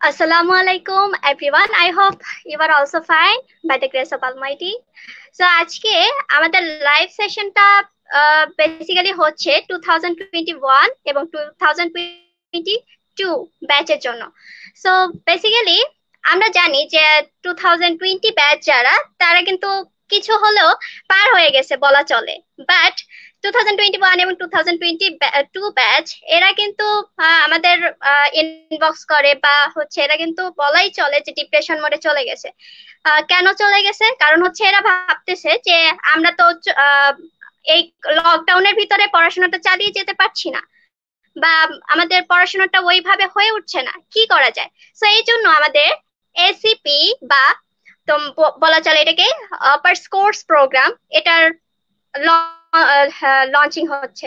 Assalamu alaikum everyone. I hope you are also fine, by the grace of Almighty. So, আজকে আমাদের live সেশনটা basically হচ্ছে 2021 এবং 2022 ব্যাচের জন্য সো বেসিক্যালি আমরা জানি যে 2020 ব্যাচ যারা, তারা কিন্তু কিছু হলেও পার হয়ে গেছে বলা চলে বাট 2021 এবং 2022 ব্যাচ এরা কিন্তু আমাদের ইনবক্স করে বা হচ্ছে এরা কিন্তু বলাই চলে যে ডিপ্রেশন মোডে চলে গেছে। কেন চলে গেছে? কারণ হচ্ছে এরা ভাবতেছে যে আমরা তো এই লকডাউনের ভিতরে পড়াশোনাটা চালিয়ে যেতে পারছি না বা আমাদের পড়াশোনাটা ওইভাবে হয়ে উঠছে না। কি করা যায়? তো এই জন্য আমাদের এসিপি বা বলা চলে এটাকে আপার কোর্স প্রোগ্রাম এটার লঞ্চিং হচ্ছে।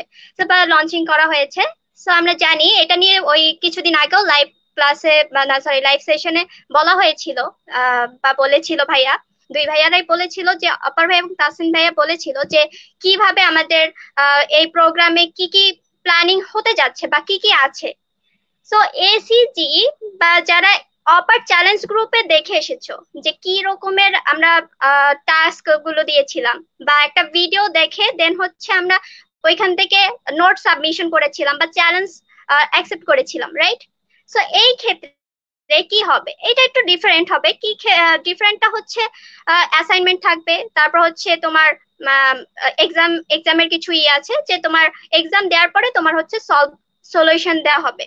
লঞ্চিং করা হয়েছে। সো আমরা জানি এটা নিয়ে ওই কিছুদিন আগেও লাইভ ক্লাসে না সরি লাইভ সেশনে বলা হয়েছিল বা বলেছিল ভাইয়া। দুই ভাইয়ারাই বলেছিল যে, অপার ভাই এবং তাসিন ভাইয়া বলেছিল যে, কীভাবে আমাদের এই প্রোগ্রামে কি কি প্ল্যানিং হতে যাচ্ছে বা কি কি আছে। সো এসিজি বা যারা অপার চ্যালেঞ্জ গ্রুপে দেখে এসেছ যে কি রকমের আমরা টাস্কগুলো দিয়েছিলাম বা একটা ভিডিও দেখে দেন হচ্ছে আমরা ওইখান থেকে নোট সাবমিশন করেছিলাম বা চ্যালেঞ্জ অ্যাকসেপ্ট করেছিলাম রাইট সো এই ক্ষেত্রে কি হবে? এটা একটু ডিফারেন্ট হবে। কি ডিফারেন্টটা হচ্ছে অ্যাসাইনমেন্ট থাকবে, তারপর হচ্ছে তোমার এক্সাম এক্সামের কিছু ইয়ে আছে যে তোমার এক্সাম দেওয়ার পরে তোমার হচ্ছে সলভ সলিউশন দেওয়া হবে।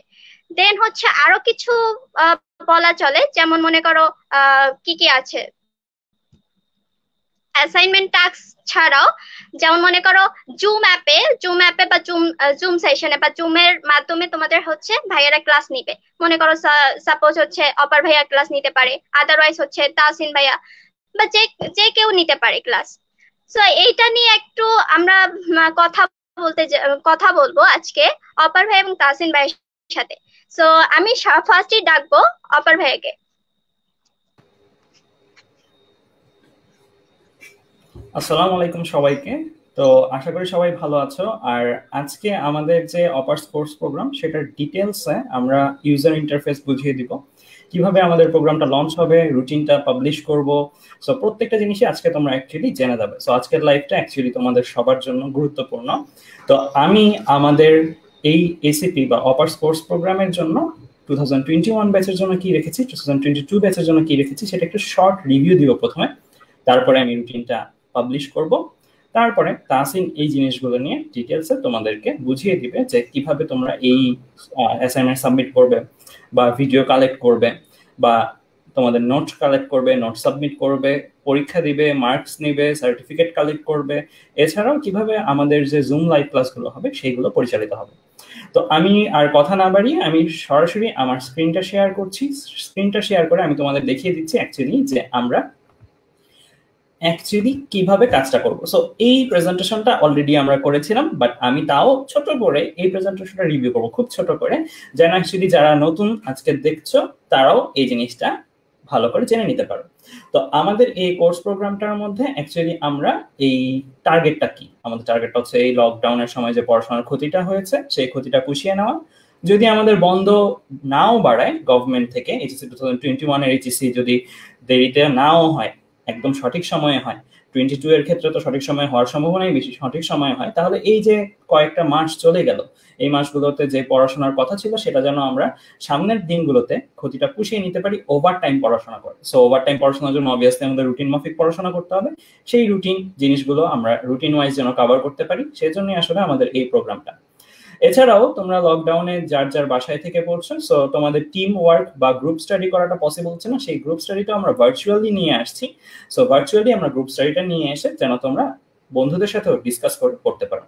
দেন হচ্ছে আরও কিছু বলা চলে। যেমন মনে করো কি কি আছে? অ্যাসাইনমেন্ট টাস্ক ছাড়াও, যেমন মনে করো জুম অ্যাপে জুম অ্যাপে বা জুম জুম সেশনে বা জুমের মাধ্যমে তোমাদের হচ্ছে ভাইয়ারা ক্লাস নিবে। মনে করো সাপোজ হচ্ছে অপার ভাইয়া ক্লাস নিতে পারে আদারওয়াইজ হচ্ছে তাসিন ভাইয়া বা যে যে কেউ নিতে পারে ক্লাস সো এইটা নিয়ে একটু আমরা কথা বলতে কথা বলব আজকে অপার ভাই এবং তাসিন ভাইয়ের সাথে। সো আমি ফার্স্টই ডাকবো অপার ভাইয়াকে। আসসালামু আলাইকুম সবাইকে। তো আশা করি সবাই ভালো আছো। আর আজকে আমাদের যে অপার্স কোর্স প্রোগ্রাম, সেটার ডিটেলসে আমরা ইউজার ইন্টারফেস বুঝিয়ে দিব। কীভাবে আমাদের প্রোগ্রামটা লঞ্চ হবে, রুটিনটা পাবলিশ করব। সো প্রত্যেকটা জিনিসই আজকে তোমরা অ্যাকচুয়ালি জেনে যাবে। সো আজকের লাইফটা অ্যাকচুয়ালি তোমাদের সবার জন্য গুরুত্বপূর্ণ। তো আমি আমাদের এই এসিপি বা অপার্স কোর্স প্রোগ্রামের জন্য টু থাউজেন্ড টোয়েন্টি ওয়ান ব্যাচের জন্য কি রেখেছি? টু থাউজেন্ড টোয়েন্টি টু ব্যাচের জন্য কি রেখেছি? সেটা একটু শর্ট রিভিউ দিব প্রথমে। তারপরে আমি রুটিনটা পাবলিশ করব। তারপরে তাসিন এই জিনিসগুলো নিয়ে ডিটেলসে তোমাদেরকে বুঝিয়ে দিবে যে কীভাবে তোমরা এই অ্যাসাইনমেন্ট সাবমিট করবে বা ভিডিও কালেক্ট করবে বা তোমাদের নোট কালেক্ট করবে নোট সাবমিট করবে, পরীক্ষা দিবে মার্কস নিবে সার্টিফিকেট কালেক্ট করবে। এছাড়াও কীভাবে আমাদের যে জুম লাইভ ক্লাসগুলো হবে, সেইগুলো পরিচালিত হবে। তো আমি আর কথা না বাড়িয়ে আমি সরাসরি আমার স্ক্রিনটা শেয়ার করছি। স্ক্রিনটা শেয়ার করে আমি তোমাদের দেখিয়ে দিচ্ছি অ্যাকচুয়ালি যে আমরা অ্যাকচুয়ালি কীভাবে কাজটা করব। সো এই প্রেজেন্টেশনটা অলরেডি আমরা করেছিলাম বাট আমি তাও ছোট করে এই প্রেজেন্টেশনটা রিভিউ করব, খুব ছোট করে। যেন অ্যাকচুয়ালি যারা নতুন আজকে দেখছ, তারাও এই জিনিসটা ভালো করে জেনে নিতে পারো। তো আমাদের এই কোর্স প্রোগ্রামটার মধ্যে অ্যাকচুয়ালি আমরা এই টার্গেটটা কি? আমাদের টার্গেটটা হচ্ছে এই লকডাউনের সময় যে পড়াশোনার ক্ষতিটা হয়েছে, সেই ক্ষতিটা পুষিয়ে নেওয়া। যদি আমাদের বন্ধ নাও বাড়ায় গভর্নমেন্ট থেকে এইচএসি টু থাউজেন্ড টোয়েন্টি ওয়ানের এইচএসি যদি দেরিতে নাও হয়, একদম সঠিক সময়ে হয় টোয়েন্টি টু এর ক্ষেত্রে তো সঠিক সময় হওয়ার সম্ভাবনাই বেশি, সঠিক সময় হয়। তাহলে এই যে কয়েকটা মাস চলে গেল, এই মাসগুলোতে যে পড়াশোনার কথা ছিল সেটা যেন আমরা সামনের দিনগুলোতে ক্ষতিটা পুষিয়ে নিতে পারি ওভার টাইম পড়াশোনা করে। সো ওভার টাইম পড়াশোনার জন্য অবভিয়াসলি আমাদের রুটিন মাফিক পড়াশোনা করতে হবে। সেই রুটিন জিনিসগুলো আমরা রুটিন ওয়াইজ যেন কভার করতে পারি, সেজন্যই আসলে আমাদের এই প্রোগ্রামটা এছাড়াও তোমরা লকডাউনে যার যার বাসায় থেকে পড়ছো সো তোমাদের টিম ওয়ার্ক বা গ্রুপ স্টাডি করাটা পসিবল হচ্ছে না। সেই গ্রুপ স্টাডিটা আমরা ভার্চুয়ালি নিয়ে আসছি। সো ভার্চুয়ালি আমরা গ্রুপ স্টাডিটা নিয়ে এসে যেন তোমরা বন্ধুদের সাথেও ডিসকাস করতে পারো।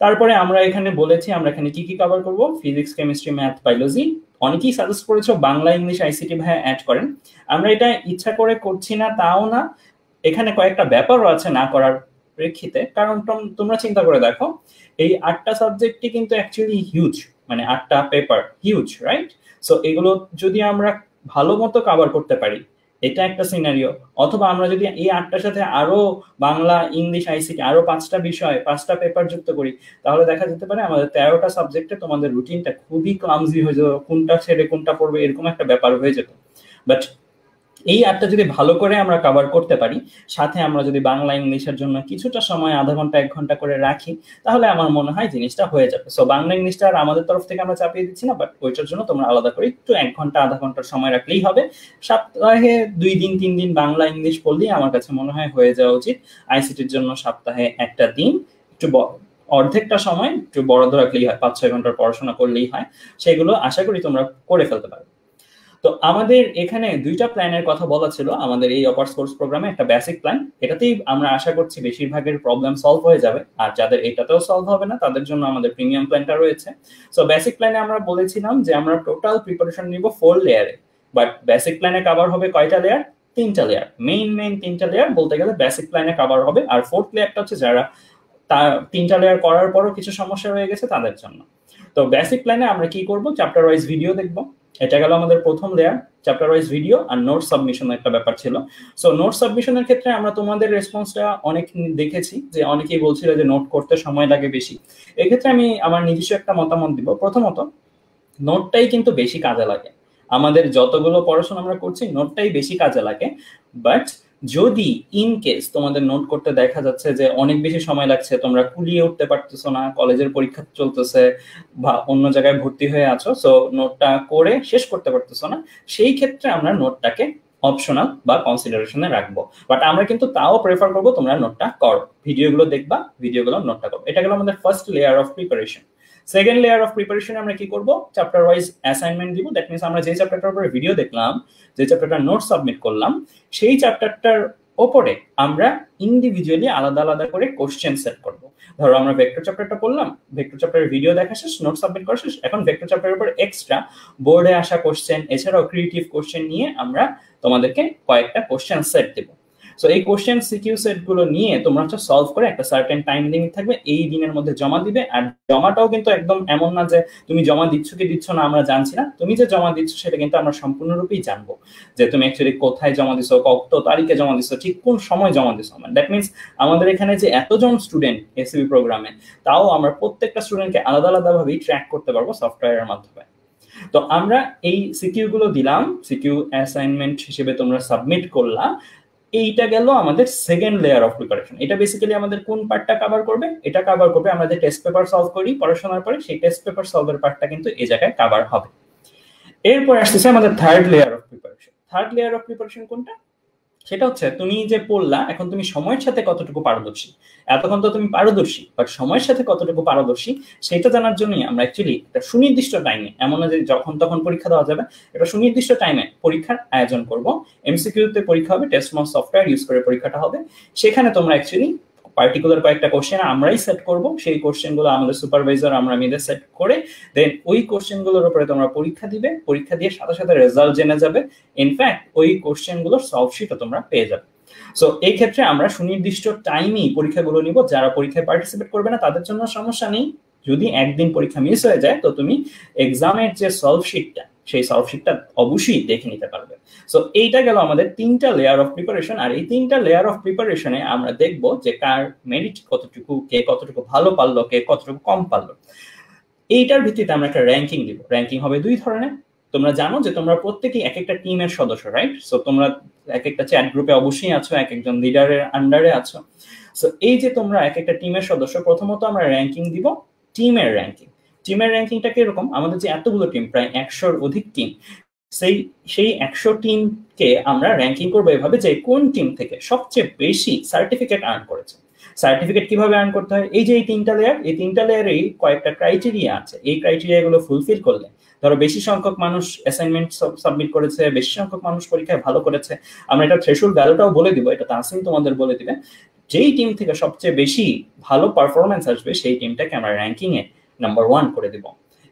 তারপরে আমরা এখানে বলেছি, আমরা এখানে কি কি কভার করব? ফিজিক্স কেমিস্ট্রি ম্যাথ বায়োলজি অনেকেই সাজেস্ট করেছ বাংলা, ইংলিশ আইসিটি ভাই অ্যাড করেন। আমরা এটা ইচ্ছা করে করছি না, তাও না। এখানে কয়েকটা ব্যাপারও আছে না করার প্রেক্ষিতে। কারণ তোমরা চিন্তা করে দেখো এই আটটা সাবজেক্টই কিন্তু অ্যাকচুয়ালি হিউজ মানে আটটা পেপার হিউজ রাইট সো এগুলো যদি আমরা ভালো মতো কাভার করতে পারি, এটা একটা সিনারিও অথবা আমরা যদি এই আটটার সাথে আরও বাংলা, ইংলিশ আইসিটি আরও পাঁচটা বিষয়, পাঁচটা পেপার যুক্ত করি, তাহলে দেখা যেতে পারে আমাদের তেরোটা সাবজেক্টে তোমাদের রুটিনটা খুবই ক্লামজি হয়ে যেত, কোনটা ছেড়ে কোনটা পড়বে, এরকম একটা ব্যাপার হয়ে যেত। বাট এই আটটা যদি ভালো করে আমরা কভার করতে পারি, সাথে আমরা যদি বাংলা, ইংলিশের জন্য কিছুটা সময়, আধা ঘণ্টা, এক ঘণ্টা করে রাখি, তাহলে আমার মনে হয় জিনিসটা হয়ে যাবে। সো বাংলা, ইংলিশটা আর আমাদের তরফ থেকে আমরা চাপিয়ে দিচ্ছি না বাট ওইটার জন্য তোমরা আলাদা করে একটু এক ঘণ্টা, আধা ঘণ্টার সময় রাখলেই হবে। সপ্তাহে দুই দিন, তিন দিন বাংলা, ইংলিশ পড়লেই আমার কাছে মনে হয় হয়ে যাওয়া উচিত। আইসিটির জন্য সপ্তাহে একটা দিন, একটু অর্ধেকটা সময়, একটু বরাদ্দ রাখলেই হয়, পাঁচ, ছয় ঘণ্টার পড়াশোনা করলেই হয়, সেগুলো আশা করি তোমরা করে ফেলতে পারো তো আমাদের এখানে দুইটা প্ল্যানের কথা বলা ছিল। আমাদের এই অপার্স কোর্স প্রোগ্রামে একটা বেসিক প্ল্যান এটাতেই আমরা আশা করছি বেশিরভাগের প্রবলেম সলভ হয়ে যাবে। আর যাদের এটাতেও সলভ হবে না, তাদের জন্য আমাদের প্রিমিয়াম প্ল্যানটা রয়েছে। সো বেসিক প্ল্যানে আমরা বলেছিলাম যে আমরা টোটাল প্রিপারেশন নিব ফোর লেয়ারে বাট বেসিক প্ল্যানে কভার হবে কয়টা লেয়ার তিনটা লেয়ার মেইন মেইন তিনটা লেয়ার বলতে গেলে বেসিক প্ল্যানে কভার হবে। আর ফোর্থ লেয়ারটা হচ্ছে যারা তার তিনটা লেয়ার করার পরও কিছু সমস্যা রয়ে গেছে তাদের জন্য। তো বেসিক প্ল্যানে আমরা কি করব? চ্যাপ্টার ওয়াইজ ভিডিও দেখব। এটা গেল আমাদের প্রথম লেয়ার চ্যাপ্টার ওয়াইজ ভিডিও আর নোট সাবমিশন একটা ব্যাপার ছিল। সো নোট সাবমিশনের ক্ষেত্রে আমরা তোমাদের রেসপন্সটা অনেক দেখেছি যে অনেকেই বলছিল যে নোট করতে সময় লাগে বেশি। এক্ষেত্রে আমি আমার নিজস্ব একটা মতামত দিব। প্রথমত নোটটাই কিন্তু বেশি কাজে লাগে। আমাদের যতগুলো পড়াশোনা আমরা করছি নোটটাই বেশি কাজে লাগে। বাট যদি ইন কেস তোমাদের নোট করতে দেখা যাচ্ছে যে অনেক বেশি সময় লাগছে, তোমরা কুলিয়ে উঠতে পারতেছো না, কলেজের পরীক্ষা চলতেছে বা অন্য জায়গায় ভর্তি হয়ে আছো সো নোটটা করে শেষ করতে পারতেছো না, সেই ক্ষেত্রে আমরা নোটটাকে অপশনাল বা কনসিডারেশনে রাখব। বাট আমরা কিন্তু তাও প্রেফার করব তোমরা নোটটা করো। ভিডিওগুলো দেখবা ভিডিওগুলো নোটটা করো। এটা গেল আমাদের first layer of preparation second layer of preparation আমরা কি করব? চ্যাপ্টার ওয়াইজ অ্যাসাইনমেন্ট দিব। দ্যাট মিনস আমরা যে চ্যাপ্টারটার উপরে ভিডিও দেখলাম যে চ্যাপ্টারটার নোট সাবমিট করলাম, সেই চ্যাপ্টারটার ওপরে আমরা ইন্ডিভিজুয়ালি আলাদা আলাদা করে কোশ্চেন সেট করব। ধরো আমরা ভেক্টর চ্যাপ্টারটা পড়লাম ভেক্টর চ্যাপ্টারের ভিডিও দেখা শেষ নোট সাবমিট করা শেষ। এখন ভেক্টর চ্যাপ্টারের উপর এক্সট্রা বোর্ডে আসা কোশ্চেন এছাড়াও ক্রিয়েটিভ কোশ্চেন নিয়ে আমরা তোমাদেরকে কয়েকটা কোশ্চেন সেট দেবো। সো এই কোশ্চেন সিকিউ সেটগুলো নিয়ে তোমরা হচ্ছে সলভ করে একটা সার্টেন টাইম লিমিট থাকবে, এই দিনের মধ্যে জমা দিবে। আর জমাটাও কিন্তু একদম এমন না যে তুমি জমা দিচ্ছ কি দিচ্ছ না, আমরা জানছি না। তুমি যে জমা দিচ্ছ সেটা কিন্তু আমরা সম্পূর্ণরূপেই জানব যে তুমি অ্যাকচুয়ালি কোথায় জমা দিছো, কত তারিখে জমা দিছো, ঠিক কোন সময় জমা দিছো। মানে দ্যাট মিনস আমাদের এখানে যে এতজন স্টুডেন্ট এসিবি প্রোগ্রামে তাও আমরা প্রত্যেকটা স্টুডেন্টকে আলাদা আলাদা ভাবেই ট্র্যাক করতে পারব সফটওয়্যারের মাধ্যমে। তো আমরা এই সিকিউ গুলো দিলাম। সিকিউ অ্যাসাইনমেন্ট হিসেবে তোমরা সাবমিট করলা। এইটা গেল আমাদের সেকেন্ড লেয়ার অফ প্রিপারেশন এটা বেসিক্যালি আমাদের কোন পার্টটা কভার করবে? এটা কভার করবে, আমরা যে টেস্ট পেপার সলভ করি, পড়াশোনার পরে সেই টেস্ট পেপার সলভের পার্টটা কিন্তু এই জায়গায় কভার হবে। এরপর আসতেছে আমাদের third layer of preparation third layer of preparation কোনটা? সেটা হচ্ছে তুমি যে পড়লা, এখন তুমি সময়ের সাথে কতটুকু পারদর্শী? এতক্ষণ তো তুমি পারদর্শী বাট সময়ের সাথে কতটুকু পারদর্শী, সেটা জানার জন্যই আমরা অ্যাকচুয়ালি একটা সুনির্দিষ্ট টাইমে এমন না যে যখন তখন পরীক্ষা দেওয়া যাবে এটা সুনির্দিষ্ট টাইমে পরীক্ষার আয়োজন করব। এমসিকিউতে পরীক্ষা হবে টেস্ট মস সফটওয়্যার ইউজ করে পরীক্ষাটা হবে। সেখানে তোমরা অ্যাকচুয়ালি পার্টিকুলার কয়েকটা কোশ্চেন আমরাই সেট করব। সেই কোশ্চেনগুলো আমাদের সুপারভাইজার আমরা মিলে সেট করে দেন ওই কোশ্চেনগুলোর উপরে তোমরা পরীক্ষা দিবে। পরীক্ষা দিয়ে সাথে সাথে রেজাল্ট জেনে যাবে। ইনফ্যাক্ট ওই কোশ্চেনগুলোর সলভ শিটও তোমরা পেয়ে যাবে। সো এই ক্ষেত্রে আমরা সুনির্দিষ্ট টাইমই পরীক্ষাগুলো নিব। যারা পরীক্ষায় পার্টিসিপেট করবে না, তাদের জন্য সমস্যা নেই। যদি একদিন পরীক্ষা মিস হয়ে যায়, তো তুমি এক্সামের যে সলভ শিটটা সেই সলভ শিটটা অবশ্যই দেখে নিতে পারবে সো এইটা গেল আমাদের তিনটা লেয়ার অফ প্রিপারেশন আর এই তিনটা লেয়ার অফ প্রিপারেশনে আমরা দেখব যে কার মেরিট কতটুকু, কে কতটুকু ভালো পারল, কে কতটুকু কম পারল। এইটার ভিত্তিতে আমরা একটা র্যাঙ্কিং দিব। র্যাঙ্কিং হবে দুই ধরনের। তোমরা জানো যে তোমরা প্রত্যেকেই এক একটা টিমের সদস্য রাইট সো তোমরা এক একটা চ্যাট গ্রুপে অবশ্যই আছো এক একজন লিডারের আন্ডারে আছো। সো এই যে তোমরা এক একটা টিমের সদস্য, প্রথমত আমরা র্যাঙ্কিং দিব টিমের র্যাঙ্কিং টিমের র্যাঙ্কিংটা কীরকম? আমাদের যে এতগুলো টিম, প্রায় একশোর অধিক টিম, সেই সেই একশো টিমকে আমরা র্যাঙ্কিং করব এভাবে যে কোন টিম থেকে সবচেয়ে বেশি সার্টিফিকেট আর্ন করেছে। সার্টিফিকেট কীভাবে আর্ন করতে হয়? এই যে এই তিনটা লেয়ার এই তিনটা লেয়ারেই কয়েকটা ক্রাইটেরিয়া আছে। এই ক্রাইটেরিয়াগুলো ফুলফিল করলে, ধরো বেশি সংখ্যক মানুষ অ্যাসাইনমেন্ট সাবমিট করেছে, বেশি সংখ্যক মানুষ পরীক্ষায় ভালো করেছে, আমরা এটা থ্রেশোল্ড ভ্যালুটাও বলে দিব, এটা তাসিম তোমাদের বলে দিবে। যেই টিম থেকে সবচেয়ে বেশি ভালো পারফরমেন্স আসবে, সেই টিমটাকে আমরা র্যাঙ্কিং এ নাম্বার ওয়ান করে দিব।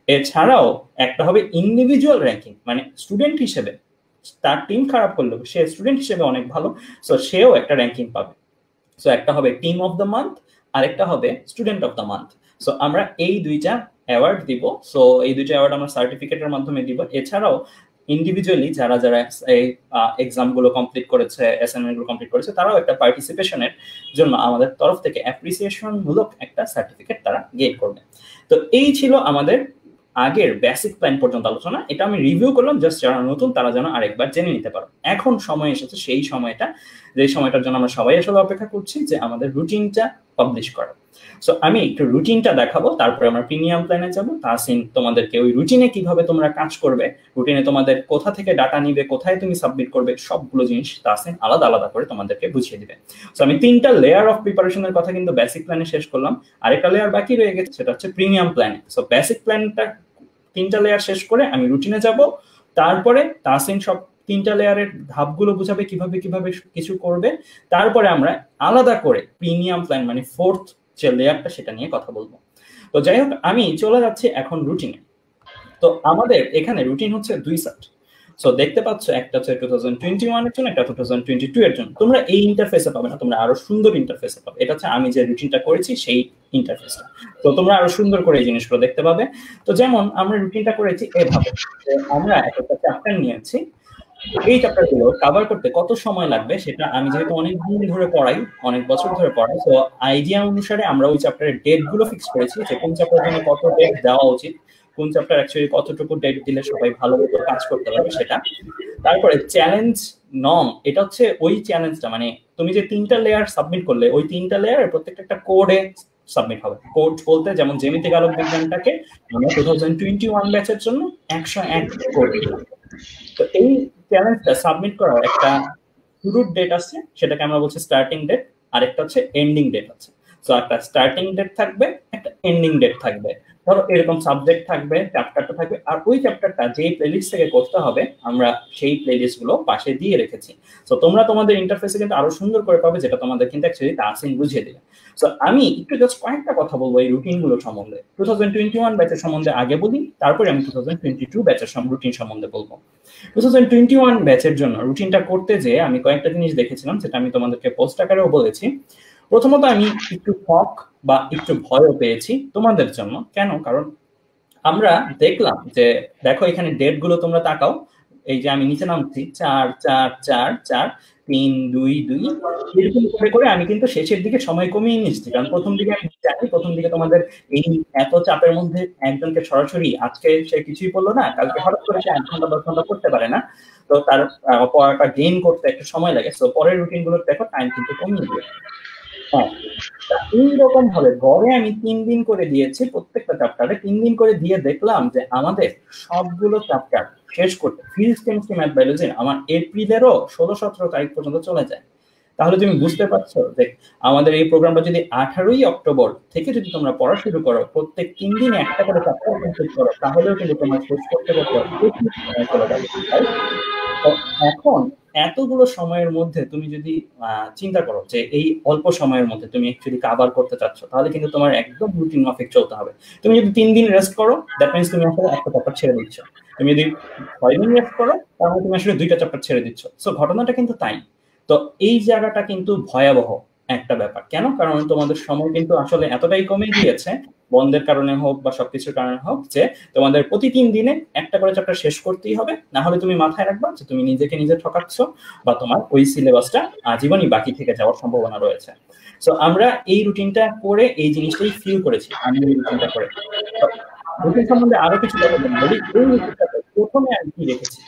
এছাড়াও একটা হবে ইন্ডিভিজুয়াল র্যাঙ্কিং মানে স্টুডেন্ট হিসেবে। তার টিম খারাপ করলেও সে স্টুডেন্ট হিসেবে অনেক ভালো সো সেও একটা র্যাঙ্কিং পাবে। সো একটা হবে টিম অফ দ্য মান্থ আরেকটা হবে student of the month so আমরা এই দুইটা অ্যাওয়ার্ড দিব। সো এই দুইটা অ্যাওয়ার্ড আমরা সার্টিফিকেটের মাধ্যমে দিব। এছাড়াও ইন্ডিভিজুয়ালি যারা যারা এই এক্সামগুলো কমপ্লিট করেছে অ্যাসাইনমেন্টগুলো কমপ্লিট করেছে, তারাও একটা পার্টিসিপেশনের জন্য আমাদের তরফ থেকে অ্যাপ্রিসিয়েশন মূলক একটা সার্টিফিকেট তারা গেট করবে। তো এই ছিল আমাদের আগের বেসিক প্ল্যান পর্যন্ত আলোচনা। এটা আমি রিভিউ করলাম জাস্ট যারা নতুন তারা যেন আরেকবার জেনে নিতে পারো। এখন সময় এসেছে, সেই সময়টা, যে সময়টার জন্য আমরা সবাই আসলে অপেক্ষা করছি যে আমাদের রুটিনটা পাবলিশ করা। সো আমি একটু রুটিনটা দেখাবো, তারপরে আমরা প্রিমিয়াম প্ল্যানে যাব। তাসিন তোমাদেরকে ওই রুটিনে কীভাবে তোমরা কাজ করবে রুটিনে তোমাদের কোথা থেকে ডাটা নিবে, কোথায় তুমি সাবমিট করবে, সবগুলো জিনিস তাসিন আলাদা আলাদা করে তোমাদেরকে বুঝিয়ে দিবে। সো আমি তিনটা লেয়ার অফ প্রিপারেশনের কথা কিন্তু বেসিক প্ল্যানে শেষ করলাম। আরেকটা লেয়ার বাকি রয়ে গেছে, সেটা হচ্ছে প্রিমিয়াম প্ল্যানে সো বেসিক প্ল্যানটা তিনটা লেয়ার শেষ করে আমি রুটিনে যাব। তারপরে তাসিন সব তিনটা লেয়ারের ধাপগুলো বুঝাবে, কীভাবে কীভাবে কিছু করবে। তারপরে আমরা আলাদা করে প্রিমিয়াম প্ল্যান মানে ফোর্থ যে লেয়ারটা সেটা নিয়ে কথা বলব। তো যাই হোক আমি চলে যাচ্ছি এখন রুটিনে তো আমাদের এখানে রুটিন হচ্ছে দুই সেট সো দেখতে পাচ্ছ, একটা হচ্ছে টু থাউজেন্ড টোয়েন্টি ওয়ানের জন্য, একটা টু থাউজেন্ড টোয়েন্টি টু এর জন্য। তোমরা এই ইন্টারফেসে পাবে না, তোমরা আরও সুন্দর ইন্টারফেসে পাবে। এটা হচ্ছে আমি যে রুটিনটা করেছি, সেই ইন্টারফেসটা তো তোমরা আরও সুন্দর করে এই জিনিসগুলো দেখতে পাবে। তো যেমন, আমরা রুটিনটা করেছি এভাবে। আমরা একটা চ্যাপ্টার নিয়েছি। এই চ্যাপ্টারগুলো কভার করতে কত সময় লাগবে সেটা আমি যেহেতু অনেক দিন ধরে পড়াই, অনেক বছর ধরে পড়াই তো আইডিয়া অনুসারে আমরা ওই চ্যাপ্টারের ডেটগুলো ফিক্স করেছি যে কোন চ্যাপ্টারের জন্য কত ডেট দেওয়া উচিত, কোন চ্যাপ্টার অ্যাকচুয়ালি কতটুকু ডেট দিলে সবাই ভালো মতো কাজ করতে পারবে সেটা। তারপরে চ্যালেঞ্জ নম এটা হচ্ছে ওই চ্যালেঞ্জটা মানে তুমি যে তিনটা লেয়ার সাবমিট করলে, ওই তিনটা লেয়ার প্রত্যেকটা একটা কোডে সাবমিট হবে। কোড বলতে যেমন জ্যামিতিক আলোক বিজ্ঞানটাকে আমরা টু থাউজেন্ড টোয়েন্টি ওয়ান ব্যাচের জন্য একশো এক কোড তো এই চ্যালেঞ্জটা সাবমিট করার একটা শুরুর ডেট আছে, সেটাকে আমরা বলছি স্টার্টিং ডেট আর একটা হচ্ছে এন্ডিং ডেট আছে। সো একটা স্টার্টিং ডেট থাকবে, একটা এন্ডিং ডেট থাকবে। ধরো এরকম সাবজেক্ট থাকবে চ্যাপ্টারটা থাকবে, আর ওই চ্যাপ্টারটা যে প্লেলিস্ট থেকে করতে হবে, আমরা সেই প্লেলিস্টগুলো পাশে দিয়ে রেখেছি। তো তোমরা তোমাদের ইন্টারফেসে কিন্তু আরও সুন্দর করে পাবে, যেটা তোমাদের কিন্তু অ্যাকচুয়ালি তাসিন বুঝিয়ে দিবে। সো আমি একটু জাস্ট কয়েকটা কথা বলব এই রুটিনগুলো সম্বন্ধে। টু থাউজেন্ড টোয়েন্টি ওয়ান ব্যাচের সম্বন্ধে আগে বলি, তারপরে আমি টু থাউজেন্ড টোয়েন্টি টু ব্যাচের রুটিন সম্বন্ধে বলব। টু থাউজেন্ড টোয়েন্টি ওয়ান ব্যাচের জন্য রুটিনটা করতে যে আমি কয়েকটা জিনিস দেখেছিলাম, সেটা আমি তোমাদেরকে পোস্ট আকারেও বলেছি। প্রথমত আমি একটু শখ বা একটু ভয়ও পেয়েছি তোমাদের জন্য। কেন? কারণ আমরা দেখলাম যে, দেখো এখানে ডেটগুলো তোমরা তাকাও। এই যে আমি নিচে নামছি, চার চার চার চার, তিন, দুই দুই। এরকম করে করে আমি কিন্তু শেষের দিকে সময় কমিয়ে নিচ্ছি কারণ প্রথম দিকে আমি জানি, প্রথম দিকে তোমাদের এই এত চাপের মধ্যে একজনকে সরাসরি আজকে সে কিছুই বলল না, কালকে হঠাৎ করে সে এক ঘণ্টা, দশ ঘণ্টা করতে পারে না। তো তার পড়াটা গেইন করতে একটা সময় লাগে। তো পরের রুটিনগুলো দেখো টাইম কিন্তু কমিয়ে দিয়ে হ্যাঁ। এইরকম ভাবে গড়ে আমি তিন দিন করে দিয়েছি, প্রত্যেকটা চ্যাপ্টারে তিন দিন করে দিয়ে দেখলাম যে আমাদের সবগুলো চ্যাপ্টার শেষ করতে ফিজিক্স কেমিস্ট্রি ম্যাথ বায়োলজি আমার এপ্রিলেরও ষোলো, সতেরো তারিখ পর্যন্ত চলে যায়। তাহলে তুমি বুঝতে পারছ যে আমাদের এই প্রোগ্রামটা যদি আঠারোই অক্টোবর থেকে যদি তোমরা পড়া শুরু করো, প্রত্যেক তিন দিনে একটা করে চ্যাপ্টার কমপ্লিট করো, তাহলেও কিন্তু তোমার শেষ করতে করতে এখন এতগুলো সময়ের মধ্যে তুমি যদি চিন্তা করো যে এই অল্প সময়ের মধ্যে তুমি অ্যাকচুয়ালি কাবার করতে চাচ্ছ, তাহলে কিন্তু তোমার একদম রুটিন মাফিক চলতে হবে। তুমি যদি তিন দিন রেস্ট করো দ্যাট মিনস তুমি আসলে একটা চ্যাপ্টার ছেড়ে দিচ্ছ। তুমি যদি ছয় দিন রেস্ট করো, তাহলে তুমি আসলে দুইটা চ্যাপ্টার ছেড়ে দিচ্ছ। সো ঘটনাটা কিন্তু তাই। তো এই জায়গাটা কিন্তু ভয়াবহ। একটা ব্যাপার। কেন? কারণ তোমাদের সময় কিন্তু আসলে এতটাই কমে গিয়েছে বন্ধের কারণে হোক বা সবকিছুর কারণে হোক, যে তোমাদের প্রতি তিন দিনে একটা করে চ্যাপ্টার শেষ করতেই হবে। না হলে তুমি মাথায় রাখবা যে তুমি নিজেকে নিজে ঠকাচ্ছ বা তোমার ওই সিলেবাসটা আজীবনই বাকি থেকে যাওয়ার সম্ভাবনা রয়েছে। সো আমরা এই রুটিনটা করে এই জিনিসটাই ফিল করেছি আমি এই রুটিনটা করে রুটিন সম্বন্ধে আরও কিছু কথা বলি, এই রুটিনটাতে প্রথমে আমি রেখেছি?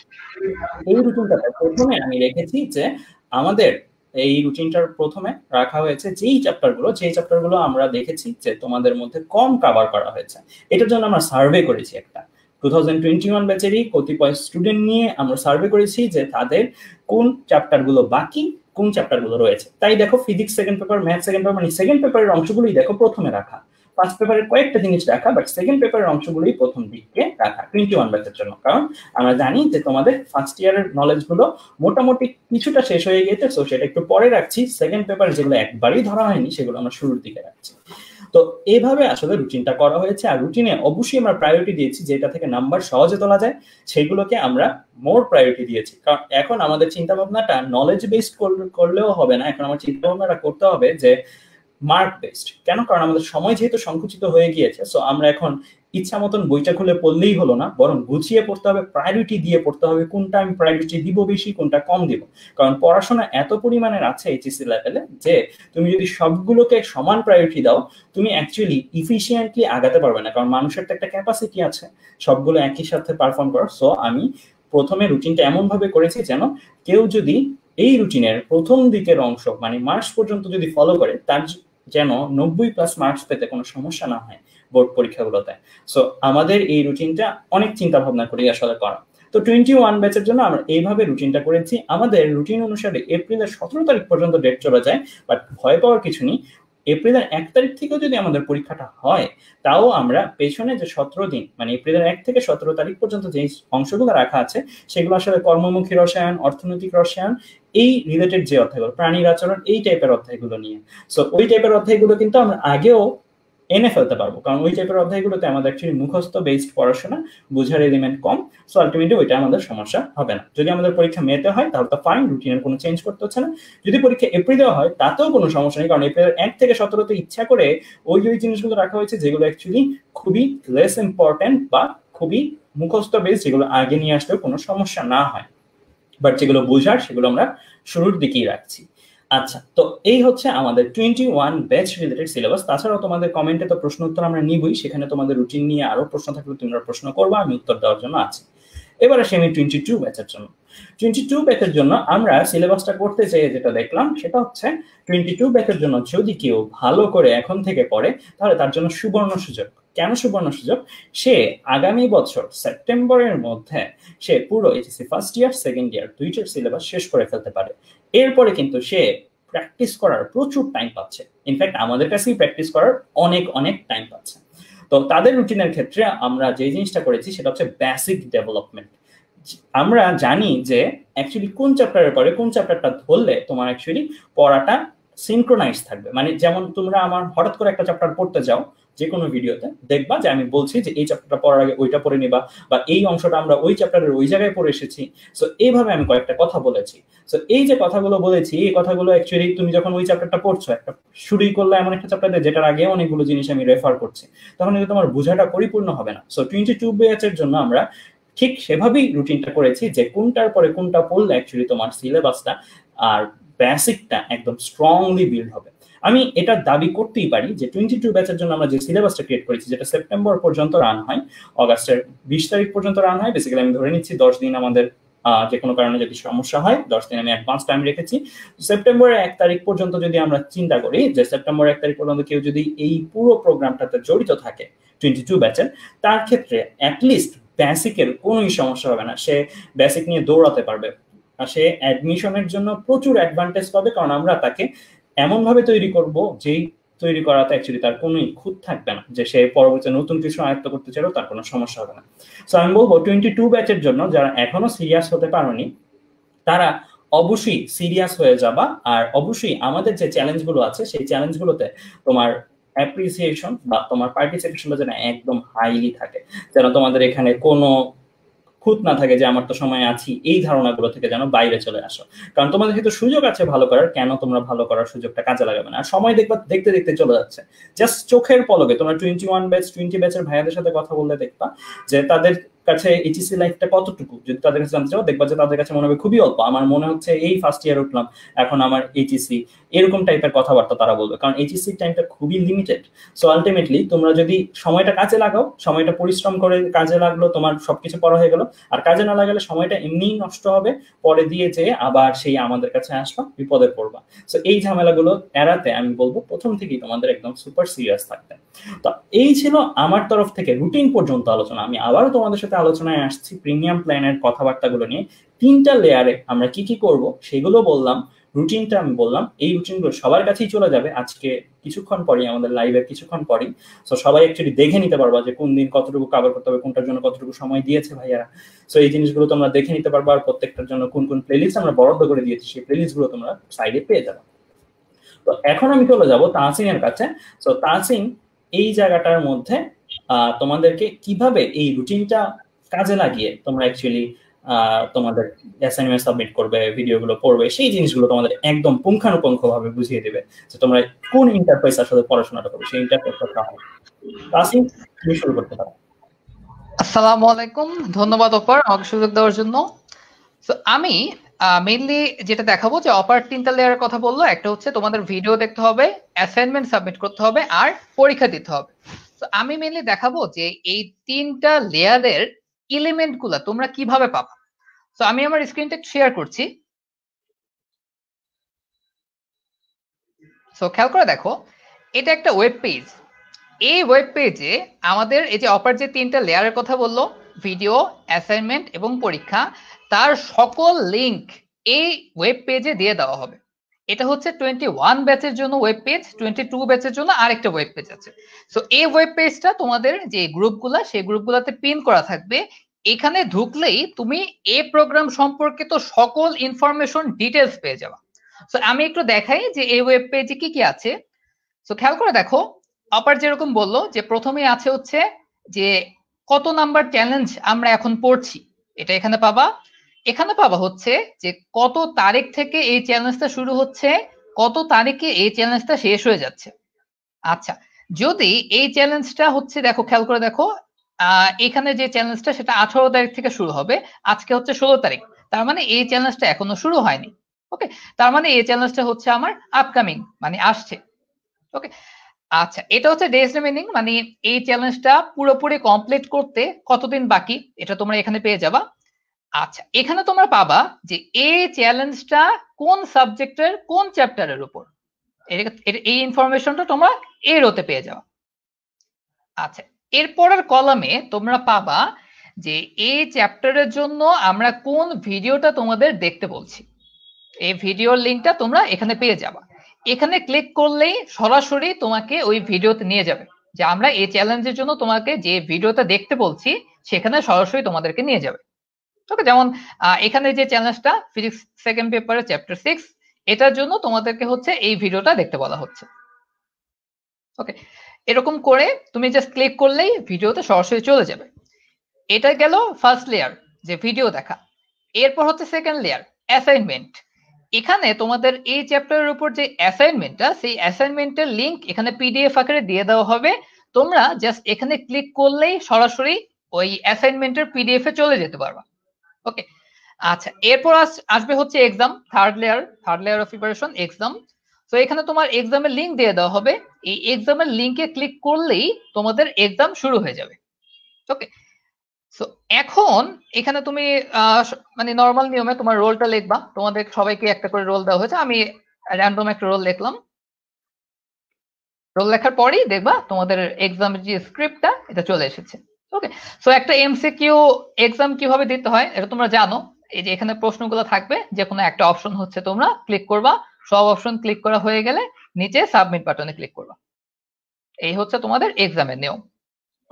এই রুটিনটাতে প্রথমে আমি রেখেছি যে আমাদের এই রুটিনটার প্রথমে রাখা হয়েছে যেই চ্যাপ্টারগুলো যেই চ্যাপ্টারগুলো আমরা দেখেছি যে তোমাদের মধ্যে কম কাভার করা হয়েছে। এটার জন্য আমরা সার্ভে করেছি একটা। টু থাউজেন্ড টোয়েন্টি ওয়ান ব্যাচেরই কতিপয় স্টুডেন্ট নিয়ে আমরা সার্ভে করেছি যে তাদের কোন চ্যাপ্টারগুলো বাকি, কোন চ্যাপ্টারগুলো রয়েছে। তাই দেখো physics second paper math second paper মানে সেকেন্ড পেপারের অংশগুলোই দেখো প্রথমে রাখা। ফার্স্ট পেপারের কয়েকটা জিনিস রাখা বাট সেকেন্ড পেপারের অংশগুলোই প্রথম দিকে রাখা টোয়েন্টি ওয়ান ব্যাচের জন্য, কারণ আমরা জানি যে তোমাদের ফার্স্ট ইয়ারের নলেজগুলো মোটামুটি কিছুটা শেষ হয়ে গিয়েছে সো সেটা একটু পরে রাখছি। সেকেন্ড পেপার যেগুলো একবারই ধরা হয়নি, সেগুলো আমরা শুরুর দিকে রাখছি। তো এইভাবে আসলে রুটিনটা করা হয়েছে, আর রুটিনে অবশ্যই আমরা প্রায়োরিটি দিয়েছি, যেটা থেকে নাম্বার সহজে তোলা যায়, সেগুলোকে আমরা মোর প্রায়োরিটি দিয়েছি। কারণ এখন আমাদের চিন্তা ভাবনাটা নলেজ বেসড করলেও হবে না, এখন আমার চিন্তা ভাবনাটা করতে হবে যে মার্ক বেসড কেন? কারণ আমাদের সময় যেহেতু সংকুচিত হয়ে গিয়েছে সো আমরা এখন ইচ্ছা মতন বইটা খুলে পড়লেই হলো না, বরং গুছিয়ে পড়তে হবে প্রায়োরিটি দিয়ে পড়তে হবে কোনটা আমি প্রায়োরিটি দিব বেশি, কোনটা কম দিব। কারণ পড়াশোনা এত পরিমাণের আছে এইচএসসি লেভেলে যে তুমি যদি সবগুলোকে সমান প্রায়োরিটি দাও, তুমি অ্যাকচুয়ালি ইফিসিয়েন্টলি আগাতে পারবে না। কারণ মানুষের তো একটা ক্যাপাসিটি আছে, সবগুলো একই সাথে পারফর্ম করার। সো আমি প্রথমে রুটিনটা এমন ভাবে করেছি যেন কেউ যদি এই রুটিনের প্রথম দিকের অংশ মানে মার্চ পর্যন্ত যদি ফলো করে, তার যেন নব্বই প্লাস মার্কস পেতে কোনো সমস্যা না হয় বোর্ড পরীক্ষাগুলোতে। সো আমাদের এই রুটিনটা অনেক চিন্তা ভাবনা করে আসলে করা। তো টোয়েন্টি ওয়ান ব্যাচের জন্য আমরা এইভাবে রুটিনটা করেছি। আমাদের রুটিন অনুসারে এপ্রিলের সতেরো তারিখ পর্যন্ত ডেট চলে যায় বাট ভয় পাওয়ার কিছু নেই। এপ্রিলের এক তারিখ থেকেও যদি আমাদের পরীক্ষাটা হয়, তাও আমরা পেছনে যে সতেরো দিন মানে এপ্রিলের এক থেকে সতেরো তারিখ পর্যন্ত যে অংশগুলো রাখা আছে, সেগুলো আসলে কর্মমুখী রসায়ন, অর্থনৈতিক রসায়ন, এই রিলেটেড যে অধ্যায়গুলো, প্রাণীর আচরণ, এই টাইপের অধ্যায়গুলো নিয়ে। সো ওই টাইপের অধ্যায়গুলো কিন্তু আমরা আগেও এনে ফেলতে পারব। কারণ ওই টাইপের অধ্যায়গুলোতে আমাদের অ্যাকচুয়ালি মুখস্থ বেসড পড়াশোনা, বোঝার এলিমেন্ট কম সো আলটিমেটলি ওইটা আমাদের সমস্যা হবে না। যদি আমাদের পরীক্ষা মেতে হয়, তাহলে তো ফাইন রুটিনের কোনো চেঞ্জ করতে হচ্ছে না। যদি পরীক্ষা এপ্রিলে হয়, তাতেও কোনো সমস্যা নেই, কারণ এপ্রিলের এক থেকে সতেরোতে ইচ্ছা করে ওই ওই জিনিসগুলো রাখা হয়েছে, যেগুলো অ্যাকচুয়ালি খুবই লেস ইম্পর্টেন্ট বা খুবই মুখস্থ বেস যেগুলো আগে নিয়ে আসলেও কোনো সমস্যা না হয়। বাট যেগুলো বোঝার, সেগুলো আমরা শুরুর দিকেই রাখছি। আচ্ছা তো এই হচ্ছে আমাদের twenty one batch related syllabus তাছাড়াও তোমাদের কমেন্টে তো প্রশ্ন উত্তর আমরা নিবই, সেখানে তোমাদের রুটিন নিয়ে আরও প্রশ্ন থাকলে তোমরা প্রশ্ন করব, আমি উত্তর দেওয়ার জন্য আছি। এবার আসি আমি টোয়েন্টি টু ব্যাচের জন্য। টোয়েন্টি টু ব্যাচের জন্য আমরা সিলেবাসটা করতে চাই যেটা দেখলাম, সেটা হচ্ছে টোয়েন্টি টু ব্যাচের জন্য যদি কেউ ভালো করে এখন থেকে পড়ে, তাহলে তার জন্য সুবর্ণ সুযোগ। কেন সুবর্ণ সুযোগ? সে আগামী বছর সেপ্টেম্বরের মধ্যে সে পুরো HSC first year second year দুইটার সিলেবাস শেষ করে ফেলতে পারে। এরপরে কিন্তু সে প্র্যাকটিস করার প্রচুর টাইম পাচ্ছে। ইনফ্যাক্ট আমাদের কাছেই প্র্যাকটিস করার অনেক অনেক টাইম পাচ্ছে। তো তাদের রুটিনের ক্ষেত্রে আমরা যে জিনিসটা করেছি, সেটা হচ্ছে বেসিক ডেভেলপমেন্ট আমরা জানি যে অ্যাকচুয়ালি কোন চ্যাপ্টারের পরে কোন চ্যাপ্টারটা ধরলে তোমার অ্যাকচুয়ালি পড়াটা সিনক্রোনাইজ থাকবে। মানে যেমন তোমরা আমার হঠাৎ করে একটা চ্যাপ্টার পড়তে যাও যে কোনো ভিডিওতে দেখবা যে আমি বলছি যে এই চ্যাপ্টারটা পড়ার আগে ওইটা পড়ে নিবা বা এই অংশটা আমরা ওই চ্যাপ্টারের ওই জায়গায় পড়ে এসেছি। সো এইভাবে আমি কয়েকটা কথা বলেছি। সো এই যে কথাগুলো বলেছি, এই কথাগুলো অ্যাকচুয়ালি তুমি যখন ওই চ্যাপ্টারটা পড়ছো, একটা শুরুই করলে এমন একটা চ্যাপ্টার যেটার আগে অনেকগুলো জিনিস আমি রেফার করছি, তখন কিন্তু তোমার বোঝাটা পরিপূর্ণ হবে না। সো টোয়েন্টি টু ব্যাচের জন্য আমরা ঠিক সেভাবেই রুটিনটা করেছি যে কোনটার পরে কোনটা পড়লে অ্যাকচুয়ালি তোমার সিলেবাসটা আর বেসিকটা একদম স্ট্রংলি বিল্ড হবে। আমি এটা দাবি করতেই পারি যে টোয়েন্টি টু ব্যাচের জন্য আমরা যে সিলেবাসটা ক্রিয়েট করেছি, যেটা সেপ্টেম্বর পর্যন্ত রান হয় অগাস্টের বিশ তারিখ পর্যন্ত রান হয় বেসিক্যালি আমি ধরে নিচ্ছি দশ দিন আমাদের যে কোনো কারণে যদি সমস্যা হয়, দশ দিন আমি অ্যাডভান্স টাইম রেখেছি। সেপ্টেম্বরের এক তারিখ পর্যন্ত যদি আমরা চিন্তা করি যে সেপ্টেম্বর এক তারিখ পর্যন্ত কেউ যদি এই পুরো প্রোগ্রামটাতে জড়িত থাকে টোয়েন্টি টু ব্যাচের তার ক্ষেত্রে অ্যাটলিস্ট বেসিকের কোনোই সমস্যা হবে না। সে বেসিক নিয়ে দৌড়াতে পারবে। সে অ্যাডমিশনের জন্য প্রচুর অ্যাডভান্টেজ পাবে, কারণ আমরা তাকে এমনভাবে তৈরি করব যেই তৈরি করাতে অ্যাকচুয়ালি তার কোনো খুঁত থাকবে না, যে সে পরবর্তী নতুন কিছু আয়ত্ত করতে চাইলেও তার কোনো সমস্যা হবে না। সো আমি বলব টোয়েন্টি টু ব্যাচের জন্য যারা এখনও সিরিয়াস হতে পারেনি, তারা অবশ্যই সিরিয়াস হয়ে যাবা। আর অবশ্যই আমাদের যে চ্যালেঞ্জগুলো আছে, সেই চ্যালেঞ্জগুলোতে তোমার অ্যাপ্রিসিয়েশন বা তোমার পার্টিসিপেশনটা যেন একদম হাইলি থাকে। যেন তোমাদের এখানে কোনো খুঁত না থাকে যে আমার তো সময় আছি, এই ধারণাগুলো থেকে যেন বাইরে চলে আসো। কারণ তোমাদের যেহেতু সুযোগ আছে ভালো করার, কেন তোমরা ভালো করার সুযোগটা কাজে লাগাবে না? আর সময় দেখবা, দেখতে দেখতে চলে যাচ্ছে। জাস্ট চোখের পলকে, তোমরা টোয়েন্টি ওয়ান ব্যাচ টোয়েন্টি ব্যাচের ভাইয়াদের সাথে কথা বললে দেখবা যে তাদের কাছে এইচএসসি লাইফটা কতটুকু? যদি তাদের কাছে জানতে চাও, দেখবা যে তাদের কাছে মনে হবে খুবই অল্প। আমার মনে হচ্ছে এই ফার্স্ট ইয়ার উঠলাম, এখন আমার এইচএসসি এরকম টাইপের কথাবার্তা তারা বলবে, কারণ এইচএসসি টাইমটা খুবই লিমিটেড সো আলটিমেটলি তোমরা যদি সময়টা কাজে লাগাও, সময়টা পরিশ্রম করে কাজে লাগল, তোমার সবকিছু পড়া হয়ে গেল, আর কাজে না লাগালে সময়টা এমনিই নষ্ট হবে, পরে দিয়ে যে আবার সেই আমাদের কাছে আসবা, বিপদে পড়বা। সো এই ঝামেলাগুলো এড়াতে আমি বলব, প্রথম থেকেই তোমাদের একদম সুপার সিরিয়াস থাকতে। তো এই ছিল আমার তরফ থেকে রুটিন পর্যন্ত আলোচনা। আমি আবারও তোমাদের সাথে আলোচনায় আসছি প্রিমিয়াম প্ল্যানের কথাবার্তাগুলো নিয়ে। তিনটা লেয়ারে আমরা কি কি করব সেগুলো বললাম রুটিনটা আমি বললাম, এই রুটিনগুলো সবার কাছেই চলে যাবে। আজকে কিছুক্ষণ পরেই, আমাদের লাইভের কিছুক্ষণ পরেই। সো সবাই অ্যাকচুয়ালি দেখে নিতে পারবা যে কোন দিন কতটুকু কাভার করতে হবে, কোনটার জন্য কতটুকু সময় দিয়েছে ভাইয়ারা। সো এই জিনিসগুলো তোমরা দেখে নিতে পারবা আর প্রত্যেকটার জন্য কোন কোন প্লেলিস্ট আমরা বরাদ্দ করে দিয়েছি, সেই প্লেলিস্টগুলো তোমরা সাইডে পেয়ে যাবে। তো এখন আমি চলে যাব তাহসিনের কাছে। সো তাহসিন এই জায়গাটার মধ্যে তোমাদেরকে কীভাবে এই রুটিনটা কাজে লাগিয়ে তোমরা অ্যাকচুয়ালি তোমাদের অ্যাসাইনমেন্ট সাবমিট করবে ভিডিওগুলো পড়বে, সেই জিনিসগুলো তোমাদের একদম পুঙ্খানুপুঙ্খ ভাবে বুঝিয়ে দেবে যে তোমরা কোন ইন্টারফেস আসলে পড়াশোনাটা করবে, সেই ইন্টারফেসটা হয় আসিফ তুমি শুরু করতে পারো। আসসালামু আলাইকুম, ধন্যবাদ অপার, আমাকে সুযোগ দেওয়ার জন্য। তো আমি মেইনলি যেটা দেখাবো যে অপার তিনটা লেয়ারের কথা বলল, একটা হচ্ছে তোমাদের ভিডিও দেখতে হবে অ্যাসাইনমেন্ট সাবমিট করতে হবে, আর পরীক্ষা দিতে হবে। তো আমি মেইনলি দেখাবো যে এই তিনটা লেয়ারের এলিমেন্টগুলা তোমরা কীভাবে পাবা? তো আমি আমার স্ক্রিনটা শেয়ার করছি। সো খেয়াল করে দেখো, এটা একটা ওয়েব পেজ এই ওয়েব পেজে আমাদের এই যে অপার যে তিনটা লেয়ারের কথা বলল ভিডিও অ্যাসাইনমেন্ট এবং পরীক্ষা, তার সকল লিংক এই ওয়েব পেজে দিয়ে দেওয়া হবে। এটা হচ্ছে টোয়েন্টি ওয়ান ব্যাচের জন্য ওয়েব পেজ টোয়েন্টি টু ব্যাচের জন্য আরেকটা ওয়েব পেজ আছে। সো এই ওয়েব পেজটা তোমাদের যে গ্রুপগুলা, সেই গ্রুপগুলোতে পিন করা থাকবে। এখানে ঢুকলেই তুমি এ প্রোগ্রাম সম্পর্কিত সকল ইনফরমেশন ডিটেলস পেয়ে যাবা। সো আমি একটু দেখাই যে এই ওয়েব পেজে কি কি আছে। সো খেয়াল করে দেখো অপার যেরকম বলল, যে প্রথমে আছে হচ্ছে যে কত নাম্বার চ্যালেঞ্জ আমরা এখন পড়ছি। এটা এখানে পাবা। এখানে পাবা হচ্ছে যে কত তারিখ থেকে এই চ্যালেঞ্জটা শুরু হচ্ছে, কত তারিখে এই চ্যালেঞ্জটা শেষ হয়ে যাচ্ছে। আচ্ছা যদি এই চ্যালেঞ্জটা হচ্ছে, দেখো, খেয়াল করে দেখো এখানে যে চ্যালেঞ্জটা সেটা আঠারো তারিখ থেকে শুরু হবে, আজকে হচ্ছে ষোলো তারিখ। তার মানে এই চ্যালেঞ্জটা এখনও শুরু হয়নি। ওকে? তার মানে এই চ্যালেঞ্জটা হচ্ছে আমার আপকামিং মানে আসছে। ওকে? আচ্ছা এটা হচ্ছে ডেজ রিমেনিং মানে এই চ্যালেঞ্জটা পুরোপুরি কমপ্লিট করতে কতদিন বাকি, এটা তোমরা এখানে পেয়ে যাবা। আচ্ছা এখানে তোমরা পাবা যে এই চ্যালেঞ্জটা কোন সাবজেক্টের, কোন চ্যাপ্টারের উপর। এই ইনফরমেশনটা তোমরা এর রোতে পেয়ে যাও আচ্ছা এরপরের কলামে তোমরা পাবা যে এই চ্যাপ্টারের জন্য আমরা কোন ভিডিওটা তোমাদের দেখতে বলছি। এই ভিডিওর লিঙ্কটা তোমরা এখানে পেয়ে যাবা। এখানে ক্লিক করলেই সরাসরি তোমাকে ওই ভিডিওতে নিয়ে যাবে যে আমরা এই চ্যালেঞ্জের জন্য তোমাকে যে ভিডিওটা দেখতে বলছি, সেখানে সরাসরি তোমাদেরকে নিয়ে যাবে। ওকে, যেমন এখানে যে চ্যালেঞ্জটা ফিজিক্স সেকেন্ড পেপারের চ্যাপ্টার সিক্স এটার জন্য তোমাদেরকে হচ্ছে এই ভিডিওটা দেখতে বলা হচ্ছে। ওকে, এরকম করে তুমি জাস্ট ক্লিক করলেই ভিডিওতে সরাসরি চলে যাবে। এটা গেল ফার্স্ট লেয়ার যে ভিডিও দেখা। এরপর হচ্ছে সেকেন্ড লেয়ার অ্যাসাইনমেন্ট এখানে তোমাদের এই চ্যাপ্টারের উপর যে অ্যাসাইনমেন্টটা সেই অ্যাসাইনমেন্টের লিংক এখানে পিডিএফ আকারে দিয়ে দেওয়া হবে। তোমরা জাস্ট এখানে ক্লিক করলেই সরাসরি ওই অ্যাসাইনমেন্টের পিডিএফ এ চলে যেতে পারবা। ওকে আচ্ছা এরপর আসবে হচ্ছে exam third layer third layer of preparation exam তো এখানে তোমার এক্সামের লিঙ্ক দিয়ে দেওয়া হবে। এই এক্সামের লিঙ্কে ক্লিক করলেই তোমাদের এক্সাম শুরু হয়ে যাবে। ওকে সো এখন এখানে তুমি মানে নর্মাল নিয়মে তোমার রোলটা লিখবা। তোমাদের সবাইকে একটা করে রোল দেওয়া হয়েছে। আমি র্যান্ডম একটা রোল লিখলাম। রোল লেখার পরেই দেখবা তোমাদের এক্সামের যে স্ক্রিপ্টটা এটা চলে এসেছে। ওকে সো একটা এমসিকিউ এক্সাম কীভাবে দিতে হয়, এটা তোমরা জানো। এই যে এখানে প্রশ্নগুলো থাকবে, যে কোনো একটা অপশন হচ্ছে তোমরা ক্লিক করবা। সব অপশন ক্লিক করা হয়ে গেলে নিচে সাবমিট বাটনে ক্লিক করবা। এই হচ্ছে তোমাদের এক্সামের নিয়ম।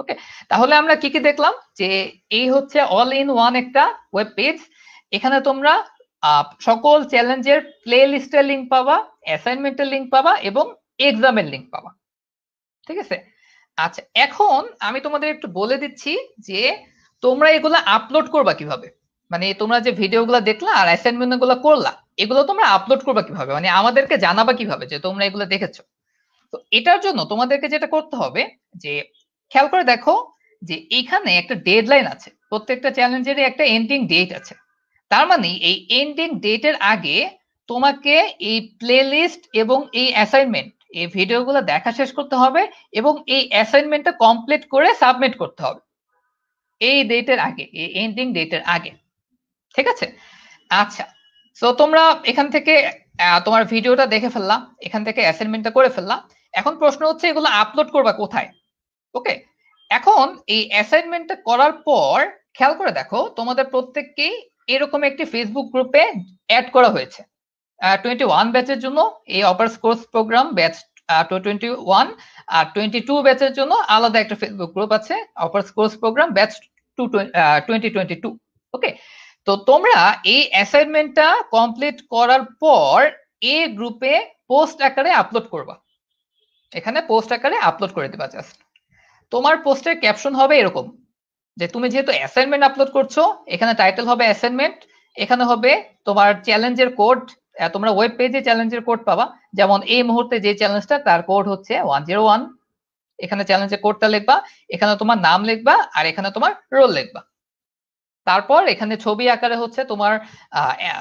ওকে তাহলে আমরা কি কি দেখলাম? যে এই হচ্ছে অল ইন ওয়ান একটা ওয়েব পেজ এখানে তোমরা সকল চ্যালেঞ্জের প্লে লিস্টের লিঙ্ক পাবা অ্যাসাইনমেন্টের লিঙ্ক পাবা এবং এক্সামের লিঙ্ক পাবা। ঠিক আছে? আচ্ছা এখন আমি তোমাদের একটু বলে দিচ্ছি যে তোমরা এগুলো আপলোড করবা কীভাবে? মানে তোমরা যে ভিডিওগুলো দেখলা আর অ্যাসাইনমেন্টগুলো করলা, এগুলো তোমরা আপলোড করবা কীভাবে? মানে আমাদেরকে জানাবা কীভাবে যে তোমরা এগুলো দেখেছ? তো এটার জন্য তোমাদেরকে যেটা করতে হবে যে খেয়াল করে দেখো যে এখানে একটা ডেডলাইন আছে, প্রত্যেকটা চ্যালেঞ্জেরই একটা এন্ডিং ডেট আছে। তার মানে এই এন্ডিং ডেটের আগে তোমাকে এই প্লেলিস্ট এবং এই অ্যাসাইনমেন্ট এই ভিডিওগুলো দেখা শেষ করতে হবে এবং এই অ্যাসাইনমেন্টটা কমপ্লিট করে সাবমিট করতে হবে। এই ডেটের আগে, এই এন্ডিং ডেটের আগে। ঠিক আছে? আচ্ছা তো তোমরা এখান থেকে তোমার ভিডিওটা দেখে ফেললাম, এখান থেকে অ্যাসাইনমেন্টটা করে ফেললাম। এখন প্রশ্ন হচ্ছে, এগুলো আপলোড করবা কোথায়? ওকে এখন এই অ্যাসাইনমেন্টটা করার পর, খেয়াল করে দেখো, তোমাদের প্রত্যেককেই এরকম একটি ফেসবুক গ্রুপে অ্যাড করা হয়েছে। টোয়েন্টি ওয়ান ব্যাচের জন্য এই অপার্স course programme batch twenty one আর টোয়েন্টি টু ব্যাচের জন্য আলাদা একটা ফেসবুক গ্রুপ আছে অপার্স course programme batch two twenty twenty two okay তো তোমরা এই অ্যাসাইনমেন্টটা কমপ্লিট করার পর এই গ্রুপে পোস্ট আকারে আপলোড করবা। এখানে পোস্ট আকারে আপলোড করে দেবা জাস্ট তোমার পোস্টের ক্যাপশন হবে এরকম, যে তুমি যেহেতু অ্যাসাইনমেন্ট আপলোড করছ, এখানে টাইটেল হবে অ্যাসাইনমেন্ট এখানে হবে তোমার চ্যালেঞ্জের কোড তোমরা ওয়েব পেজে চ্যালেঞ্জের কোড পাবা। যেমন এই মুহূর্তে যে চ্যালেঞ্জটা তার কোড হচ্ছে ওয়ান জিরো ওয়ান এখানে চ্যালেঞ্জের কোডটা লিখবা, এখানে তোমার নাম লিখবা, আর এখানে তোমার রোল লিখবা। তারপর এখানে ছবি আকারে হচ্ছে তোমার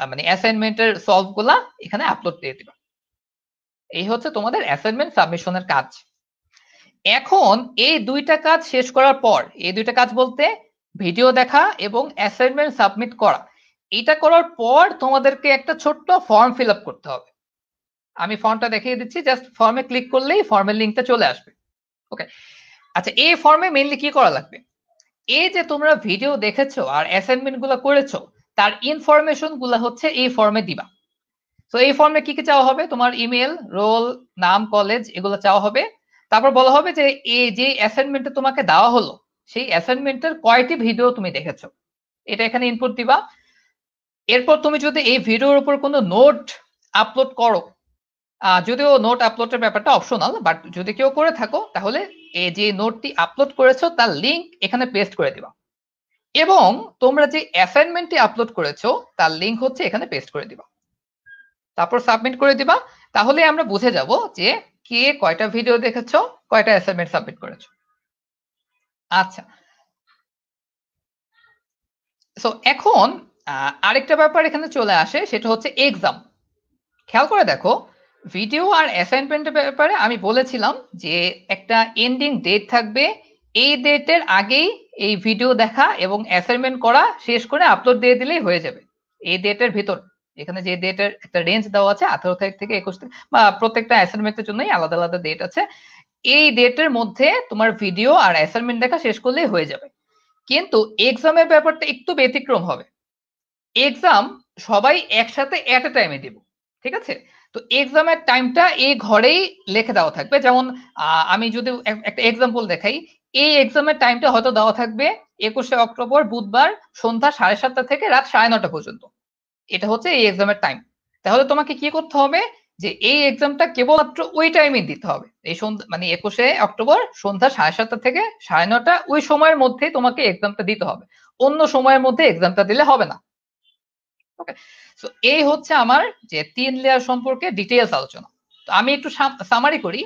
মানে অ্যাসাইনমেন্টের সলভগুলা এখানে আপলোড দিয়ে দিবা। এই হচ্ছে তোমাদের অ্যাসাইনমেন্ট সাবমিশনের কাজ। এখন এই দুইটা কাজ শেষ করার পর, এই দুইটা কাজ বলতে ভিডিও দেখা এবং অ্যাসাইনমেন্ট সাবমিট করা। এটা করার পর তোমাদেরকে একটা ছোট্ট ফর্ম ফিল আপ করতে হবে। আমি ফর্মটা দেখিয়ে দিচ্ছি জাস্ট ফর্মে ক্লিক করলেই ফর্মের লিঙ্কটা চলে আসবে। ওকে আচ্ছা এই ফর্মে মেনলি কি করা লাগবে? এই যে তোমরা ভিডিও দেখেছ আর অ্যাসাইনমেন্টগুলো করেছ, তার ইনফরমেশনগুলো হচ্ছে এই ফর্মে দিবা। তো এই ফর্মে কি কি চাওয়া হবে? তোমার ইমেল রোল নাম কলেজ এগুলো চাওয়া হবে। তারপর বলা হবে যে এই যে অ্যাসাইনমেন্টে তোমাকে দেওয়া হলো, সেই অ্যাসাইনমেন্টের কয়টি ভিডিও তুমি দেখেছ? এটা এখানে ইনপুট দিবা। এরপর তুমি যদি এই ভিডিওর উপর কোনো নোট আপলোড করো যদিও নোট আপলোডের ব্যাপারটা অপশনাল বাট যদি কেউ করে থাকো, তাহলে এই যে নোটটি আপলোড করেছ, তার লিঙ্ক এখানে পেস্ট করে দিবা। এবং তোমরা যে অ্যাসাইনমেন্টটি আপলোড করেছ, তার লিঙ্ক হচ্ছে এখানে পেস্ট করে দিবা। তারপর সাবমিট করে দিবা। তাহলে আমরা বুঝে যাব যে কে কয়টা ভিডিও দেখেছ, কয়টা অ্যাসাইনমেন্ট সাবমিট করেছ। আচ্ছা। সো এখন আরেকটা ব্যাপার এখানে চলে আসে, সেটা হচ্ছে এক্সাম খেয়াল করে দেখো ভিডিও আর অ্যাসাইনমেন্টের ব্যাপারে আমি বলেছিলাম যে একটা এন্ডিং ডেট থাকবে, এই ডেটের আগেই এই ভিডিও দেখা এবং অ্যাসাইনমেন্ট করা শেষ করে আপলোড দিয়ে দিলেই হয়ে যাবে। এই ডেটের ভিতর। এখানে যে ডেটের একটা রেঞ্জ দেওয়া আছে, আঠারো তারিখ থেকে একুশ তারিখ বা প্রত্যেকটা অ্যাসাইনমেন্টের জন্যই আলাদা আলাদা ডেট আছে। এই ডেটের মধ্যে তোমার ভিডিও আর অ্যাসাইনমেন্ট দেখা শেষ করলেই হয়ে যাবে। কিন্তু এক্সামের ব্যাপারটা একটু ব্যতিক্রম হবে। এক্সাম সবাই একসাথে এট এ টাইমে দিব, ঠিক আছে? তো এক্সামের টাইমটা এই ঘরেই লিখে দেওয়া থাকবে। যেমন আমি যদি একটা এক্সাম্পল দেখাই, এই এক্সামের টাইমটা হয়তো দেওয়া থাকবে একুশে অক্টোবর, বুধবার সন্ধ্যা সাড়ে সাতটা থেকে রাত সাড়ে নটা পর্যন্ত। এটা হচ্ছে এই এক্সামের টাইম তাহলে তোমাকে কি করতে হবে যে এই এক্সামটা কেবলমাত্র ওই টাইমে দিতে হবে। এই মানে একুশে অক্টোবর সন্ধ্যা সাড়ে সাতটা থেকে সাড়ে নটা ওই সময়ের মধ্যে তোমাকে এক্সামটা দিতে হবে। অন্য সময়ের মধ্যে এক্সামটা দিলে হবে না। এই হচ্ছে আমার যে তিন লেয়ার সম্পর্কে ডিটেলস আলোচনা। তো আমি একটু সামারি করি।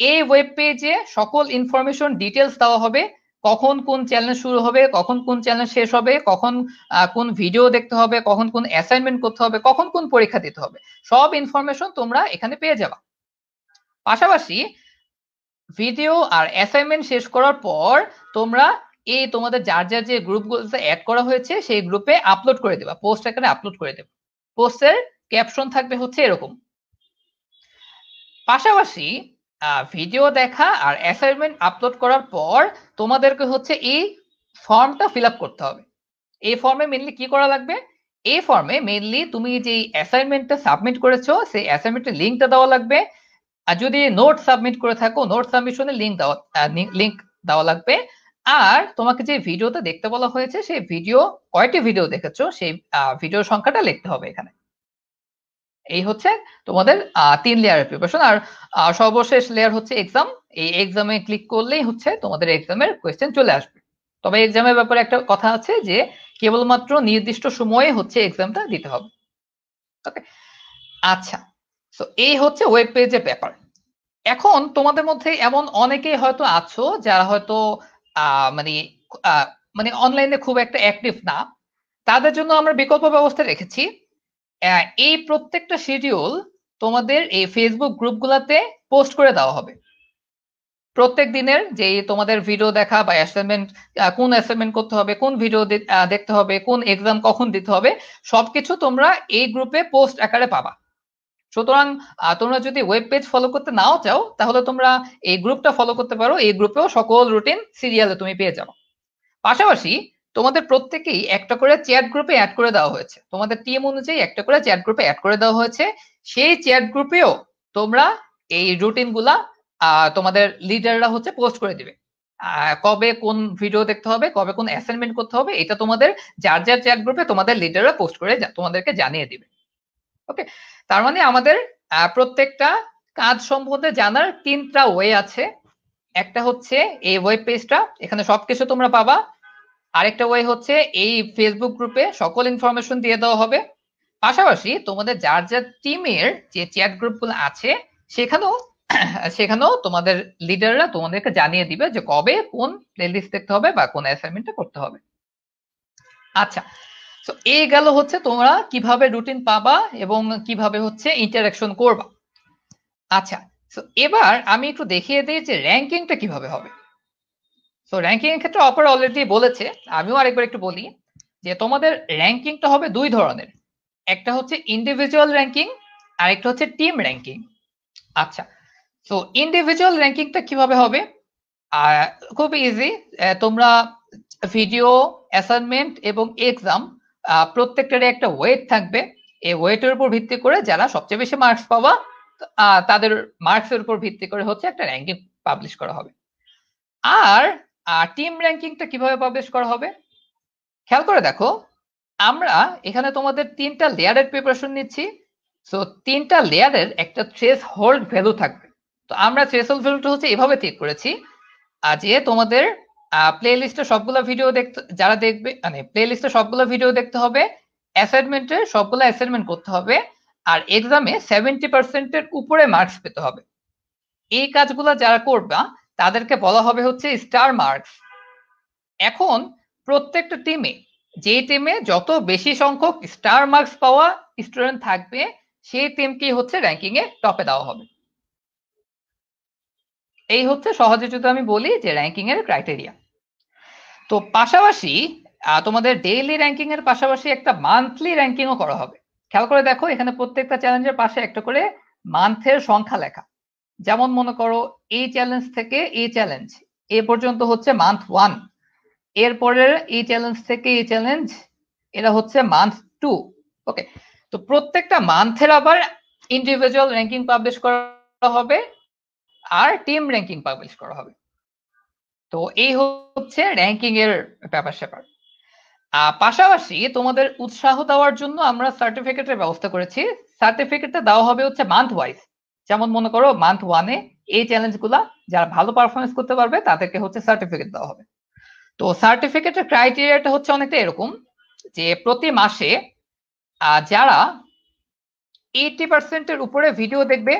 এই ওয়েব পেজে সকল ইনফরমেশন ডিটেলস দেওয়া হবে। কখন কোন চ্যানেল শুরু হবে, কখন কোন চ্যানেল শেষ হবে, কখন কোন ভিডিও দেখতে হবে, কখন কোন অ্যাসাইনমেন্ট করতে হবে, কখন কোন পরীক্ষা দিতে হবে। সব ইনফরমেশন তোমরা এখানে পেয়ে যাবা। পাশাপাশি ভিডিও আর অ্যাসাইনমেন্ট শেষ করার পর তোমরা এই তোমাদের যার যার যে গ্রুপগুলোতে অ্যাড করা হয়েছে, সেই গ্রুপে আপলোড করে দেবা। পোস্ট এখানে আপলোড করে দেবা। পোস্টের ক্যাপশন থাকবে হচ্ছে এরকম। পাশাপাশি ভিডিও দেখা আর অ্যাসাইনমেন্ট আপলোড করার পর তোমাদেরকে হচ্ছে এই ফর্মটা ফিল আপ করতে হবে। এই ফর্মে মেনলি কি করা লাগবে? এই ফর্মে মেনলি তুমি যে অ্যাসাইনমেন্টটা সাবমিট করেছ, সেই অ্যাসাইনমেন্টের লিঙ্কটা দেওয়া লাগবে। আর যদি নোট সাবমিট করে থাকো নোট সাবমিশনের লিঙ্ক দেওয়া লিঙ্ক দেওয়া লাগবে। আর তোমাকে যে ভিডিওতে দেখতে বলা হয়েছে, সেই ভিডিও কয়টি ভিডিও দেখেছ, সেই ভিডিওর সংখ্যাটা লিখতে হবে এখানে। এই হচ্ছে তোমাদের তিন লেয়ারের প্রিপারেশন আর সর্বশেষ লেয়ার হচ্ছে এক্সাম এই এক্সামে ক্লিক করলেই হচ্ছে তোমাদের এক্সামের কোয়েশ্চেন চলে আসবে। তবে এক্সামের ব্যাপারে একটা কথা আছে যে, কেবলমাত্র নির্দিষ্ট সময়ে হচ্ছে এক্সামটা দিতে হবে। ওকে আচ্ছা তো এই হচ্ছে ওয়েব পেজের ব্যাপার। এখন তোমাদের মধ্যে এমন অনেকেই হয়তো আছো যারা হয়তো মানে মানে অনলাইনে খুব একটা অ্যাক্টিভ না। তাদের জন্য আমরা বিকল্প ব্যবস্থা রেখেছি। এই প্রত্যেকটা শিডিউল তোমাদের এই ফেসবুক গ্রুপগুলোতে পোস্ট করে দেওয়া হবে। প্রত্যেক দিনের যে তোমাদের ভিডিও দেখা বা অ্যাসাইনমেন্ট কোন অ্যাসাইনমেন্ট করতে হবে, কোন ভিডিও দেখতে হবে, কোন এক্সাম কখন দিতে হবে, সবকিছু তোমরা এই গ্রুপে পোস্ট আকারে পাবা। সুতরাং তোমরা যদি ওয়েব পেজ ফলো করতে নাও চাও, তাহলে তোমরা এই গ্রুপটা ফলো করতে পারো। এই গ্রুপেও সকল রুটিন সিরিয়ালে তুমি পেয়ে যাও পাশাপাশি তোমাদের প্রত্যেকেই একটা করে চ্যাট গ্রুপে অ্যাড করে দেওয়া হয়েছে। তোমাদের টিম অনুযায়ী একটা করে চ্যাট গ্রুপে অ্যাড করে দেওয়া হয়েছে। সেই চ্যাট গ্রুপেও তোমরা এই রুটিনগুলা তোমাদের লিডাররা হচ্ছে পোস্ট করে দিবে। কবে কোন ভিডিও দেখতে হবে, কবে কোন অ্যাসাইনমেন্ট করতে হবে, এটা তোমাদের, যার যার চ্যাট গ্রুপে তোমাদের লিডাররা পোস্ট করে তোমাদেরকে জানিয়ে দিবে। ওকে তার মানে আমাদের প্রত্যেকটা কাজ সম্বন্ধে জানার তিনটা ওয়ে আছে। একটা হচ্ছে এই ওয়েব পেজটা এখানে সবকিছু তোমরা পাবা। আরেকটা ওয়ে হচ্ছে এই ফেসবুক গ্রুপে সকল ইনফরমেশন দিয়ে দেওয়া হবে। পাশাপাশি তোমাদের যার যার টিমের যে চ্যাট গ্রুপগুলো আছে, সেখানেও সেখানেও তোমাদের লিডাররা তোমাদেরকে জানিয়ে দিবে যে কবে কোন প্লেলিস্ট দেখতে হবে বা কোন অ্যাসাইনমেন্টটা করতে হবে। আচ্ছা তো এই গেল হচ্ছে তোমরা কীভাবে রুটিন পাবা এবং কীভাবে হচ্ছে ইন্টারাকশন করবা। আচ্ছা তো এবার আমি একটু দেখিয়ে দিই যে র্যাঙ্কিংটা কীভাবে হবে। তো র্যাঙ্কিং এর ক্ষেত্রে অপার অলরেডি বলেছে, আমিও আরেকবার একটু বলি যে তোমাদের র্যাঙ্কিংটা হবে দুই ধরনের। একটা হচ্ছে ইন্ডিভিজুয়াল র্যাঙ্কিং আর একটা হচ্ছে টিম র্যাঙ্কিং আচ্ছা তো ইন্ডিভিজুয়াল র্যাঙ্কিংটা কীভাবে হবে? খুব ইজি তোমরা ভিডিও অ্যাসাইনমেন্ট এবং এক্সাম প্রত্যেকটারই একটা ওয়েট থাকবে। এই ওয়েটের উপর ভিত্তি করে যারা সবচেয়ে বেশি মার্কস পাবা তাদের মার্কসের উপর ভিত্তি করে হচ্ছে একটা র্যাঙ্কিং পাবলিশ করা হবে। আর টিম র্যাঙ্কিংটা কীভাবে পাবলিশ করা হবে? খেয়াল করে দেখো, আমরা এখানে তোমাদের তিনটা লেয়ারের প্রিপারেশন নিচ্ছি। সো তিনটা লেয়ারের একটা ট্রেস হোল্ড ভ্যালু থাকবে। তো আমরা ট্রেস হোল্ড ভ্যালুটা হচ্ছে এভাবে ঠিক করেছি যে তোমাদের প্লে লিস্টে সবগুলো ভিডিও দেখতে, যারা দেখবে মানে প্লে লিস্টে সবগুলো ভিডিও দেখতে হবে অ্যাসাইনমেন্টে সবগুলো অ্যাসাইনমেন্ট করতে হবে, আর এক্সামে সেভেন্টি পার্সেন্টের উপরে মার্কস পেতে হবে। এই কাজগুলো যারা করবা, তাদেরকে বলা হবে হচ্ছে স্টার মার্কস এখন প্রত্যেকটা টিমে যে টিমে যত বেশি সংখ্যক স্টার মার্কস পাওয়া স্টুডেন্ট থাকবে, সেই টিমকেই হচ্ছে র্যাঙ্কিং এ টপে দেওয়া হবে। এই হচ্ছে সহজে যদি আমি বলি যে র্যাঙ্কিং এর ক্রাইটেরিয়া তো পাশাপাশি তোমাদের ডেইলি র্যাঙ্কিং এর পাশাপাশি একটা মান্থলি র্যাঙ্কিংও করা হবে। খেয়াল করে দেখো, এখানে প্রত্যেকটা চ্যালেঞ্জের পাশে একটা করে মান্থের সংখ্যা লেখা। যেমন মনে করো এই চ্যালেঞ্জ থেকে এই চ্যালেঞ্জ এ পর্যন্ত হচ্ছে মান্থ ওয়ান এরপরের এই চ্যালেঞ্জ থেকে এই চ্যালেঞ্জ এটা হচ্ছে মান্থ টু ওকে তো প্রত্যেকটা মান্থের আবার ইন্ডিভিজুয়াল র্যাঙ্কিং পাবলিশ করা হবে, আর টিম র্যাঙ্কিং পাবলিশ করা হবে। তো এই হচ্ছে র্যাঙ্কিং এর ব্যাপার স্যাপার। পাশাপাশি তোমাদের উৎসাহ দেওয়ার জন্য আমরা সার্টিফিকেটের ব্যবস্থা করেছি। সার্টিফিকেটটা দেওয়া হবে হচ্ছে মান্থ ওয়াইজ যেমন মনে করো মান্থ ওয়ানে এই চ্যালেঞ্জগুলা যারা ভালো পারফরমেন্স করতে পারবে তাদেরকে হচ্ছে সার্টিফিকেট দেওয়া হবে। তো সার্টিফিকেটের ক্রাইটেরিয়াটা হচ্ছে অনেকটা এরকম যে প্রতি মাসে যারা এইটি পার্সেন্টের উপরে ভিডিও দেখবে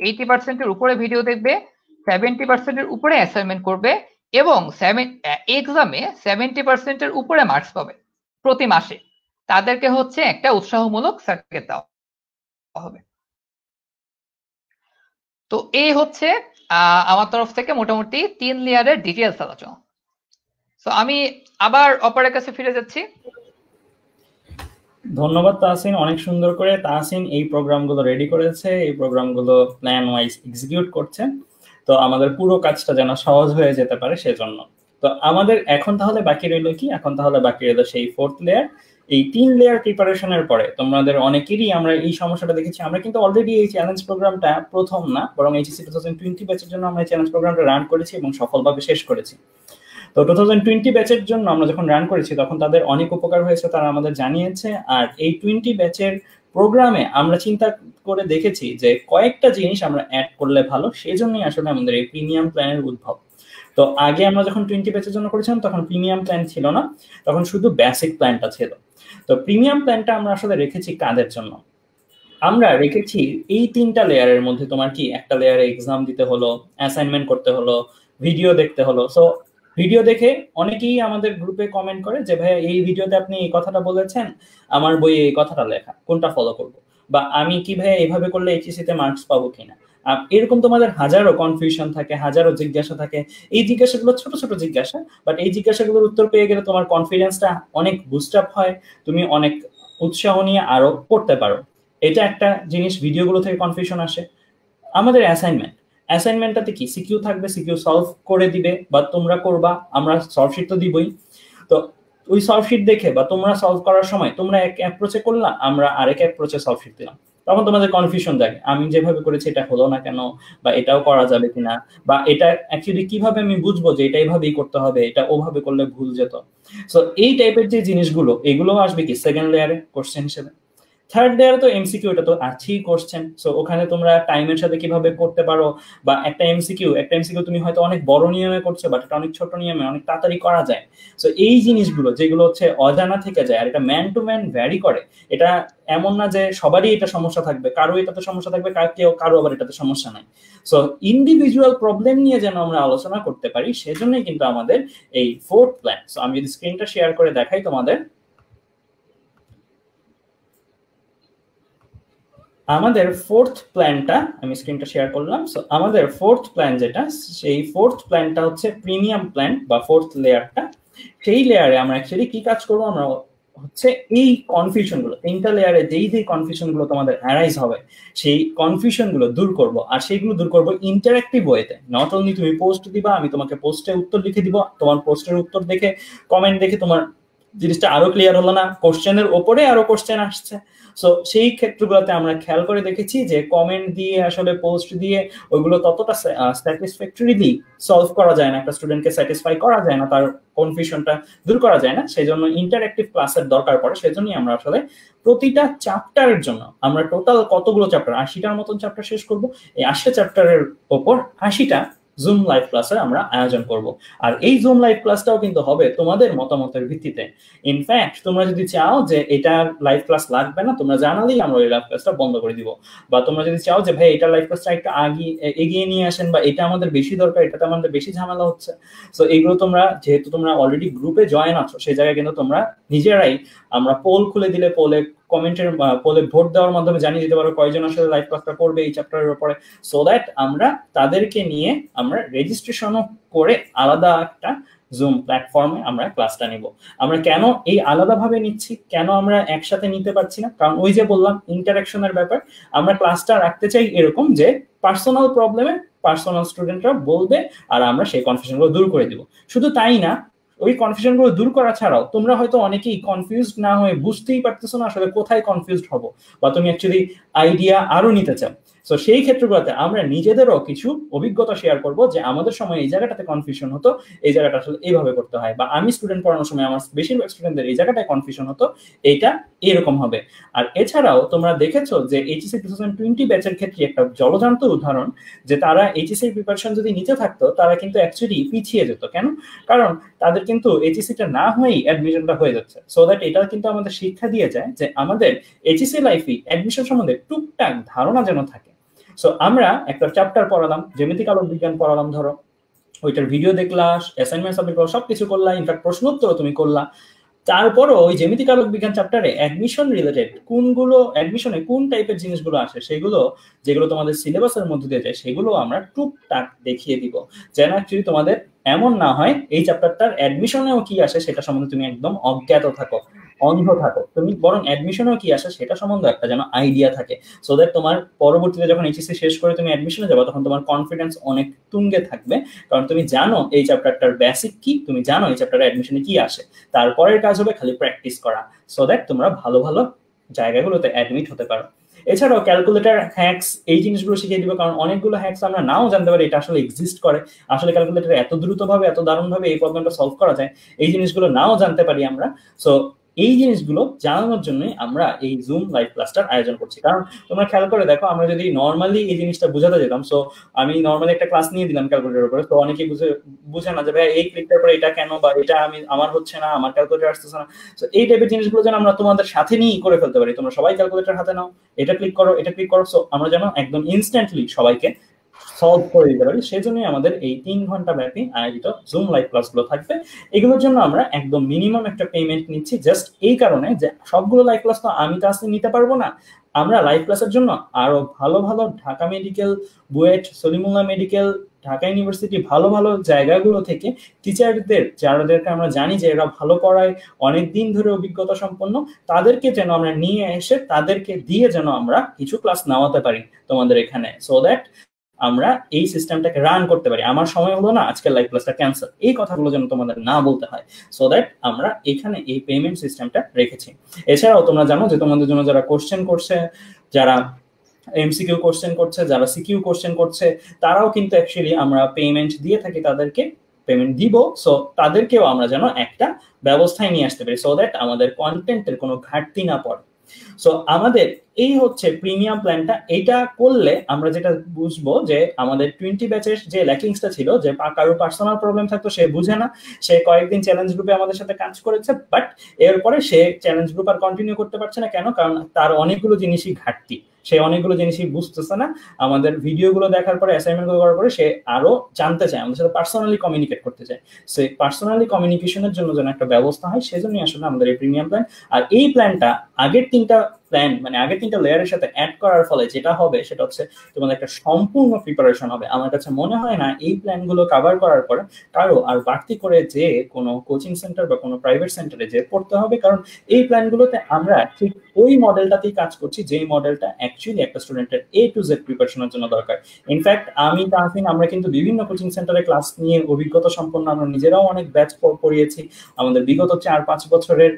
এইটি পার্সেন্টের উপরে ভিডিও দেখবে সেভেন্টি পার্সেন্টের উপরে অ্যাসাইনমেন্ট করবে এবং এক্সামে সেভেন্টি পার্সেন্টের উপরে মার্কস পাবে প্রতি মাসে। তাদেরকে হচ্ছে একটা উৎসাহমূলক সার্টিফিকেট দেওয়া হবে। তো এই হচ্ছে আমার তরফ থেকে মোটামুটি তিন লেয়ারের ডিটেলস আলোচনা। তো আমি আবার অপারের কাছে ফিরে যাচ্ছি। ধন্যবাদ তাহসিন, অনেক সুন্দর করে। তাহসিন, এই প্রোগ্রামগুলো রেডি করেছে, এই প্রোগ্রামগুলো প্ল্যান ওয়াইজ এক্সিকিউট করছে। তো আমাদের পুরো কাজটা যেন সহজ হয়ে যেতে পারে সেজন্য। তো আমাদের এখন তাহলে বাকি রইল কি? এখন তাহলে বাকি রইল সেই ফোর্থ লেয়ার এই তিন লেয়ার প্রিপারেশনের পরে তোমাদের অনেকেরই আমরা এই সমস্যাটা দেখেছি। আমরা কিন্তু অলরেডি এই চ্যালেঞ্জ প্রোগ্রামটা প্রথম না, বরং এইচএসসি টু থাউজেন্ড টোয়েন্টি ব্যাচের জন্য আমরা চ্যালেঞ্জ প্রোগ্রামটা রান করেছি এবং সফলভাবে শেষ করেছি। তো টু থাউজেন্ড টোয়েন্টি ব্যাচের জন্য আমরা যখন রান করেছি, তখন তাদের অনেক উপকার হয়েছে, তারা আমাদের জানিয়েছে। আর এই টোয়েন্টি ব্যাচের প্রোগ্রামে আমরা চিন্তা করে দেখেছি যে কয়েকটা জিনিস আমরা অ্যাড করলে ভালো সেই জন্যই আসলে আমাদের এই প্রিমিয়াম প্ল্যানের উদ্ভব। তো আগে আমরা যখন টোয়েন্টি ব্যাচের জন্য করেছিলাম, তখন প্রিমিয়াম প্ল্যান ছিল না, তখন শুধু বেসিক প্ল্যানটা ছিল। তো প্রিমিয়াম প্ল্যানটা আমরা আসলে রেখেছি কাদের জন্য? আমরা রেখেছি এই তিনটা লেয়ারের মধ্যে তোমার কি একটা লেয়ারে এক্সাম দিতে হলো অ্যাসাইনমেন্ট করতে হলো ভিডিও দেখতে হলো। সো ভিডিও দেখে অনেকেই আমাদের গ্রুপে কমেন্ট করে যে ভাই এই ভিডিওতে আপনি এই কথাটা বলেছেন, আমার বইয়ে এই কথাটা লেখা, কোনটা ফলো করব? বা, আমি কি ভাই এইভাবে করলে এইচএসিতে মার্কস পাবো কিনা? এরকম তোমাদের হাজারো কনফিউশন থাকে, হাজারো জিজ্ঞাসা থাকে। এই জিজ্ঞাসাগুলো ছোট ছোট জিজ্ঞাসা বাট এই জিজ্ঞাসাগুলোর উত্তর পেয়ে গেলে তোমার কনফিডেন্সটা অনেক বুস্ট আপ হয়, তুমি অনেক উৎসাহ নিয়ে আরও পড়তে পারো। এটা একটা জিনিস ভিডিওগুলো থেকে কনফিউশন আসে। আমাদের অ্যাসাইনমেন্ট অ্যাসাইনমেন্টটাতে কি? সিকিউ থাকবে সিকিউ সলভ করে দিবে, বা তোমরা করবা, আমরা সলভ শিট তো দিবই। তো ওই সলভ শিট দেখে বা তোমরা সলভ করার সময় তোমরা এক অ্যাপ্রোচে করলা, আমরা আরেক অ্যাপ্রোচে সলভ শিট দিলাম। তখন তোমাদের কনফিউশন জাগে, আমি যেভাবে করেছি এটা হলো না কেন, বা এটাও করা যাবে কিনা, বা এটা অ্যাকচুয়ালি কীভাবে আমি বুঝব যে এটা এইভাবেই করতে হবে, এটা ওভাবে করলে ভুল যেত। সো এই টাইপের যে জিনিসগুলো এগুলো আসবে কি? সেকেন্ড লেয়ারে কোশ্চেন হিসেবে। থার্ড লেয়ারে তো এমসিকিউ এটা তো আছেই কোশ্চেন সো ওখানে তোমরা টাইমের সাথে কীভাবে করতে পারো? বা একটা এমসিকিউ একটা এমসিকিউ তুমি হয়তো অনেক বড় নিয়মে করছ বাট এটা অনেক ছোট নিয়মে, অনেক তাড়াতাড়ি করা যায়। সো এই জিনিসগুলো, যেগুলো হচ্ছে অজানা থেকে যায়, আর এটা ম্যান টু ম্যান ভ্যারি করে, এটা এমন না যে সবারই এটা সমস্যা থাকবে, কারও এটাতে সমস্যা থাকবে, কার কেউ, কারও আবার এটাতে সমস্যা নাই। সো ইন্ডিভিজুয়াল প্রবলেম নিয়ে যেন আমরা আলোচনা করতে পারি, সেজন্যই কিন্তু আমাদের এই ফোর্থ প্ল্যান সো আমি যদি স্ক্রিনটা শেয়ার করে দেখাই তোমাদের আমাদের ফোর্থ প্ল্যানটা আমি স্ক্রিনটা শেয়ার করলাম সো আমাদের ফোর্থ প্ল্যান যেটা, সেই ফোর্থ প্ল্যানটা হচ্ছে প্রিমিয়াম প্ল্যান বা ফোর্থ লেয়ারটা সেই লেয়ারে আমরা অ্যাকচুয়ালি কি কাজ করব? আমরা হচ্ছে এই কনফিউশনগুলো তিনটা লেয়ারে যেই যেই কনফিউশনগুলো তোমাদের অ্যারাইজ হবে, সেই কনফিউশনগুলো দূর করব। আর সেইগুলো দূর করব ইন্টারাক্টিভ ওয়েতে নট অনলি তুমি পোস্ট দিবা, আমি তোমাকে পোস্টে উত্তর লিখে দিব, তোমার পোস্টের উত্তর দেখে কমেন্ট দেখে তোমার জিনিসটা আরও ক্লিয়ার হলো না কোশ্চেনের ওপরে আরও কোশ্চেন আসছে। সো সেই ক্ষেত্রগুলোতে আমরা খেয়াল করে দেখেছি যে কমেন্ট দিয়ে, আসলে পোস্ট দিয়ে, ওইগুলো ততটা স্যাটিসফ্যাক্টরিলি সলভ করা যায় না। একটা স্টুডেন্টকে স্যাটিসফাই করা যায় না, তার কনফিউশনটা দূর করা যায় না। সেই জন্য ইন্টারঅ্যাক্টিভ ক্লাসের দরকার পড়ে। সেই জন্যই আমরা আসলে প্রতিটা চ্যাপ্টারের জন্য আমরা টোটাল কতগুলো চ্যাপ্টার আশিটার মতন চ্যাপ্টার শেষ করব। এই আশিটা চ্যাপ্টারের ওপর আশিটা জুম লাইভ ক্লাসের আমরা আয়োজন করব। আর এই জুম লাইভ ক্লাসটাও কিন্তু হবে তোমাদের মতামতের ভিত্তিতে। ইনফ্যাক্ট তোমরা যদি চাও যে এটা লাইভ ক্লাস লাগবে না, তোমরা জানালেই আমরা ওই লাইভ ক্লাসটা বন্ধ করে দিব। বা তোমরা যদি চাও যে, ভাই, এটা লাইভ ক্লাসটা একটু আগে এগিয়ে নিয়ে আসেন বা এটা আমাদের বেশি দরকার, এটাতে আমাদের বেশি ঝামেলা হচ্ছে। সো এইগুলো তোমরা, যেহেতু তোমরা অলরেডি গ্রুপে জয়েন আছো, সেই জায়গায় কিন্তু তোমরা নিজেরাই আমরা পোল খুলে দিলে পোলে কমেন্টের পোলে ভোট দেওয়ার মাধ্যমে জানিয়ে দিতে পারো কয়জন আসলে লাইভ ক্লাসটা করবে এই চ্যাপ্টারের উপরে। সো দ্যাট আমরা তাদেরকে নিয়ে আমরা রেজিস্ট্রেশনও করে আলাদা একটা জুম প্ল্যাটফর্মে আমরা ক্লাসটা নিব। আমরা কেন এই আলাদাভাবে নিচ্ছি? কেন আমরা একসাথে নিতে পারছি না? কারণ ওই যে বললাম ইন্টারাকশনের ব্যাপার। আমরা ক্লাসটা রাখতে চাই এরকম যে পার্সোনাল প্রবলেমে পার্সোনাল স্টুডেন্টরা বলবে আর আমরা সেই কনফিউশনগুলো দূর করে দিব। শুধু তাই না ওই কনফিউশনগুলো দূর করা ছাড়াও তোমরা হয়তো অনেকেই কনফিউজ না হয়ে বুঝতেই পারতেছো না আসলে কোথায় কনফিউজড হব বা তুমি অ্যাকচুয়ালি আইডিয়া আরও নিতে চাও। সো সেই ক্ষেত্রগুলোতে আমরা নিজেদেরও কিছু অভিজ্ঞতা শেয়ার করব যে আমাদের সময় এই জায়গাটাতে কনফিউশন হতো, এই জায়গাটা আসলে এইভাবে করতে হয় বা আমি স্টুডেন্ট পড়ানোর সময় আমার বেশিরভাগ স্টুডেন্টদের এই জায়গাটায় কনফিউশন হতো, এইটা এরকম হবে। আর এছাড়াও তোমরা দেখেছ যে এইচএসসি টু থাউজেন্ড টোয়েন্টি ব্যাচের ক্ষেত্রে একটা জলজান্ত উদাহরণ যে তারা এইচএসসি প্রিপারেশন যদি নিতে থাকতো, তারা কিন্তু অ্যাকচুয়ালি পিছিয়ে যেত। কেন? কারণ তাদের কিন্তু এইচএসসিটা না হয়েই অ্যাডমিশনটা হয়ে যাচ্ছে। সো দ্যাট এটা কিন্তু আমাদের শিক্ষা দিয়ে যায় যে আমাদের এইচএসসি লাইফে অ্যাডমিশন সম্বন্ধে টুকটাক ধারণা যেন থাকে। সো আমরা একটা চ্যাপ্টার পড়ালাম জ্যামিতিক আলোক বিজ্ঞান পড়ালাম ধরো। ওইটার ভিডিও দেখলা অ্যাসাইনমেন্ট সাবমিট করো সবকিছু করলা ইনফ্যাক্ট প্রশ্ন উত্তর তুমি করলা। তারপরও ওই জ্যামিতিক আলোক বিজ্ঞান চ্যাপ্টারে অ্যাডমিশন রিলেটেড কোনগুলো অ্যাডমিশনে কোন টাইপের জিনিসগুলো আসে, সেগুলো যেগুলো তোমাদের সিলেবাসের মধ্যে দিয়ে যায়, সেগুলো আমরা টুকটাক দেখিয়ে দিব। যেন অ্যাকচুয়ালি তোমাদের এমন না হয় এই চ্যাপ্টারটার অ্যাডমিশনেও কি আসে সেটা সম্বন্ধে তুমি একদম অজ্ঞাত থাকো, অন্ধ থাকো। তুমি বরং অ্যাডমিশনেও কি আসে সেটা সম্বন্ধে একটা যেন আইডিয়া থাকে। সো দ্যাট তোমার পরবর্তীতে যখন এইচএসসি শেষ করে তুমি অ্যাডমিশনে যাব, তখন তোমার কনফিডেন্স অনেক তুঙ্গে থাকবে। কারণ তুমি জানো এই চ্যাপ্টারটার বেসিক কি, তুমি জানো এই চ্যাপ্টার অ্যাডমিশনে কি আসে। তারপরের কাজ হবে খালি প্র্যাকটিস করা। সো দ্যাট তোমরা ভালো ভালো জায়গাগুলোতে অ্যাডমিট হতে পারো। এছাড়াও ক্যালকুলেটার হ্যাক্স এই জিনিসগুলো শিখিয়ে দিব, কারণ অনেকগুলো হ্যাক্স আমরা নাও জানতে পারি, এটা আসলে এক্সিস্ট করে। আসলে ক্যালকুলেটার এত দ্রুতভাবে, এত দারুণভাবে এই প্রবলেমটা সলভ করা যায়, এই জিনিসগুলো নাও জানতে পারি আমরা। সো এই জিনিসগুলো জানানোর জন্য আমরা এই জুম লাইভ ক্লাসটার আয়োজন করছি। কারণ তোমরা খেয়াল করে দেখো, আমরা যদি নর্মালি এই জিনিসটা বুঝাতে যেতাম সো আমি নর্মালি একটা ক্লাস নিয়ে দিলাম ক্যালকুলেটার উপরে, তো অনেকে বুঝে বুঝে না যে ভাই এই ক্লিকটার পরে এটা কেন? বা এটা আমি, আমার হচ্ছে না, আমার ক্যালকুলেটার আসতেছে না। তো এই টাইপের জিনিসগুলো যেন আমরা তোমাদের সাথে নিয়েই করে ফেলতে পারি। তোমরা সবাই ক্যালকুলেটার হাতে নাও, এটা ক্লিক করো, এটা ক্লিক করো। সো আমরা যেন একদম ইনস্ট্যান্টলি সবাইকে সলভ করে দিতে পারি সেই জন্যই আমাদের এই তিন ঘণ্টা ব্যাপী আয়োজিত জুম লাইভ ক্লাসগুলো থাকবে। এগুলোর জন্য আমরা একদম মিনিমাম একটা পেমেন্ট নিচ্ছি জাস্ট এই কারণে যে সবগুলো লাইভ ক্লাস তো আমি তো আসতে নিতে পারব না, আমরা লাইভ ক্লাসের জন্য আরও ভালো ভালো Dhaka medical BUET, Salimullah medical Dhaka university ভালো ভালো জায়গাগুলো থেকে টিচারদের যাদেরকে আমরা জানি যে এরা ভালো পড়ায়, অনেক দিন ধরে অভিজ্ঞতা সম্পন্ন, তাদেরকে যেন আমরা নিয়ে এসে তাদেরকে দিয়ে যেন আমরা কিছু ক্লাস নেওয়াতে পারি তোমাদের এখানে। সো দ্যাট আমরা এই সিস্টেমটাকে রান করতে পারি। আমার সময় হলো না, আজকের লাইভ ক্লাসটা ক্যান্সেল এই কথাগুলো যেন তোমাদের না বলতে হয়। সো দ্যাট আমরা এখানে এই পেমেন্ট সিস্টেমটা রেখেছি। এছাড়াও তোমরা জানো যে তোমাদের জন্য যারা কোশ্চেন করছে, যারা এমসিকিউ কোশ্চেন করছে, যারা সিকিউ কোশ্চেন করছে, তারাও কিন্তু অ্যাকচুয়ালি আমরা পেমেন্ট দিয়ে থাকি তাদেরকে পেমেন্ট দিব। সো তাদেরকেও আমরা যেন একটা ব্যবস্থায় নিয়ে আসতে পারি। সো দ্যাট আমাদের কন্টেন্টের কোনো ঘাটতি না পড়ে। সো আমাদের এই হচ্ছে প্রিমিয়াম প্ল্যানটা এটা করলে আমরা যেটা বুঝব যে আমাদের টোয়েন্টি ব্যাচের যে ল্যাকিংসটা ছিল, যে কারও পার্সোনাল প্রবলেম থাকতো, সে বুঝে না। সে কয়েকদিন চ্যালেঞ্জ গ্রুপে আমাদের সাথে কাজ করেছে বাট এরপরে সে চ্যালেঞ্জ গ্রুপ আর কন্টিনিউ করতে পারছে না। কেন? কারণ তার অনেকগুলো জিনিসই ঘাটতি। সে অনেকগুলো জিনিসই বুঝতেছে না। আমাদের ভিডিওগুলো দেখার পরে অ্যাসাইনমেন্টগুলো করার পরে সে আরও জানতে চায়, আমাদের সাথে পার্সোনালি কমিউনিকেট করতে চায়। সে পার্সোনালি কমিউনিকেশনের জন্য যেন একটা ব্যবস্থা হয়, সেজন্যই আসলে আমাদের এই প্রিমিয়াম প্ল্যান আর এই প্ল্যানটা আগের তিনটা প্ল্যান মানে আগের তিনটা লেয়ারের সাথে অ্যাড করার ফলে যেটা হবে সেটা হচ্ছে তোমাদের একটা সম্পূর্ণ প্রিপারেশন হবে। আমার কাছে মনে হয় না এই প্ল্যানগুলো কভার করার পরে কারও আর বাড়তি করে যে কোনো কোচিং সেন্টার বা কোনো প্রাইভেট সেন্টারে যে পড়তে হবে। কারণ এই প্ল্যানগুলোতে আমরা ঠিক ওই মডেলটাতেই কাজ করছি, যেই মডেলটা অ্যাকচুয়ালি একটা স্টুডেন্টের এ টু জেড প্রিপারেশনের জন্য দরকার। ইনফ্যাক্ট আমি তাহসিন আমরা কিন্তু বিভিন্ন কোচিং সেন্টারে ক্লাস নিয়ে অভিজ্ঞতা সম্পন্ন, আমরা নিজেরাও অনেক ব্যাচ পড়িয়েছি। আমাদের বিগত চার, পাঁচ বছরের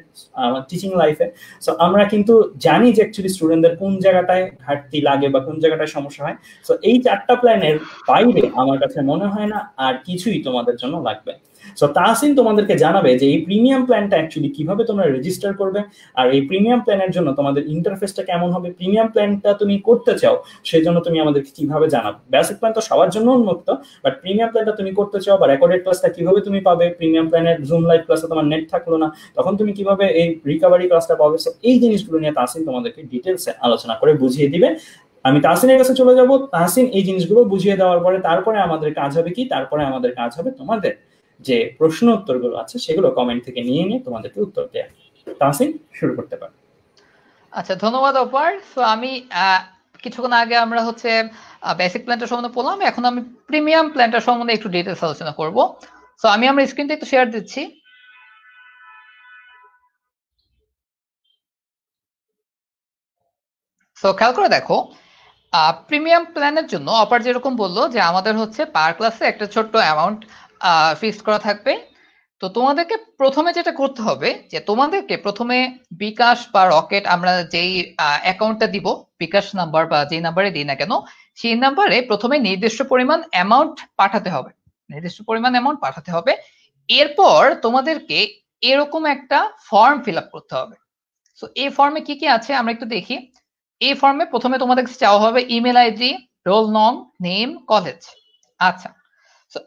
টিচিং লাইফে সো আমরা কিন্তু জানি যে অ্যাকচুয়ালি স্টুডেন্টদের কোন জায়গাটায় ঘাটতি লাগে বা কোন জায়গাটায় সমস্যা হয়। তো এই চারটা প্ল্যানের বাইরে আমার কাছে মনে হয় না আর কিছুই তোমাদের জন্য লাগবে সো তাহসিন তোমাদেরকে জানাবে যে এই প্রিমিয়াম প্ল্যানটা অ্যাকচুয়ালি কীভাবে তোমরা রেজিস্টার করবে আর এই প্রিমিয়াম প্ল্যানের জন্য তোমাদের ইন্টারফেসটা কেমন হবে? প্রিমিয়াম প্ল্যানটা তুমি করতে চাও সেই জন্য তুমি আমাদেরকে কীভাবে জানাবে? বেসিক প্ল্যান তো সবার জন্য উন্মুক্ত বাট প্রিমিয়াম প্ল্যানটা তুমি করতে চাও বা রেকর্ডেড ক্লাসটা কীভাবে তুমি পাবে? প্রিমিয়াম প্ল্যানের জুম লাইভ ক্লাসে তোমার নেট থাকল না, তখন তুমি কীভাবে এই রিকভারি ক্লাসটা পাবে? সো এই জিনিসগুলো নিয়ে তাহসিন তোমাদেরকে ডিটেলসে আলোচনা করে বুঝিয়ে দিবে। আমি তাহসিনের কাছে চলে যাব। তাহসিন এই জিনিসগুলো বুঝিয়ে দেওয়ার পরে তারপরে আমাদের কাজ হবে কি? তারপরে আমাদের কাজ হবে তোমাদের যে প্রশ্ন উত্তরগুলো আছে, সেগুলো কমেন্ট থেকে নিয়ে নিয়ে তোমাদেরকে উত্তর দেয়া। তাহসিন, শুরু করতে পারো। আচ্ছা ধন্যবাদ, অপার। তো আমি কিছুক্ষণ আগে আমরা হচ্ছে বেসিক প্ল্যানটা সম্বন্ধে বললাম এখন আমি প্রিমিয়াম প্ল্যানটা সম্বন্ধে একটু ডিটেলস আলোচনা করব। তো আমি আমার স্ক্রিনটা একটু শেয়ার দিচ্ছি। তো খেয়াল করে দেখো প্রিমিয়াম প্ল্যানের জন্য অপার যেরকম বলল যে আমাদের হচ্ছে পার ক্লাসে একটা ছোট্ট অ্যামাউন্ট ফিক্সড করা থাকবে। তো তোমাদেরকে প্রথমে যেটা করতে হবে, যে তোমাদেরকে প্রথমে বিকাশ বা রকেট আমরা যেই অ্যাকাউন্টটা দিব, বিকাশ নাম্বার বা যেই নাম্বারে দিই না কেন, সেই নাম্বারে প্রথমে নির্দিষ্ট পরিমাণ অ্যামাউন্ট পাঠাতে হবে। নির্দিষ্ট পরিমাণ অ্যামাউন্ট পাঠাতে হবে। এরপর তোমাদেরকে এরকম একটা ফর্ম ফিল করতে হবে। তো এই ফর্মে কি কি আছে আমরা একটু দেখি। এই ফর্মে প্রথমে তোমাদের চাওয়া হবে ইমেল আইডি রোল নং নেম কলেজ আচ্ছা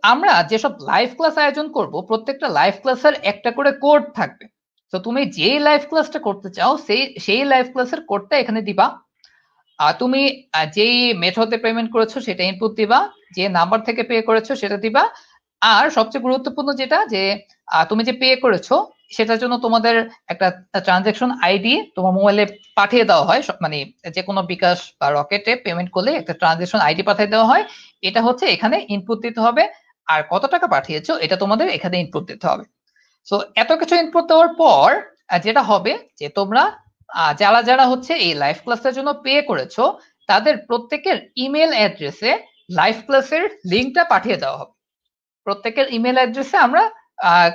আমরা যেসব লাইভ ক্লাস আয়োজন করব, প্রত্যেকটা লাইভ ক্লাসের একটা করে কোড থাকবে। তো তুমি যে লাইভ ক্লাসটা করতে চাও, সেই সেই লাইভ ক্লাসের কোডটা এখানে দিবা। আর তুমি যেই মেথডে পেমেন্ট করেছ, সেটা ইনপুট দিবা। যে নাম্বার থেকে পে করেছ, সেটা দিবা। আর সবচেয়ে গুরুত্বপূর্ণ যেটা, যে তুমি যে পে করেছ, সেটার জন্য তোমাদের একটা ট্রানজেকশন আইডি তোমার মোবাইলে পাঠিয়ে দেওয়া হয়। মানে যে কোনো বিকাশ বা রকেটে পেমেন্ট করলে একটা ট্রানজেকশন আইডি পাঠিয়ে দেওয়া হয়। এটা হচ্ছে এখানে ইনপুট দিতে হবে। আর কত টাকা পাঠিয়েছো, এটা তোমাদের এখানে ইনপুট দিতে হবে। সো এত কিছু ইনপুট দেওয়ার পর যেটা হবে যে তোমরা যারা যারা হচ্ছে এই লাইভ ক্লাসের জন্য পে করেছ, তাদের প্রত্যেকের ইমেল অ্যাড্রেসে লাইভ ক্লাসের লিঙ্কটা পাঠিয়ে দেওয়া হবে। প্রত্যেকের ইমেল অ্যাড্রেসে আমরা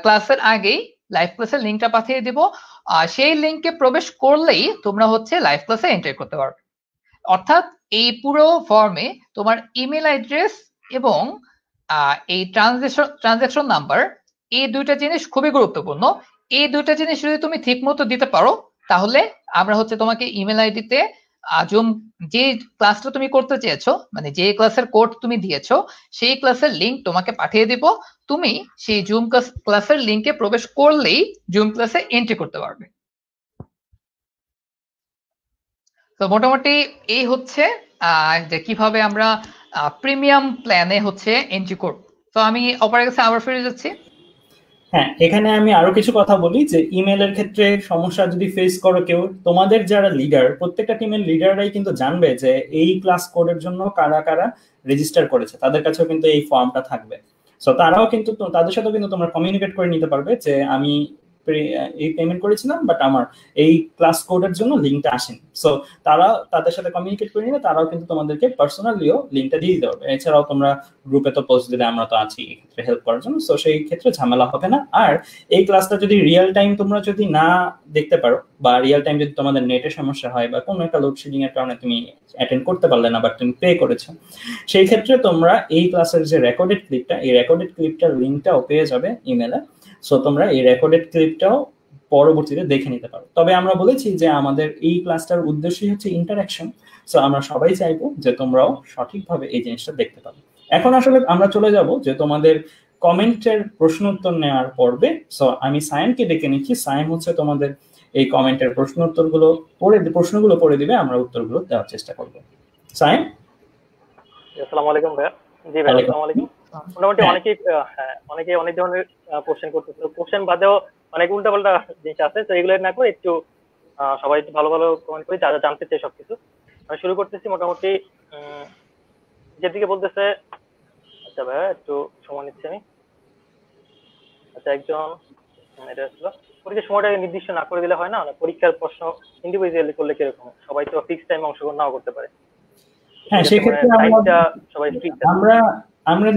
ক্লাসের আগেই লাইভ ক্লাসের লিঙ্কটা পাঠিয়ে দিব। সেই লিঙ্কে প্রবেশ করলেই তোমরা হচ্ছে লাইভ ক্লাসে এন্টার করতে পারবে। অর্থাৎ এই পুরো ফর্মে তোমার ইমেল অ্যাড্রেস এবং এই ট্রানজেকশন ট্রানজেকশন নাম্বার এই দুইটা জিনিস খুবই গুরুত্বপূর্ণ। এই দুইটা জিনিস যদি তুমি ঠিক মতো দিতে পারো, তাহলে আমরা হচ্ছে তোমাকে ইমেল আইডিতে জুম যে ক্লাসটা তুমি করতে চেয়েছো মানে যে ক্লাসের কোড তুমি দিয়েছ, সেই ক্লাসের লিঙ্ক তোমাকে পাঠিয়ে দিব। তুমি সেই জুম ক্লাসের লিংকে প্রবেশ করলেই জুম ক্লাসে এন্ট্রি করতে পারবে। তো মোটামুটি এই হচ্ছে যে কীভাবে আমরা প্রিমিয়াম প্ল্যানে হচ্ছে এন্ট্রি করব। তো আমি অপারের কাছে আবার ফিরে যাচ্ছি। হ্যাঁ এখানে আমি আরও কিছু কথা বলি, যে ইমেলের ক্ষেত্রে সমস্যা যদি ফেস করো কেউ, তোমাদের যারা লিডার প্রত্যেকটা টিমের লিডাররাই কিন্তু জানবে যে এই ক্লাস কোডের জন্য কারা কারা রেজিস্টার করেছে, তাদের কাছেও কিন্তু এই ফর্মটা থাকবে। সো তারাও কিন্তু, তাদের সাথেও কিন্তু তোমরা কমিউনিকেট করে নিতে পারবে যে আমি এই পেমেন্ট করেছিলাম বাট আমার এই ক্লাস কোডের জন্য লিঙ্কটা আসেনি। সো তারা তাদের সাথে কমিউনিকেট করে নিলে, তারাও কিন্তু তোমাদেরকে পার্সোনালিও লিঙ্কটা দিয়ে দিতে এছাড়াও তোমরা গ্রুপে তো পোস্ট দিলে, আমরা তো আছি এক্ষেত্রে হেল্প করার জন্য। সো সেই ক্ষেত্রে ঝামেলা হবে না। আর এই ক্লাসটা যদি রিয়েল টাইম তোমরা যদি না দেখতে পারো, বা রিয়েল টাইম যদি তোমাদের নেটের সমস্যা হয়, বা কোনো একটা লোডশেডিং এর কারণে তুমি অ্যাটেন্ড করতে পারলে না বাট তুমি পে করেছ, সেই ক্ষেত্রে তোমরা এই ক্লাসের যে রেকর্ডেড ক্লিপটা এই রেকর্ডেড ক্লিপটার লিঙ্কটাও পেয়ে যাবে ইমেলে সো তোমরা এই রেকর্ডেড ক্লিপটাও পরবর্তীতে দেখে নিতে পারো। তবে আমরা বলেছি যে আমাদের এই ক্লাসটার উদ্দেশ্যই হচ্ছে ইন্টারাকশন সো আমরা সবাই চাইব যে তোমরাও সঠিকভাবে এই জিনিসটা দেখতে পাবে এখন আসলে আমরা চলে যাব যে তোমাদের কমেন্টের প্রশ্ন উত্তর নেওয়ার পর্বে। সো আমি সায়নকে ডেকে নিচ্ছি। সায়ন হচ্ছে তোমাদের এই কমেন্টের প্রশ্ন উত্তরগুলো পড়ে প্রশ্নগুলো পড়ে দিবে আমরা উত্তরগুলো দেওয়ার চেষ্টা করব। সায়ন আসসালামু আলাইকুম ভাইয়া। জি ভাই আসসালামু আলাইকুম। মোটামুটি অনেকেই হ্যাঁ অনেকে অনেক ধরনের কোশ্চেন করতেছে। কোশ্চেন বাদেও অনেক উল্টাপাল্টা জিনিস আছে তো এগুলো না করে একটু সবাই একটু ভালো ভালো কমেন্ট করি যারা জানতে চাই সবকিছু। আমি শুরু করতেছি মোটামুটি যেদিকে বলতেছে আচ্ছা ভাইয়া একটু সময় নিচ্ছি আমি। আচ্ছা একজন এটা ছিল পরীক্ষার সময়টা নির্দিষ্ট না করে দিলে হয় না পরীক্ষার প্রশ্ন ইন্ডিভিজুয়ালি করলে কীরকম? সবাই তো ফিক্স টাইম অংশগ্রহণ নাও করতে পারে। হ্যাঁ সেক্ষেত্রে আমরা আমরা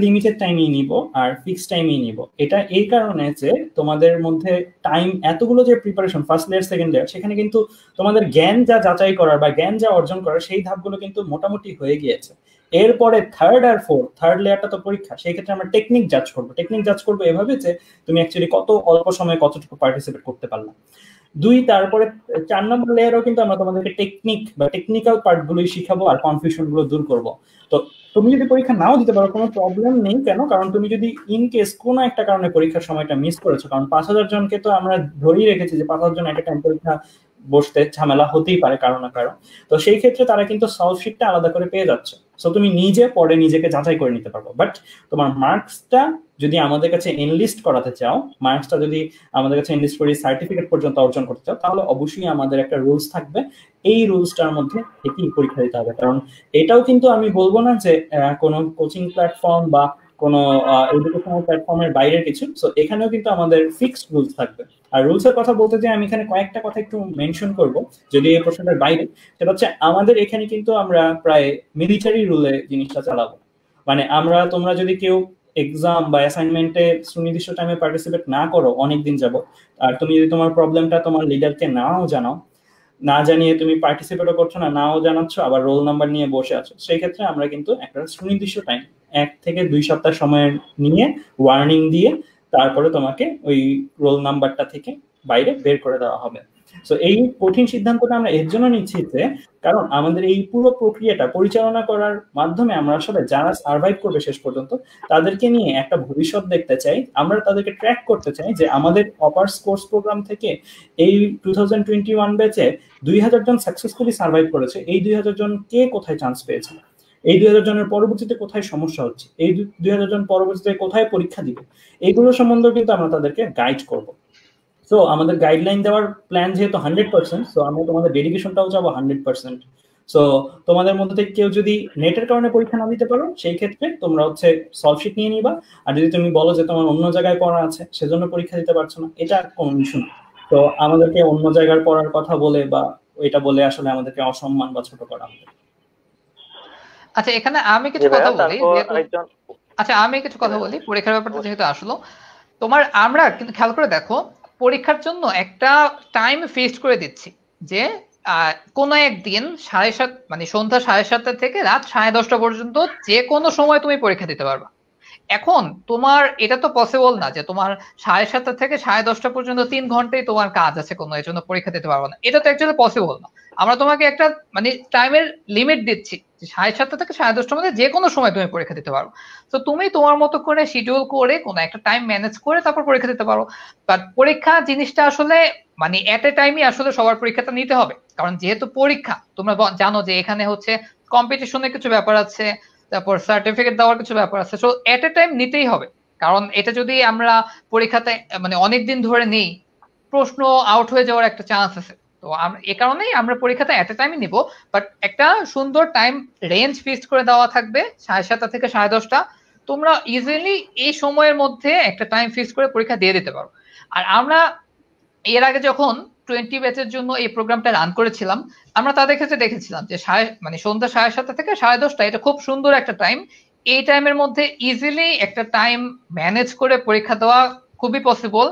লিমিটেড টাইমই নিব আর ফিক্স টাইমই নিব। এটা এই কারণে যে তোমাদের মধ্যে টাইম এতগুলো যে preparation first layer second year সেখানে কিন্তু তোমাদের জ্ঞান যা যাচাই করার বা জ্ঞান যা অর্জন করার সেই ধাপগুলো কিন্তু মোটামুটি হয়ে গিয়েছে। এরপরে থার্ড আর ফোর্থ থার্ড লেয়ারটা তো পরীক্ষা, সেই ক্ষেত্রে আমরা টেকনিক জাজ করব। টেকনিক জাজ করব এভাবে যে তুমি অ্যাকচুয়ালি কত অল্প সময়ে কতটুকু পার্টিসিপেট করতে পারলাম দুই, তারপরে চার নম্বর লেয়ারও কিন্তু আমরা তোমাদেরকে টেকনিক বা টেকনিক্যাল পার্ট গুলোই শিখাবো আর কনফিউশনগুলো দূর করব। তো তুমি যদি পরীক্ষা নাও দিতে পারো, কোনো প্রবলেম নেই। কেন? কারণ তুমি যদি ইন কেস কোনো একটা কারণে পরীক্ষার সময়টা মিস করেছ, কারণ পাঁচ হাজার জনকে তো আমরা ধরেই রেখেছি যে পাঁচ হাজার জন একটা টাইম পরীক্ষা বসতে ঝামেলা হতেই পারে কারও না কারও। তো সেই ক্ষেত্রে তারা কিন্তু সলভ শিটটা আলাদা করে পেয়ে যাচ্ছে। সো তুমি নিজে পরে নিজেকে যাচাই করে নিতে পারব। বাট তোমার মার্কসটা যদি আমাদের কাছে এনলিস্ট করাতে চাও মার্কসটা যদি আমাদের কাছে এনলিস্ট করে সার্টিফিকেট পর্যন্ত অর্জন করতে চাও, তাহলে অবশ্যই আমাদের একটা রুলস থাকবে। এই রুলসটার মধ্যে থেকেই পরীক্ষা দিতে হবে। কারণ এটাও কিন্তু আমি বলব না যে কোনো কোচিং প্ল্যাটফর্ম বা কোনো এডুকেশনাল প্ল্যাটফর্মের বাইরের কিছু। সো এখানেও কিন্তু আমাদের ফিক্সড রুলস থাকবে। আর রুলস এর কথা বলতে যে আমি এখানে কয়েকটা কথা একটু মেনশন করব, যদি এই প্রশ্নটার বাইরে। সেটা হচ্ছে, আমাদের এখানে কিন্তু আমরা প্রায় মিলিটারি রুলে জিনিসটা চালাবো। মানে আমরা, তোমরা যদি কেউ এক্সাম বা অ্যাসাইনমেন্টে সুনির্দিষ্ট টাইমে পার্টিসিপেট না করো অনেক দিন যাব আর তুমি যদি তোমার প্রবলেমটা তোমার লিডারকে নাও জানাও, না জানিয়ে তুমি পার্টিসিপেটও করছ না, নাও জানাচ্ছ, আবার রোল নাম্বার নিয়ে বসে আছো, সেই ক্ষেত্রে আমরা কিন্তু একটা সুনির্দিষ্ট টাইম এক থেকে দুই সপ্তাহ সময় নিয়ে ওয়ার্নিং দিয়ে তারপরে তোমাকে ওই রোল নাম্বারটা থেকে বাইরে বের করে দেওয়া হবে। সো এই কঠিন সিদ্ধান্তটা আমরা এর জন্য নিচ্ছি যে, কারণ আমাদের এই পুরো প্রক্রিয়াটা পরিচালনা করার মাধ্যমে আমরা আসলে যারা সার্ভাইভ করবে শেষ পর্যন্ত, তাদেরকে নিয়ে একটা ভবিষ্যৎ দেখতে চাই। আমরা তাদেরকে ট্র্যাক করতে চাই যে, আমাদের অপার্স কোর্স প্রোগ্রাম থেকে এই টু থাউজেন্ড টোয়েন্টি ওয়ান ব্যাচে দুই হাজার জন সাকসেসফুলি সার্ভাইভ করেছে। এই দুই হাজার জন কে কোথায় চান্স পেয়েছে? এই দুই হাজার জনের পরবর্তীতে কোথায় সমস্যা হচ্ছে? এই দুই হাজার জন পরবর্তীতে কোথায় পরীক্ষা দিবে? এইগুলো সম্বন্ধে কিন্তু আমরা তাদেরকে গাইড করব। সো আমাদের গাইডলাইন দেওয়ার প্ল্যান যেহেতু হান্ড্রেড পার্সেন্ট সো আমরা তোমাদের ডেডিকেশনটাও যাব হান্ড্রেড পার্সেন্ট সো তোমাদের মধ্যে থেকে কেউ যদি নেটের কারণে পরীক্ষা না দিতে পারো সেই ক্ষেত্রে তোমরা হচ্ছে সলভশিট নিয়ে নিবা। আর যদি তুমি বলো যে তোমার অন্য জায়গায় পড়া আছে সেজন্য পরীক্ষা দিতে পারছ না এটা কোনো ইস্যু না। তো আমাদেরকে অন্য জায়গার পড়ার কথা বলে বা এটা বলে আসলে আমাদেরকে অসম্মান বা ছোট করা হবে। আচ্ছা এখানে আমি কিছু কথা বলি আচ্ছা আমি কিছু কথা বলি পরীক্ষার ব্যাপারটা যেহেতু আসলো। তোমার আমরা কিন্তু খেয়াল করে দেখো পরীক্ষার জন্য একটা টাইম ফিক্সড করে দিচ্ছি, যে কোনো একদিন সাড়ে সাত মানে সন্ধ্যা সাড়ে সাতটা থেকে রাত সাড়ে দশটা পর্যন্ত যে কোনো সময় তুমি পরীক্ষা দিতে পারবা। এখন তোমার, এটা তো পসিবল না যে তোমার সাড়ে সাতটা থেকে সাড়ে দশটা পর্যন্ত তিন ঘন্টায় তোমার কাজ আছে কোনো এর জন্য পরীক্ষা দিতে পারব না। এটা তো অ্যাকচুয়ালি পসিবল না। আমরা তোমাকে একটা মানে টাইমের লিমিট দিচ্ছি সাড়ে সাতটা থেকে সাড়ে দশটার মধ্যে যে কোনো সময় তুমি পরীক্ষা দিতে পারো। তো তুমি তোমার মতো করে শিডিউল করে কোনো একটা টাইম ম্যানেজ করে তারপর পরীক্ষা দিতে পারো। বাট পরীক্ষা জিনিসটা আসলে মানে এট এ টাইমই আসলে সবার পরীক্ষাটা নিতে হবে। কারণ যেহেতু পরীক্ষা, তোমরা জানো যে এখানে হচ্ছে কম্পিটিশনের কিছু ব্যাপার আছে, তারপর সার্টিফিকেট দেওয়ার কিছু ব্যাপার আছে। সো এট এ টাইম নিতেই হবে। কারণ এটা যদি আমরা পরীক্ষাতে মানে অনেক দিন ধরে নেই, প্রশ্ন আউট হয়ে যাওয়ার একটা চান্স আছে। তো এ কারণেই আমরা পরীক্ষাটা এট এ টাইমই নিব বাট একটা সুন্দর টাইম রেঞ্জ ফিক্সড করে দেওয়া থাকবে, সাড়ে সাতটা থেকে সাড়ে দশটা। তোমরা ইজিলি এই সময়ের মধ্যে একটা টাইম ফিক্স করে পরীক্ষা দিয়ে দিতে পারো। আর আমরা এর আগে যখন টোয়েন্টি ব্যাচের জন্য এই প্রোগ্রামটা রান করেছিলাম, আমরা তাদের ক্ষেত্রে দেখেছিলাম যে সাড়ে মানে সন্ধ্যা সাড়ে সাতটা থেকে সাড়ে দশটা, এটা খুব সুন্দর একটা টাইম এই টাইমের মধ্যে ইজিলি একটা টাইম ম্যানেজ করে পরীক্ষা দেওয়া খুবই পসিবল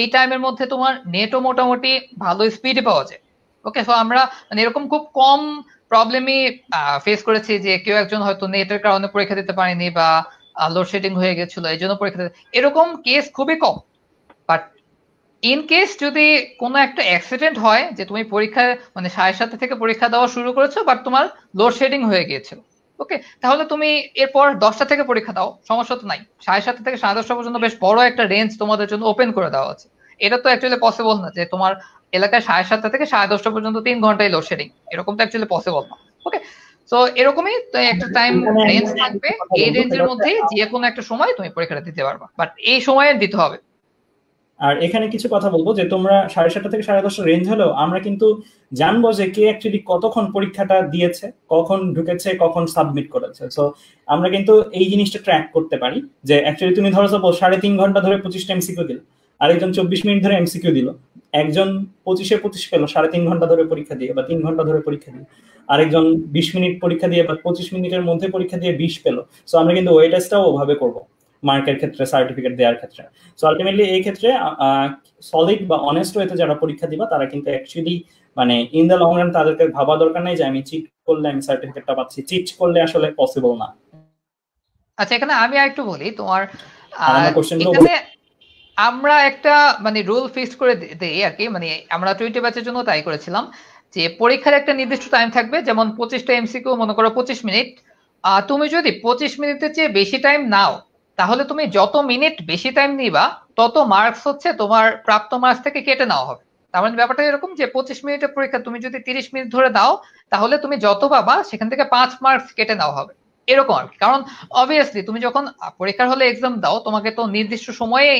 এই টাইমের মধ্যে তোমার নেটও মোটামুটি ভালো স্পিডে পাওয়া যায়। ওকে সো আমরা মানে এরকম খুব কম প্রবলেমই ফেস করেছি যে কেউ একজন হয়তো নেটের কারণে পরীক্ষা দিতে পারেনি বা লোডশেডিং হয়ে গেছিল, এই জন্য পরীক্ষা দিতে এরকম কেস খুবই কম। বাট ইন কেস যদি কোনো একটা অ্যাক্সিডেন্ট হয়, যে তুমি পরীক্ষা মানে সাড়ে সাতটা থেকে পরীক্ষা দেওয়া শুরু করেছ বাট তোমার লোডশেডিং হয়ে গিয়েছিল। ওকে তাহলে তুমি এরপর দশটা থেকে পরীক্ষা দাও, সমস্যা তো নাই। সাড়ে সাতটা থেকে সাড়ে দশটা পর্যন্ত বেশ বড় একটা রেঞ্জ তোমাদের জন্য ওপেন করে দেওয়া আছে। এটা তো অ্যাকচুয়ালি পসিবল না যে তোমার এলাকায় সাড়ে সাতটা থেকে সাড়ে দশটা পর্যন্ত তিন ঘন্টায় লোডশেডিং এরকম তো অ্যাকচুয়ালি পসিবল না। ওকে তো এরকমই একটা টাইম রেঞ্জ থাকবে। এই রেঞ্জের মধ্যে যে কোনো একটা সময় তুমি পরীক্ষাটা দিতে পারবা বাট এই সময়ে দিতে হবে। আর এখানে কিছু কথা বলব যে তোমরা সাড়ে সাতটা থেকে সাড়ে দশটা রেঞ্জ হলেও আমরা কিন্তু জানব যে কে অ্যাকচুয়ালি কতক্ষণ পরীক্ষাটা দিয়েছে, কখন ঢুকেছে, কখন সাবমিট করেছে। সো আমরা কিন্তু এই জিনিসটা ট্র্যাক করতে পারি যে অ্যাকচুয়ালি তুমি ধরো সাপোজ সাড়ে তিন ঘণ্টা ধরে পঁচিশটা এমসিকিউ দিল, আরেকজন চব্বিশ মিনিট ধরে এমসিকিউ দিল, একজন পঁচিশে পঁচিশ পেল, সাড়ে তিন ঘণ্টা ধরে পরীক্ষা দিয়ে বা তিন ঘণ্টা ধরে পরীক্ষা দিয়ে, আরেকজন বিশ মিনিট পরীক্ষা দিয়ে বা পঁচিশ মিনিটের মধ্যে পরীক্ষা দিয়ে বিশ পেল। সো আমরা কিন্তু ওয়েটেজটাও ওভাবে করব। মার্কের ক্ষেত্রে সার্টিফিকেট দেওয়ার ক্ষেত্রে। সো আলটিমেটলি এই ক্ষেত্রে সলিড বা অনেস্ট ওয়েতে যারা পরীক্ষা দিবা তারা কিন্তু অ্যাকচুয়ালি মানে ইন দ্য লং রান তাদেরকে ভাবা দরকার নেই যে আমি চিট করলে আমি সার্টিফিকেটটা পাচ্ছি। চিট করলে আসলে পসিবল না। আচ্ছা এখানে আমি আরেকটু বলি তোমার এখানে আমরা একটা মানে রুল ফিক্স করে দেই আর কি। মানে আমরা টোয়েন্টি ব্যাচের জন্য তাই করেছিলাম যে পরীক্ষার একটা নির্দিষ্ট টাইম থাকবে যেমন পঁচিশটা এমসিকিউ মনে করো পঁচিশ মিনিট। তুমি যদি পঁচিশ মিনিটের চেয়ে বেশি টাইম নাও তাহলে তুমি যত মিনিট বেশি টাইম নিবা, তত মার্কস হচ্ছে তোমার প্রাপ্ত মার্কস থেকে কেটে নেওয়া হবে। তার মানে ব্যাপারটা এরকম যে পঁচিশ মিনিটের পরীক্ষা তুমি যদি তিরিশ মিনিট ধরে দাও, তাহলে তুমি যত পাবা সেখান থেকে পাঁচ মার্কস কেটে নেওয়া হবে। এরকম আর কি। কারণ অবভিয়াসলি তুমি যখন পরীক্ষার হলে এক্সাম দাও, তোমাকে তো নির্দিষ্ট সময়ে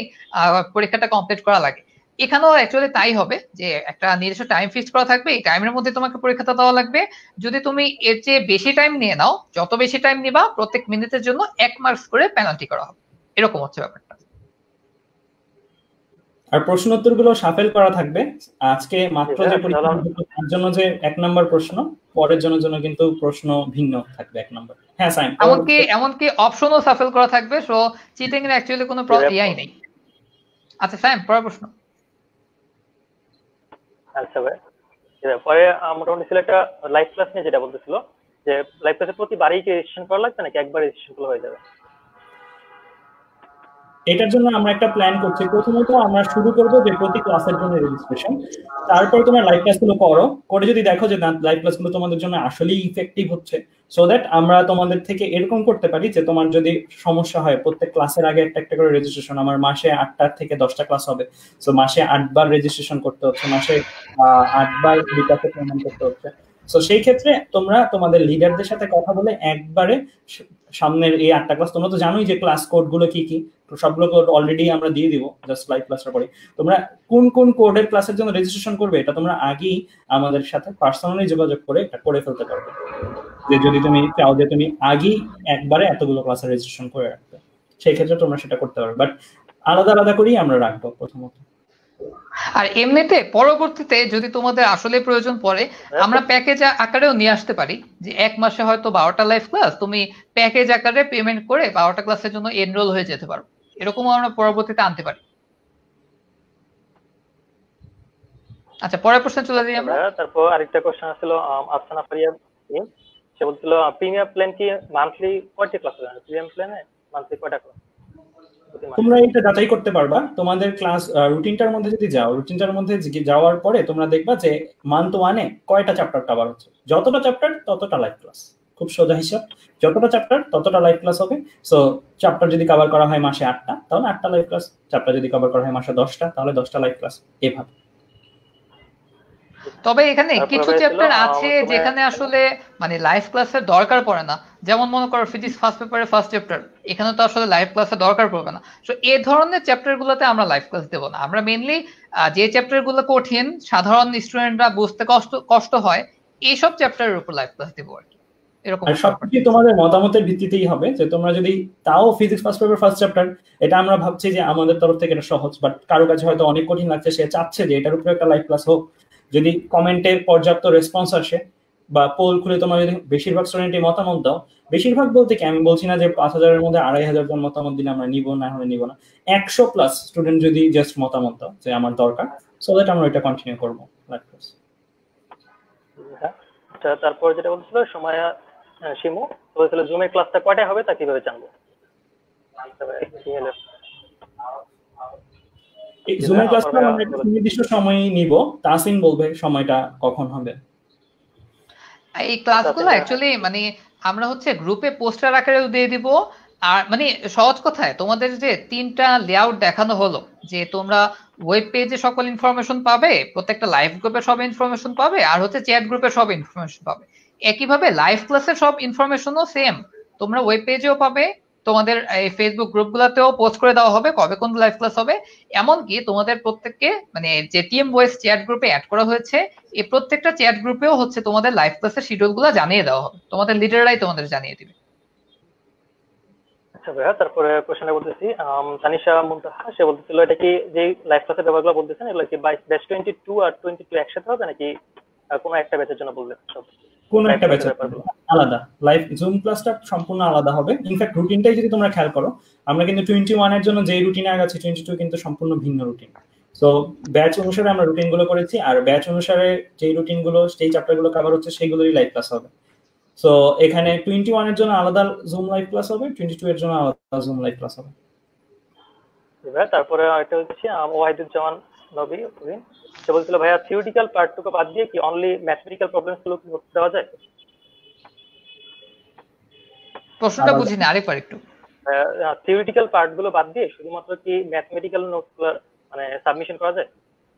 পরীক্ষাটা কমপ্লিট করা লাগে। এখানেও অ্যাকচুয়ালি তাই হবে যে একটা নির্দিষ্ট টাইম ফিক্স করা থাকবে। এই টাইমের মধ্যে তোমাকে পরীক্ষাটা দেওয়া লাগবে। যদি তুমি এর চেয়ে বেশি টাইম নিয়ে নাও যত বেশি টাইম নিবা প্রত্যেক মিনিটের জন্য এক মার্কস করে পেনাল্টি করা হবে। এরকম হচ্ছে ব্যাপারটা। আর প্রশ্ন উত্তরগুলো সাফেল করা থাকবে। আজকে মাত্র যে পরীক্ষা তার জন্য যে এক নম্বর প্রশ্ন পরের জনের জন্য কিন্তু প্রশ্ন ভিন্ন থাকবে এক নম্বর হ্যাঁ সাইন এমনকি এমনকি অপশনও সাফেল করা থাকবে সো চিটিং এর অ্যাকচুয়ালি কোনো ইয়াই নেই। আচ্ছা সাইম পরের প্রশ্ন। আচ্ছা ভাই পরে মোটামুটি ছিল একটা লাইভ ক্লাস নিয়ে যেটা বলতেছিল যে লাইভ ক্লাসে প্রতিবারই কি রেজিস্ট্রেশন করা লাগবে নাকি একবার রেজিস্ট্রেশন করলে হয়ে যাবে? এটার জন্য আমরা একটা প্ল্যান করছি। প্রথমত আমরা শুরু করব যে প্রতি ক্লাসের জন্য রেজিস্ট্রেশন তারপর তোমরা লাইভ ক্লাসগুলো করো। করে যদি দেখো যে লাইভ ক্লাসগুলো তোমাদের জন্য আসলেই ইফেক্টিভ হচ্ছে সো দ্যাট আমরা তোমাদের থেকে এরকম করতে পারি যে তোমার যদি সমস্যা হয়, প্রত্যেক ক্লাসের আগে একটা একটা করে রেজিস্ট্রেশন আমার মাসে আটটা থেকে দশটা ক্লাস হবে সো মাসে আটবার রেজিস্ট্রেশন করতে হচ্ছে, মাসে আটবার বিকাশে পেমেন্ট করতে হচ্ছে। সো সেই ক্ষেত্রে তোমরা তোমাদের লিডারদের সাথে কথা বলে একবারে সামনের এই আটটা ক্লাস তোমরা তো জানোই যে ক্লাস কোডগুলো কি কি। সবগুলো কোড অলরেডি আমরা দিয়ে দিব জাস্ট লাইভ ক্লাসের পরে তোমরা কোন কোন কোডের ক্লাসের জন্য রেজিস্ট্রেশন করবে, এটা তোমরা আগেই আমাদের সাথে পার্সোনালি যোগাযোগ করে এটা করে ফেলতে পারবে। যে যদি তুমি চাও যে তুমি আগেই একবারে এতগুলো ক্লাসের রেজিস্ট্রেশন করে রাখবে সেই ক্ষেত্রে তোমরা সেটা করতে পারবে। বাট আলাদা আলাদা করেই আমরা রাখব প্রথমত। আর এমনিতে পরবর্তীতে যদি তোমাদের আসলে প্রয়োজন পড়ে আমরা প্যাকেজ আকারেও নিয়ে আসতে পারি। যে এক মাসে হয়তো বারোটা লাইফ ক্লাস তুমি প্যাকেজ আকারে পেমেন্ট করে বারোটা ক্লাসের জন্য এনরোল হয়ে যেতে পারো। এরকম আমরা পরবর্তীতে আনতে পারি। আচ্ছা পরের প্রশ্ন চলে যাই আমরা। তারপর আরেকটা কোশ্চেন ছিল আফসানা ফারিয়া সে বলছিল প্রিমিয়াম প্ল্যান কি মান্থলি কয়টা ক্লাস প্রিমিয়াম প্ল্যানে মান্থলি কয়টা ক্লাস তোমরা এটা যাচাই করতে পারবা। তোমাদের ক্লাস রুটিনটার মধ্যে যদি যাও রুটিনটার মধ্যে যাওয়ার পরে তোমরা দেখবা যে মান্থ ওয়ানে কয়টা চ্যাপ্টার কভার হচ্ছে। যতটা চ্যাপ্টার ততটা লাইভ ক্লাস খুব সোজা হিসাব। যতটা চ্যাপ্টার ততটা লাইভ ক্লাস হবে। সো চ্যাপ্টার যদি কভার করা হয় মাসে আটটা তাহলে আটটা লাইভ ক্লাস চ্যাপ্টার যদি কভার করা হয় মাসে দশটা তাহলে দশটা লাইভ ক্লাস এভাবে। তবে এখানে কিছু চ্যাপ্টার আছে যেখানে আসলে মানে লাইভ ক্লাসের দরকার পড়ে না। যেমন মনে করো ফিজিক্স ফার্স্ট পেপারের ফার্স্ট চ্যাপ্টার এখানে তো আসলে লাইভ ক্লাসের দরকার পড়বে না। তো এই ধরনের চ্যাপ্টার গুলোতে আমরা লাইভ ক্লাস দেবো না। আমরা মেনলি যে চ্যাপ্টারগুলো কঠিন সাধারণ স্টুডেন্টরা বুঝতে কষ্ট কষ্ট হয় এইসব চ্যাপ্টারের উপর লাইভ ক্লাস দেবো আর কি। এরকম সবকিছু তোমাদের মতামতের ভিত্তিতেই হবে যে তোমরা যদি তাও physics first paper first chapter এটা আমরা ভাবছি যে আমাদের তরফ থেকে এটা সহজ বাট কারও কাছে হয়তো অনেক কঠিন লাগছে সে চাচ্ছে যে এটার উপরে একটা লাইভ ক্লাস হোক। যদি কমেন্টের পর্যাপ্ত রেসপন্স আসে বা পোল খুলে তোমরা যদি বেশিরভাগ স্টুডেন্টই মতামত দাও বেশিরভাগ বলতে কি? আমি বলছি না যে পাঁচ হাজারের মধ্যে আড়াই হাজার জন মতামত দিলে আমরা নিব না হলে নিব না। একশো প্লাস স্টুডেন্ট যদি জাস্ট মতামত দাও যে আমার দরকার সো দ্যাট আমরা এটা কন্টিনিউ করব তারপর যেটা বলছিল সময় শিমু বলছিল জুমের ক্লাসটা কয়টায় হবে তা কীভাবে জানব? জুমের ক্লাসটা আমরা নির্দিষ্ট সময় নিব। তাসিন বলবে সময়টা কখন হবে। এই ক্লাসগুলো অ্যাকচুয়ালি মানে আমরা হচ্ছে গ্রুপে পোস্টার আকারেও দিয়ে দিব। আর মানে সহজ কথায় তোমাদের যে তিনটা লেআউট দেখানো হলো যে তোমরা ওয়েব পেজে সকল ইনফরমেশন পাবে প্রত্যেকটা লাইভ গ্রুপে সব ইনফরমেশন পাবে আর হচ্ছে চ্যাট গ্রুপে সব ইনফরমেশন পাবে। একইভাবে লাইভ ক্লাসের সব ইনফরমেশনও সেম তোমরা ওয়েব পেজেও পাবে তোমাদের এই ফেসবুক গ্রুপগুলোতেও পোস্ট করে দেওয়া হবে কবে কোন লাইভ ক্লাস হবে। এমনকি তোমাদের প্রত্যেককে মানে যে টিএম ভয়েস চ্যাট গ্রুপে অ্যাড করা হয়েছে, এই প্রত্যেকটা চ্যাট গ্রুপেও হচ্ছে তোমাদের লাইভ ক্লাসের শিডিউলগুলো জানিয়ে দেওয়া হবে। তোমাদের লিডাররাই তোমাদের জানিয়ে দিবে। আচ্ছা ভাইয়া, তারপরে কোশ্চেনটা বলতেছি তানিশা মুনতাহা, সে বলতেছিল এটা কি যে লাইভ ক্লাসের ব্যাপারগুলো বলতেছেন, এগুলো কি ব্যাচ টোয়েন্টি টু আর টোয়েন্টি টু একসাথে হবে নাকি কোনো একটা ব্যাচের জন্য বলবেন সব। কোন একটা ব্যাচের আলাদা। লাইভ জুম ক্লাসটা সম্পূর্ণ আলাদা হবে। ইনফ্যাক্ট রুটিনটাই যদি তোমরা খেয়াল করো আমরা কিন্তু টোয়েন্টি ওয়ানের জন্য যেই রুটিনে আগাচ্ছি টোয়েন্টি টু কিন্তু সম্পূর্ণ ভিন্ন রুটিন সো ব্যাচ অনুসারে আমরা রুটিনগুলো করেছি আর ব্যাচ অনুসারে যেই রুটিনগুলো সেই চ্যাপ্টারগুলো কভার হচ্ছে সেইগুলোরই লাইভ ক্লাস হবে। সো এখানে টোয়েন্টি ওয়ানের জন্য আলাদা জুম লাইভ ক্লাস হবে টোয়েন্টি টু এর জন্য আলাদা জুম লাইভ ক্লাস হবে। তারপরে আরেকটা হচ্ছে ওয়াহিদুজ্জামান নবী সে বলছিল ভাইয়া থিওরিটিক্যাল পার্টটুকু বাদ দিয়ে কি অনলি ম্যাথমেটিক্যাল প্রবলেমসগুলো কি করতে দেওয়া যায়? প্রশ্নটা বুঝিনি আরেকবার একটু। থিওরিটিক্যাল পার্টগুলো বাদ দিয়ে শুধুমাত্র কি ম্যাথমেটিক্যাল নোটসগুলো মানে সাবমিশন করা যায়?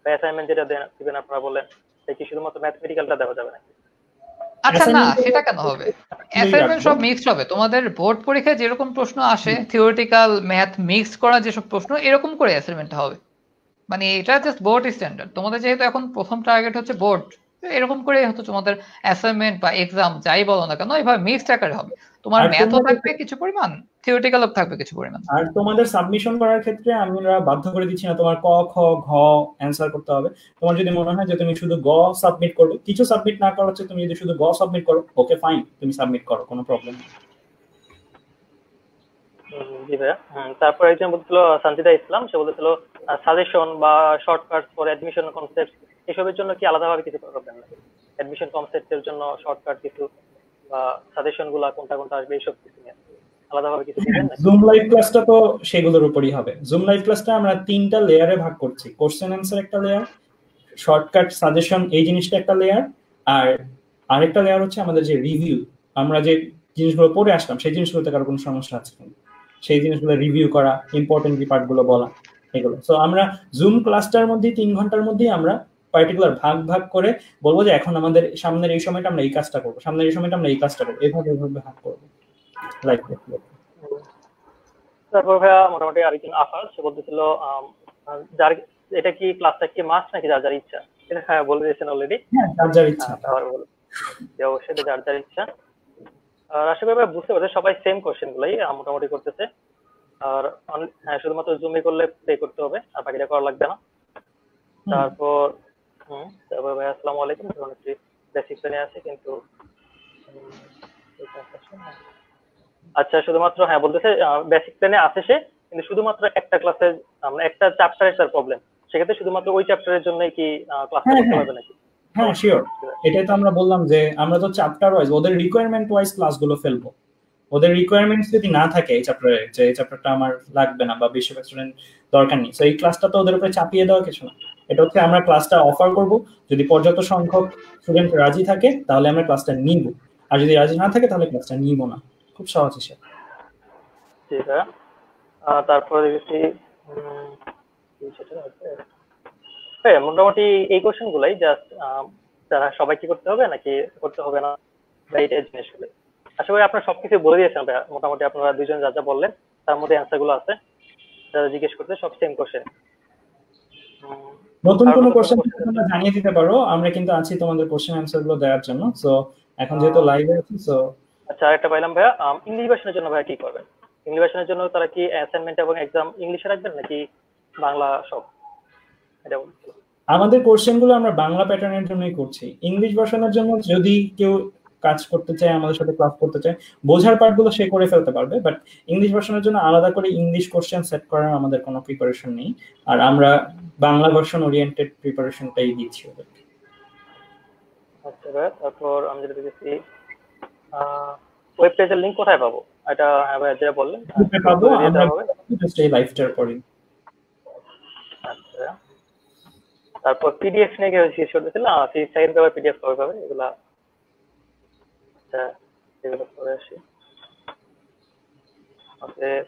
বা অ্যাসাইনমেন্ট যেটা দেন দিবেন আপনারা বলেন কি শুধুমাত্র ম্যাথমেটিক্যালটা দেওয়া যাবে নাকি? আচ্ছা না সেটা কেন হবে? অ্যাসাইনমেন্ট সব মিক্সড হবে। তোমাদের বোর্ড পরীক্ষায় যেরকম প্রশ্ন আসে থিওরিটিক্যাল ম্যাথ মিক্স করা যেসব প্রশ্ন এরকম করে অ্যাসাইনমেন্টটা হবে। মানে এটা জাস্ট বোর্ড স্ট্যান্ডার্ড তোমাদের যেহেতু এখন প্রথম টার্গেট হচ্ছে বোর্ড এরকম করে হয়তো তোমাদের অ্যাসাইনমেন্ট বা এক্সাম যাই বলো না কেন এভাবে মিক্সড আকারে হবে। তোমার ম্যাথও থাকবে কিছু পরিমাণ থিওরিটিক্যালও থাকবে কিছু পরিমাণ। আর তোমাদের সাবমিশন করার ক্ষেত্রে আমরা বাধ্য করে দিচ্ছি না তোমার ক খ ঘ অ্যান্সার করতে হবে। তোমার যদি মনে হয় যে তুমি শুধু গ সাবমিট করবে কিছু সাবমিট না করা হচ্ছে তুমি যদি শুধু গ সাবমিট করো ওকে ফাইন তুমি সাবমিট করো কোনো প্রবলেম নেই। জি ভাইয়া। তারপর একজন বলছিল সঞ্জিদা ইসলাম। সে বলেছিল সাজেশন বা শর্টকাট ফর অ্যাডমিশন কনসেপ্ট এসবের জন্য কি আলাদাভাবে কিছু করবেন না অ্যাডমিশন কনসেপ্টের জন্য শর্টকাট কিছু বা সাজেশনগুলা কোনটা কোনটা আসবে এইসব কিছু নিয়ে আলাদাভাবে কিছু দিবেন জুম লাইভ ক্লাসটা তো সেগুলোর উপরই হবে। জুম লাইভ ক্লাসটা আমরা তিনটা লেয়ারে ভাগ করছি। কোশ্চেন অ্যান্সার একটা লেয়ার শর্টকাট সাজেশন এই জিনিসটা একটা লেয়ার আর আরেকটা লেয়ার হচ্ছে আমাদের যে রিভিউ আমরা যে জিনিসগুলো পড়ে আসলাম, সেই জিনিসগুলোতে কারও কোনো সমস্যা আছে কিনা? সেই জিনিসগুলো রিভিউ করা ইম্পর্টেন্ট পার্টগুলো বলা এগুলো। সো আমরা জুম ক্লাসটার মধ্যে তিন ঘণ্টার মধ্যেই আমরা পার্টিকুলার ভাগ ভাগ করে বলব যে এখন আমাদের সামনের এই সময়টা আমরা এই কাজটা করব সামনের এই সময়টা আমরা এই কাজটা করব এভাবে এভাবে ভাগ করব। লাইক তারপর ভাইয়া মোটামুটি আরেকজন আফাজ সে বলতেছিল যার এটা কি ক্লাসটা কি মাস নাকি যার যার ইচ্ছা? এটা হ্যাঁ বলে দিয়েছেন অলরেডি হ্যাঁ যার যার ইচ্ছা। বলো অবশ্যই যার যার ইচ্ছা। আশা করি বুঝতে পারছে সবাই সেম কোশ্চেন গুলাই মোটামুটি করতেছে। আর হ্যাঁ শুধুমাত্র জুমে করলে পে করতে হবে আর বাকিটা করা লাগবে না। তারপর হুম তারপর ভাই আসসালামু আলাইকুম। অনেকটি বেসিক প্ল্যানে আছে কিন্তু আচ্ছা শুধুমাত্র হ্যাঁ বলতেছে বেসিক প্ল্যানে আছে সে কিন্তু শুধুমাত্র একটা ক্লাসে মানে একটা চ্যাপ্টারের তার প্রবলেম সেক্ষেত্রে শুধুমাত্র ওই চ্যাপ্টারের জন্যই কি ক্লাস করতে পারবে নাকি? হ্যাঁ শিওর এটাই তো আমরা বললাম যে আমরা তো চ্যাপ্টার ওয়াইজ ওদের রিকোয়ারমেন্ট ওয়াইজ ক্লাসগুলো ফেলব। ওদের রিকোয়ারমেন্টস যদি না থাকে এই চ্যাপ্টারে যে এই চ্যাপ্টারটা আমার লাগবে না বা বেশিরভাগ স্টুডেন্ট দরকার নেই। তো এই ক্লাসটা তো ওদের উপরে চাপিয়ে দেওয়া কিছু না। এটা হচ্ছে আমরা ক্লাসটা অফার করব। যদি পর্যাপ্ত সংখ্যক স্টুডেন্ট রাজি থাকে, তাহলে আমরা ক্লাসটা নিব। আর যদি রাজি না থাকে, তাহলে ক্লাসটা নিব না। খুব সহজ হিসেবে। তারপরে হ্যাঁ মোটামুটি এই কোশ্চেন গুলাই জাস্ট যারা সবাই কি করতে হবে নাকি করতে হবে না? এই জিনিসগুলো। আশা করি আপনারা সবকিছু বলে দিয়েছেন মোটামুটি আপনারা দুজন যা যা বললেন তার মধ্যে অ্যান্সারগুলো আছে। যারা জিজ্ঞেস করতে সব সেম কোশ্চেন নতুন কোনো কোশ্চেন তোমরা জানিয়ে দিতে পারো। আমরা কিন্তু আছি তোমাদের কোশ্চেন অ্যান্সারগুলো দেওয়ার জন্য। সো এখন যেহেতু লাইভে আছি সো আচ্ছা আরেকটা পাইলাম ভাইয়া। ইংলিশ ভার্সনের জন্য ভাইয়া কি করবেন? ইংলিশ ভার্সনের জন্য তারা কি অ্যাসাইনমেন্ট এবং এক্সাম ইংলিশে রাখবেন নাকি বাংলা সব? এটা আমাদের কোশ্চেনগুলো আমরা বাংলা প্যাটার্নের জন্যই করছি। ইংলিশ ভার্সনের জন্য যদি কেউ কাজ করতে চায় আমাদের সাথে ক্লাস করতে চায় বোঝার পার্টগুলো সে করে ফেলতে পারবে বাট ইংলিশ ভার্সনের জন্য আলাদা করে ইংলিশ কোশ্চেন সেট করার আমাদের কোনো প্রিপারেশন নেই। আর আমরা বাংলা ভার্সন ওরিয়েন্টেড প্রিপারেশনটাই দিচ্ছি ওদেরকে। আচ্ছা তারপর আমি যেটা দেখেছি ওয়েব পেজের লিংক কোথায় পাবো? এটা হ্যাঁ ভাই যেটা বললেন পাবো আমরা এই লাইভটার পরে আচ্ছা তারপর পিডিএফ নিয়ে কেউ জিজ্ঞেস করতেছিল দেওয়া পিডিএফ কবে পাবে এগুলা আচ্ছা এগুলো করে আসি।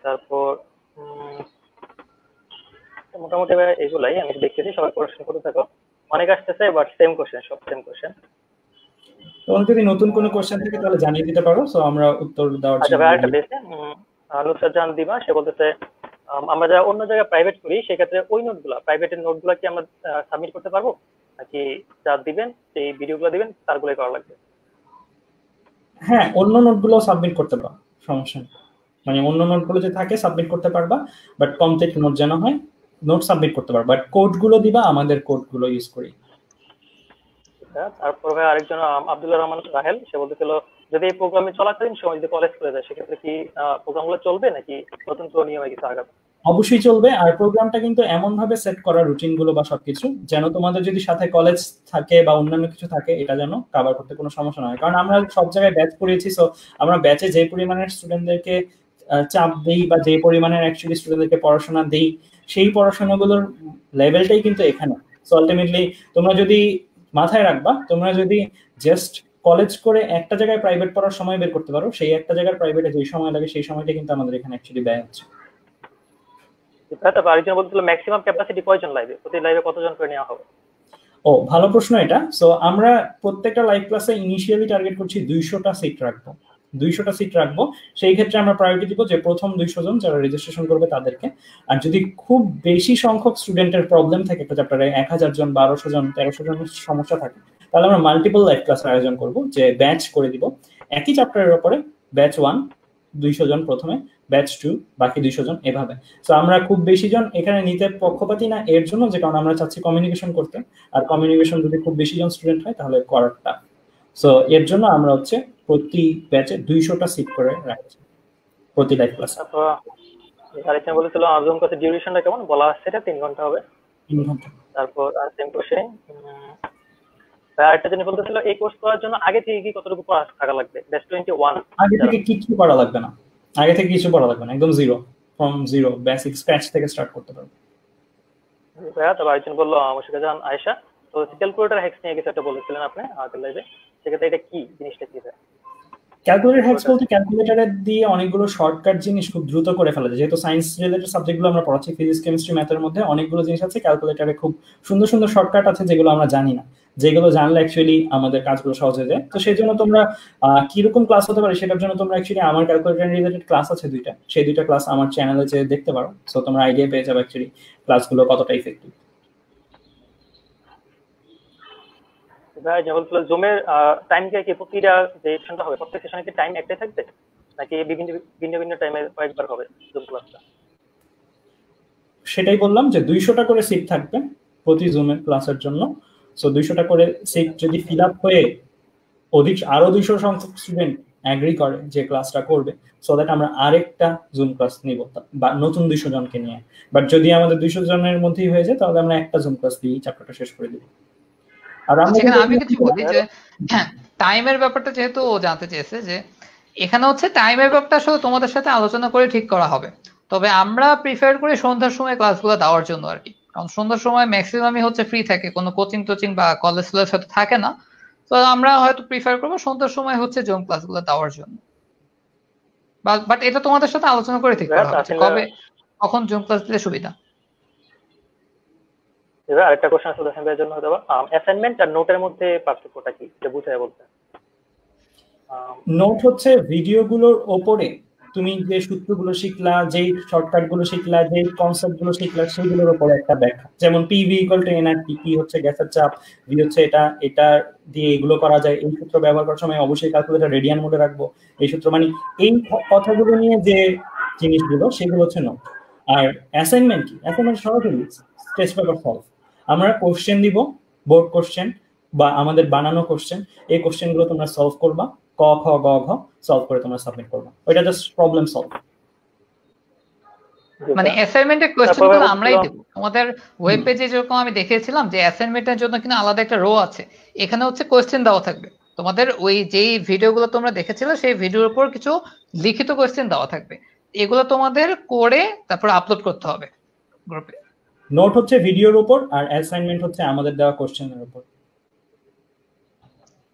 তারপর মোটামুটি এগুলাই আমি দেখতেছি সবাই কোশ্চেন করতে থাকো। অনেক আসতেছে বাট সেম কোশ্চেন সব সেম কোশ্চেন তোমার যদি নতুন কোনো কোশ্চেন থাকে তাহলে জানিয়ে দিতে পারো সো আমরা উত্তর দেওয়ার আচ্ছা জন্য ভাই দিয়েছে নুসরাত জাহান দিবা সে বলতেছে আমরা যারা অন্য জায়গায় প্রাইভেট করি সেক্ষেত্রে ওই নোটগুলা প্রাইভেটের নোটগুলা কি আমরা সাবমিট করতে পারব? নাকি যা দিবেন সেই ভিডিওগুলো দিবেন তারগুলোই করা লাগবে? হ্যাঁ অন্য নোটগুলো সাবমিট করতে পারো সমস্যা নেই। মানে অন্য নোটগুলো যে থাকে সাবমিট করতে পারবা বাট কমপ্লিট নোট যেন হয় নোট সাবমিট করতে পারবা। বাট কোডগুলো দিবা আমাদের কোডগুলো ইউজ করি। আচ্ছা, তারপর ভাই আরেকজন আব্দুল্লাহ রহমান রাহেল সে বলতেছিল যদি এই প্রোগ্রামে চলাকালীন সময় যদি কলেজ করে যায়, সেক্ষেত্রে কি প্রোগ্রামগুলো চলবে নাকি নতুন কোনো নিয়মে কিছু আগাবে? অবশ্যই চলবে। আর প্রোগ্রামটা কিন্তু এমন ভাবে সেট করা রুটিনগুলো বা সবকিছু, যেন তোমাদের যদি সাথে কলেজ থাকে বা অন্যান্য কিছু থাকে, এটা যেন কভার করতে কোনো সমস্যা না হয়। কারণ আমরা সব জায়গায় ব্যাচ করিয়েছি সো আমরা ব্যাচে যে পরিমাণের স্টুডেন্টদেরকে চাপ দেই বা যে পরিমাণের অ্যাকচুয়ালি স্টুডেন্টদেরকে পড়াশোনা দেই, সেই পড়াশোনাগুলোর লেভেলটাই কিন্তু এখানে। সো আলটিমেটলি তোমরা যদি মাথায় রাখবা, তোমরা যদি জাস্ট কলেজ করে একটা জায়গায় প্রাইভেট পড়ার সময় বের করতে পারো সেই একটা জায়গার প্রাইভেটে যে সময় লাগে সেই সময়টা কিন্তু আমাদের এখানে অ্যাকচুয়ালি ব্যয় হচ্ছে। আরেকজন বলতেছিল ম্যাক্সিমাম ক্যাপাসিটি কয়জন লাইভে প্রতি লাইভে কতজন করে নেওয়া হবে? ও ভালো প্রশ্ন এটা। সো আমরা প্রত্যেকটা লাইভ ক্লাসে ইনিশিয়ালি টার্গেট করছি দুইশোটা সিট রাখব। দুইশোটা সিট রাখব। সেই ক্ষেত্রে আমরা প্রায়োরিটি দিব যে প্রথম দুইশো জন যারা রেজিস্ট্রেশন করবে তাদেরকে। আর যদি খুব বেশি সংখ্যক স্টুডেন্টের প্রবলেম থাকে একটা চ্যাপ্টারে এক হাজার জন বারোশো জন তেরোশো জনের সমস্যা থাকে তাহলে আমরা মাল্টিপল লাইভ ক্লাসের আয়োজন করব যে ব্যাচ করে দিব। একই চ্যাপ্টারের ওপরে ব্যাচ ওয়ান দুইশো জন প্রথমে ব্যাচ টু বাকি দুইশো জন এভাবে। তো আমরা খুব বেশি জন এখানে নিতে পক্ষপাতি না এর জন্য যে কারণ আমরা চাচ্ছি কমিউনিকেশন করতে। আর কমিউনিকেশন যদি খুব বেশি জন স্টুডেন্ট হয় তাহলে করারটা। সো এর জন্য আমরা হচ্ছে প্রতি ব্যাচে দুইশোটা সিট করে রাখছি প্রতি লাইভ ক্লাস আরেকজন বলেছিল জুম ক্লাসের ডিউরেশনটা কেমন? বলা আসছে এটা তিন ঘণ্টা হবে। তিন ঘণ্টা। তারপর আর সেম কোশ্চেন আরেকটা জিনিস বলতেছিল এই কোর্স করার জন্য আগে থেকে কি কতটুকু পড়া থাকা লাগবে? ব্যাচ টোয়েন্টি ওয়ান আগে থেকে কিছু করা লাগবে না। আগে থেকে কিছু করা লাগবে না একদম zero from zero basic scratch থেকে স্টার্ট করতে পারবে। ভাইয়া তারপর আরেকজন বলল মুশিকা জাহান আয়েশা। তো ক্যালকুলেটর হ্যাক্স নিয়ে কিছু একটা বলেছিলেন আপনি আমাদের লাইভে সেক্ষেত্রে এটা কি জিনিসটা কি ভাই ক্যালকুলেটর হ্যাক্স বলতে ক্যালকুলেটরের দিয়ে অনেকগুলো শর্টকাট জিনিস খুব দ্রুত করে ফেলা যায়। যেহেতু সায়েন্স রিলেটেড সাবজেক্টগুলো আমরা পড়াচ্ছি ফিজিক্স কেমিস্ট্রি ম্যাথের মধ্যে অনেকগুলো জিনিস আছে। ক্যালকুলেটরে খুব সুন্দর সুন্দর শর্টকাট আছে যেগুলো আমরা জানি না। যেগুলো জানলে অ্যাকচুয়ালি আমাদের কাজগুলো সহজ হয়ে যায়। তো সেই জন্য তোমরা কীরকম ক্লাস হতে পারে সেটার জন্য তোমরা অ্যাকচুয়ালি আমার ক্যালকুলেটর রিলেটেড ক্লাস আছে দুইটা। সেই দুইটা ক্লাস আমার চ্যানেলে যে দেখতে পারো। সো তোমরা আইডিয়া পেয়ে যাবে অ্যাকচুয়ালি ক্লাসগুলো কতটা ইফেক্টিভ ভাই যেমন জুমের টাইম কি প্রতিটা যে সেশনটা হবে প্রত্যেক সেশনে কি টাইম একটাই থাকবে? নাকি বিভিন্ন ভিন্ন ভিন্ন টাইমে কয়েকবার হবে জুম ক্লাসটা সেটাই বললাম যে দুইশোটা করে সিট থাকবে প্রতি জুমের ক্লাসের জন্য। সো দুইশোটা করে সিট যদি ফিল আপ হয়ে অধিক আরও দুইশো সংখ্যক স্টুডেন্ট অ্যাগ্রি করে যে ক্লাসটা করবে সো দ্যাট আমরা আরেকটা জুম ক্লাস নিব বা নতুন দুইশো জনকে নিয়ে। বাট যদি আমাদের দুইশো জনের মধ্যেই হয়ে যায় তাহলে আমরা একটা জুম ক্লাস দিয়ে চ্যাপ্টারটা শেষ করে দিব। আর সেখানে আমি কিছু বলি যে হ্যাঁ টাইমের ব্যাপারটা যেহেতু ও জানতে চেয়েছে যে এখানে হচ্ছে টাইমের ব্যাপারটা আসলে তোমাদের সাথে আলোচনা করে ঠিক করা হবে। তবে আমরা প্রিফার করি সন্ধ্যার সময় ক্লাসগুলো দেওয়ার জন্য আর কি। কারণ সন্ধ্যার সময় ম্যাক্সিমামই হচ্ছে ফ্রি থাকে কোনো কোচিং টোচিং বা কলেজ ফলেজ হয়তো থাকে না। তো আমরা হয়তো প্রিফার করব সন্ধ্যার সময় হচ্ছে জুম ক্লাসগুলো দেওয়ার জন্য। বাট এটা তোমাদের সাথে আলোচনা করে ঠিক করা হবে কবে কখন জুম ক্লাস দিলে সুবিধা। এবার আরেকটা কোশ্চেন ভাইয়ের জন্য হতে পারে অ্যাসাইনমেন্ট আর নোটের মধ্যে পার্থক্যটা কি? এটা বুঝায় বলতে। নোট হচ্ছে ভিডিওগুলোর ওপরে তুমি যে সূত্রগুলো শিখলা যে শর্টকাটগুলো শিখলা যে কনসেপ্টগুলো শিখলা, সেগুলোর উপরে একটা ব্যাখ্যা। যেমন P V equal to NR P কি হচ্ছে গ্যাসের চাপ ভি হচ্ছে এটা এটা দিয়ে এগুলো করা যায়। এই সূত্র ব্যবহার করার সময় অবশ্যই ক্যালকুলেটর রেডিয়ান মোডে রাখব। এই সূত্র মানে এই কথাগুলো নিয়ে যে জিনিসগুলো, সেগুলো হচ্ছে নোট আর অ্যাসাইনমেন্ট কি? অ্যাসাইনমেন্ট সরাসরি টেস্ট পেপার সলভ আমরা কোশ্চেন দিব বোর্ড কোশ্চেন বা আমাদের বানানো কোশ্চেন এই কোশ্চেনগুলো তোমরা সলভ করবা। ক খ গ ঘ সলভ করে তোমরা সাবমিট করবা। ওইটা জাস্ট প্রবলেম সলভ মানে অ্যাসাইনমেন্টের কোশ্চেনগুলো আমরাই দেব। আমাদের ওয়েব পেজে যেরকম আমি দেখিয়েছিলাম যে অ্যাসাইনমেন্টের জন্য কিন্তু আলাদা একটা রো আছে। এখানে হচ্ছে কোশ্চেন দেওয়া থাকবে। তোমাদের ওই যেই ভিডিওগুলো তোমরা দেখেছিলে সেই ভিডিওর উপর কিছু লিখিত কোশ্চেন দেওয়া থাকবে। এগুলো তোমাদের করে তারপর আপলোড করতে হবে। গ্রুপে নোট হচ্ছে ভিডিওর উপর আর অ্যাসাইনমেন্ট হচ্ছে আমাদের দেওয়া কোশ্চেনের উপর।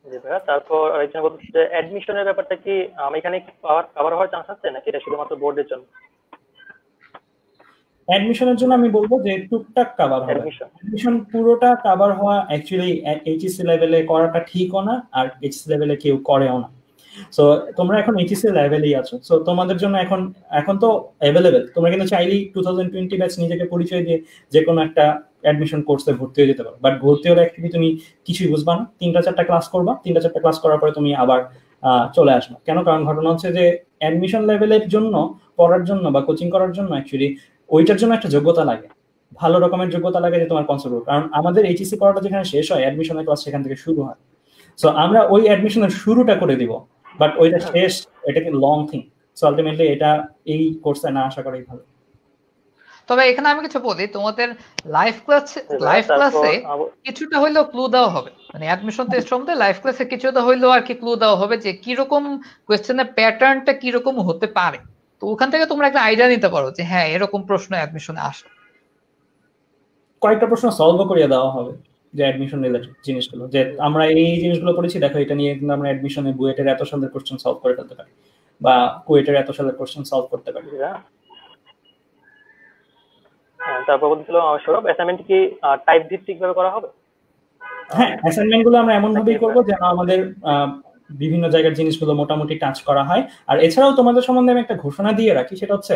জি ভাইয়া তারপর আরেকজন বলছে অ্যাডমিশনের ব্যাপারটা কি আমি এখানে পাওয়ার কভার হওয়ার চান্স আছে নাকি? এটা শুধুমাত্র বোর্ডের জন্য। অ্যাডমিশনের জন্য আমি বলব যে টুকটাক কভার হবে। অ্যাডমিশন অ্যাডমিশন পুরোটা কভার হওয়া অ্যাকচুয়ালি এইচএসসি লেভেলে করাটা ঠিকও না আর এইচএসসি লেভেলে কেউ করেও না। সো তোমরা এখন এইচএসসি লেভেলেই আছো। সো তোমাদের জন্য এখন এখন তো অ্যাভেলেবেল তোমরা কিন্তু চাইলেই টু থাউজেন্ড টোয়েন্টি ব্যাচ নিজেকে পরিচয় দিয়ে যে কোনো একটা অ্যাডমিশন কোর্সে ভর্তি হয়ে যেতে পারো। বাট ভর্তি হলে অ্যাকচুয়ালি তুমি কিছুই বুঝবা না। তিনটা চারটা ক্লাস করবা। তিনটা চারটা ক্লাস করার পরে তুমি আবার চলে আসবা। কেন? কারণ ঘটনা হচ্ছে যে অ্যাডমিশন লেভেলের জন্য পড়ার জন্য বা কোচিং করার জন্য অ্যাকচুয়ালি ওইটার জন্য একটা যোগ্যতা লাগে। ভালো রকমের যোগ্যতা লাগে যে তোমার কনসেপ্ট কারণ আমাদের এইচএসসি পড়াটা যেখানে শেষ হয় অ্যাডমিশনের ক্লাস সেখান থেকে শুরু হয়। সো আমরা ওই অ্যাডমিশনের শুরুটা করে দিব। বাট ওইটা শেষ এটাকে লং থিং সো আলটিমেটলি এটা এই কোর্সে না আশা করাই ভালো। তবে এখানে আমি কিছু বলি তোমাদের লাইভ ক্লাস লাইভ ক্লাসে কিছুটা হইলেও ক্লু দেওয়া হবে। মানে অ্যাডমিশন টেস্ট সম্বন্ধে লাইভ ক্লাসে কিছুটা হইলেও আর কি ক্লু দেওয়া হবে যে কি কীরকম কোয়েশ্চেনের প্যাটার্নটা কীরকম হতে পারে। তো ওখান থেকে তোমরা একটা আইডিয়া নিতে পারো যে হ্যাঁ এরকম প্রশ্ন অ্যাডমিশনে আসে। কয়েকটা প্রশ্ন সলভ করিয়ে দেওয়া হবে যে অ্যাডমিশন রিলেটেড জিনিসগুলো। যে আমরা এই জিনিসগুলো পড়েছি দেখো এটা নিয়ে কিন্তু আমরা অ্যাডমিশনে বুয়েটের এত সালের কোশ্চেন সলভ করে ফেলতে পারি বা কুয়েটের এত সালের কোশ্চেন সলভ করতে পারি। হ্যাঁ, তারপর বলছিল সৌরভ অ্যাসাইনমেন্ট কি টাইপ ভিত্তিক ভাবে করা হবে? হ্যাঁ অ্যাসাইনমেন্টগুলো আমরা এমন ভাবেই করব যেন আমাদের বিভিন্ন জায়গার জিনিসগুলো মোটামুটি টাচ করা হয়। আর এছাড়াও তোমাদের সম্বন্ধে আমি একটা ঘোষণা দিয়ে রাখি, সেটা হচ্ছে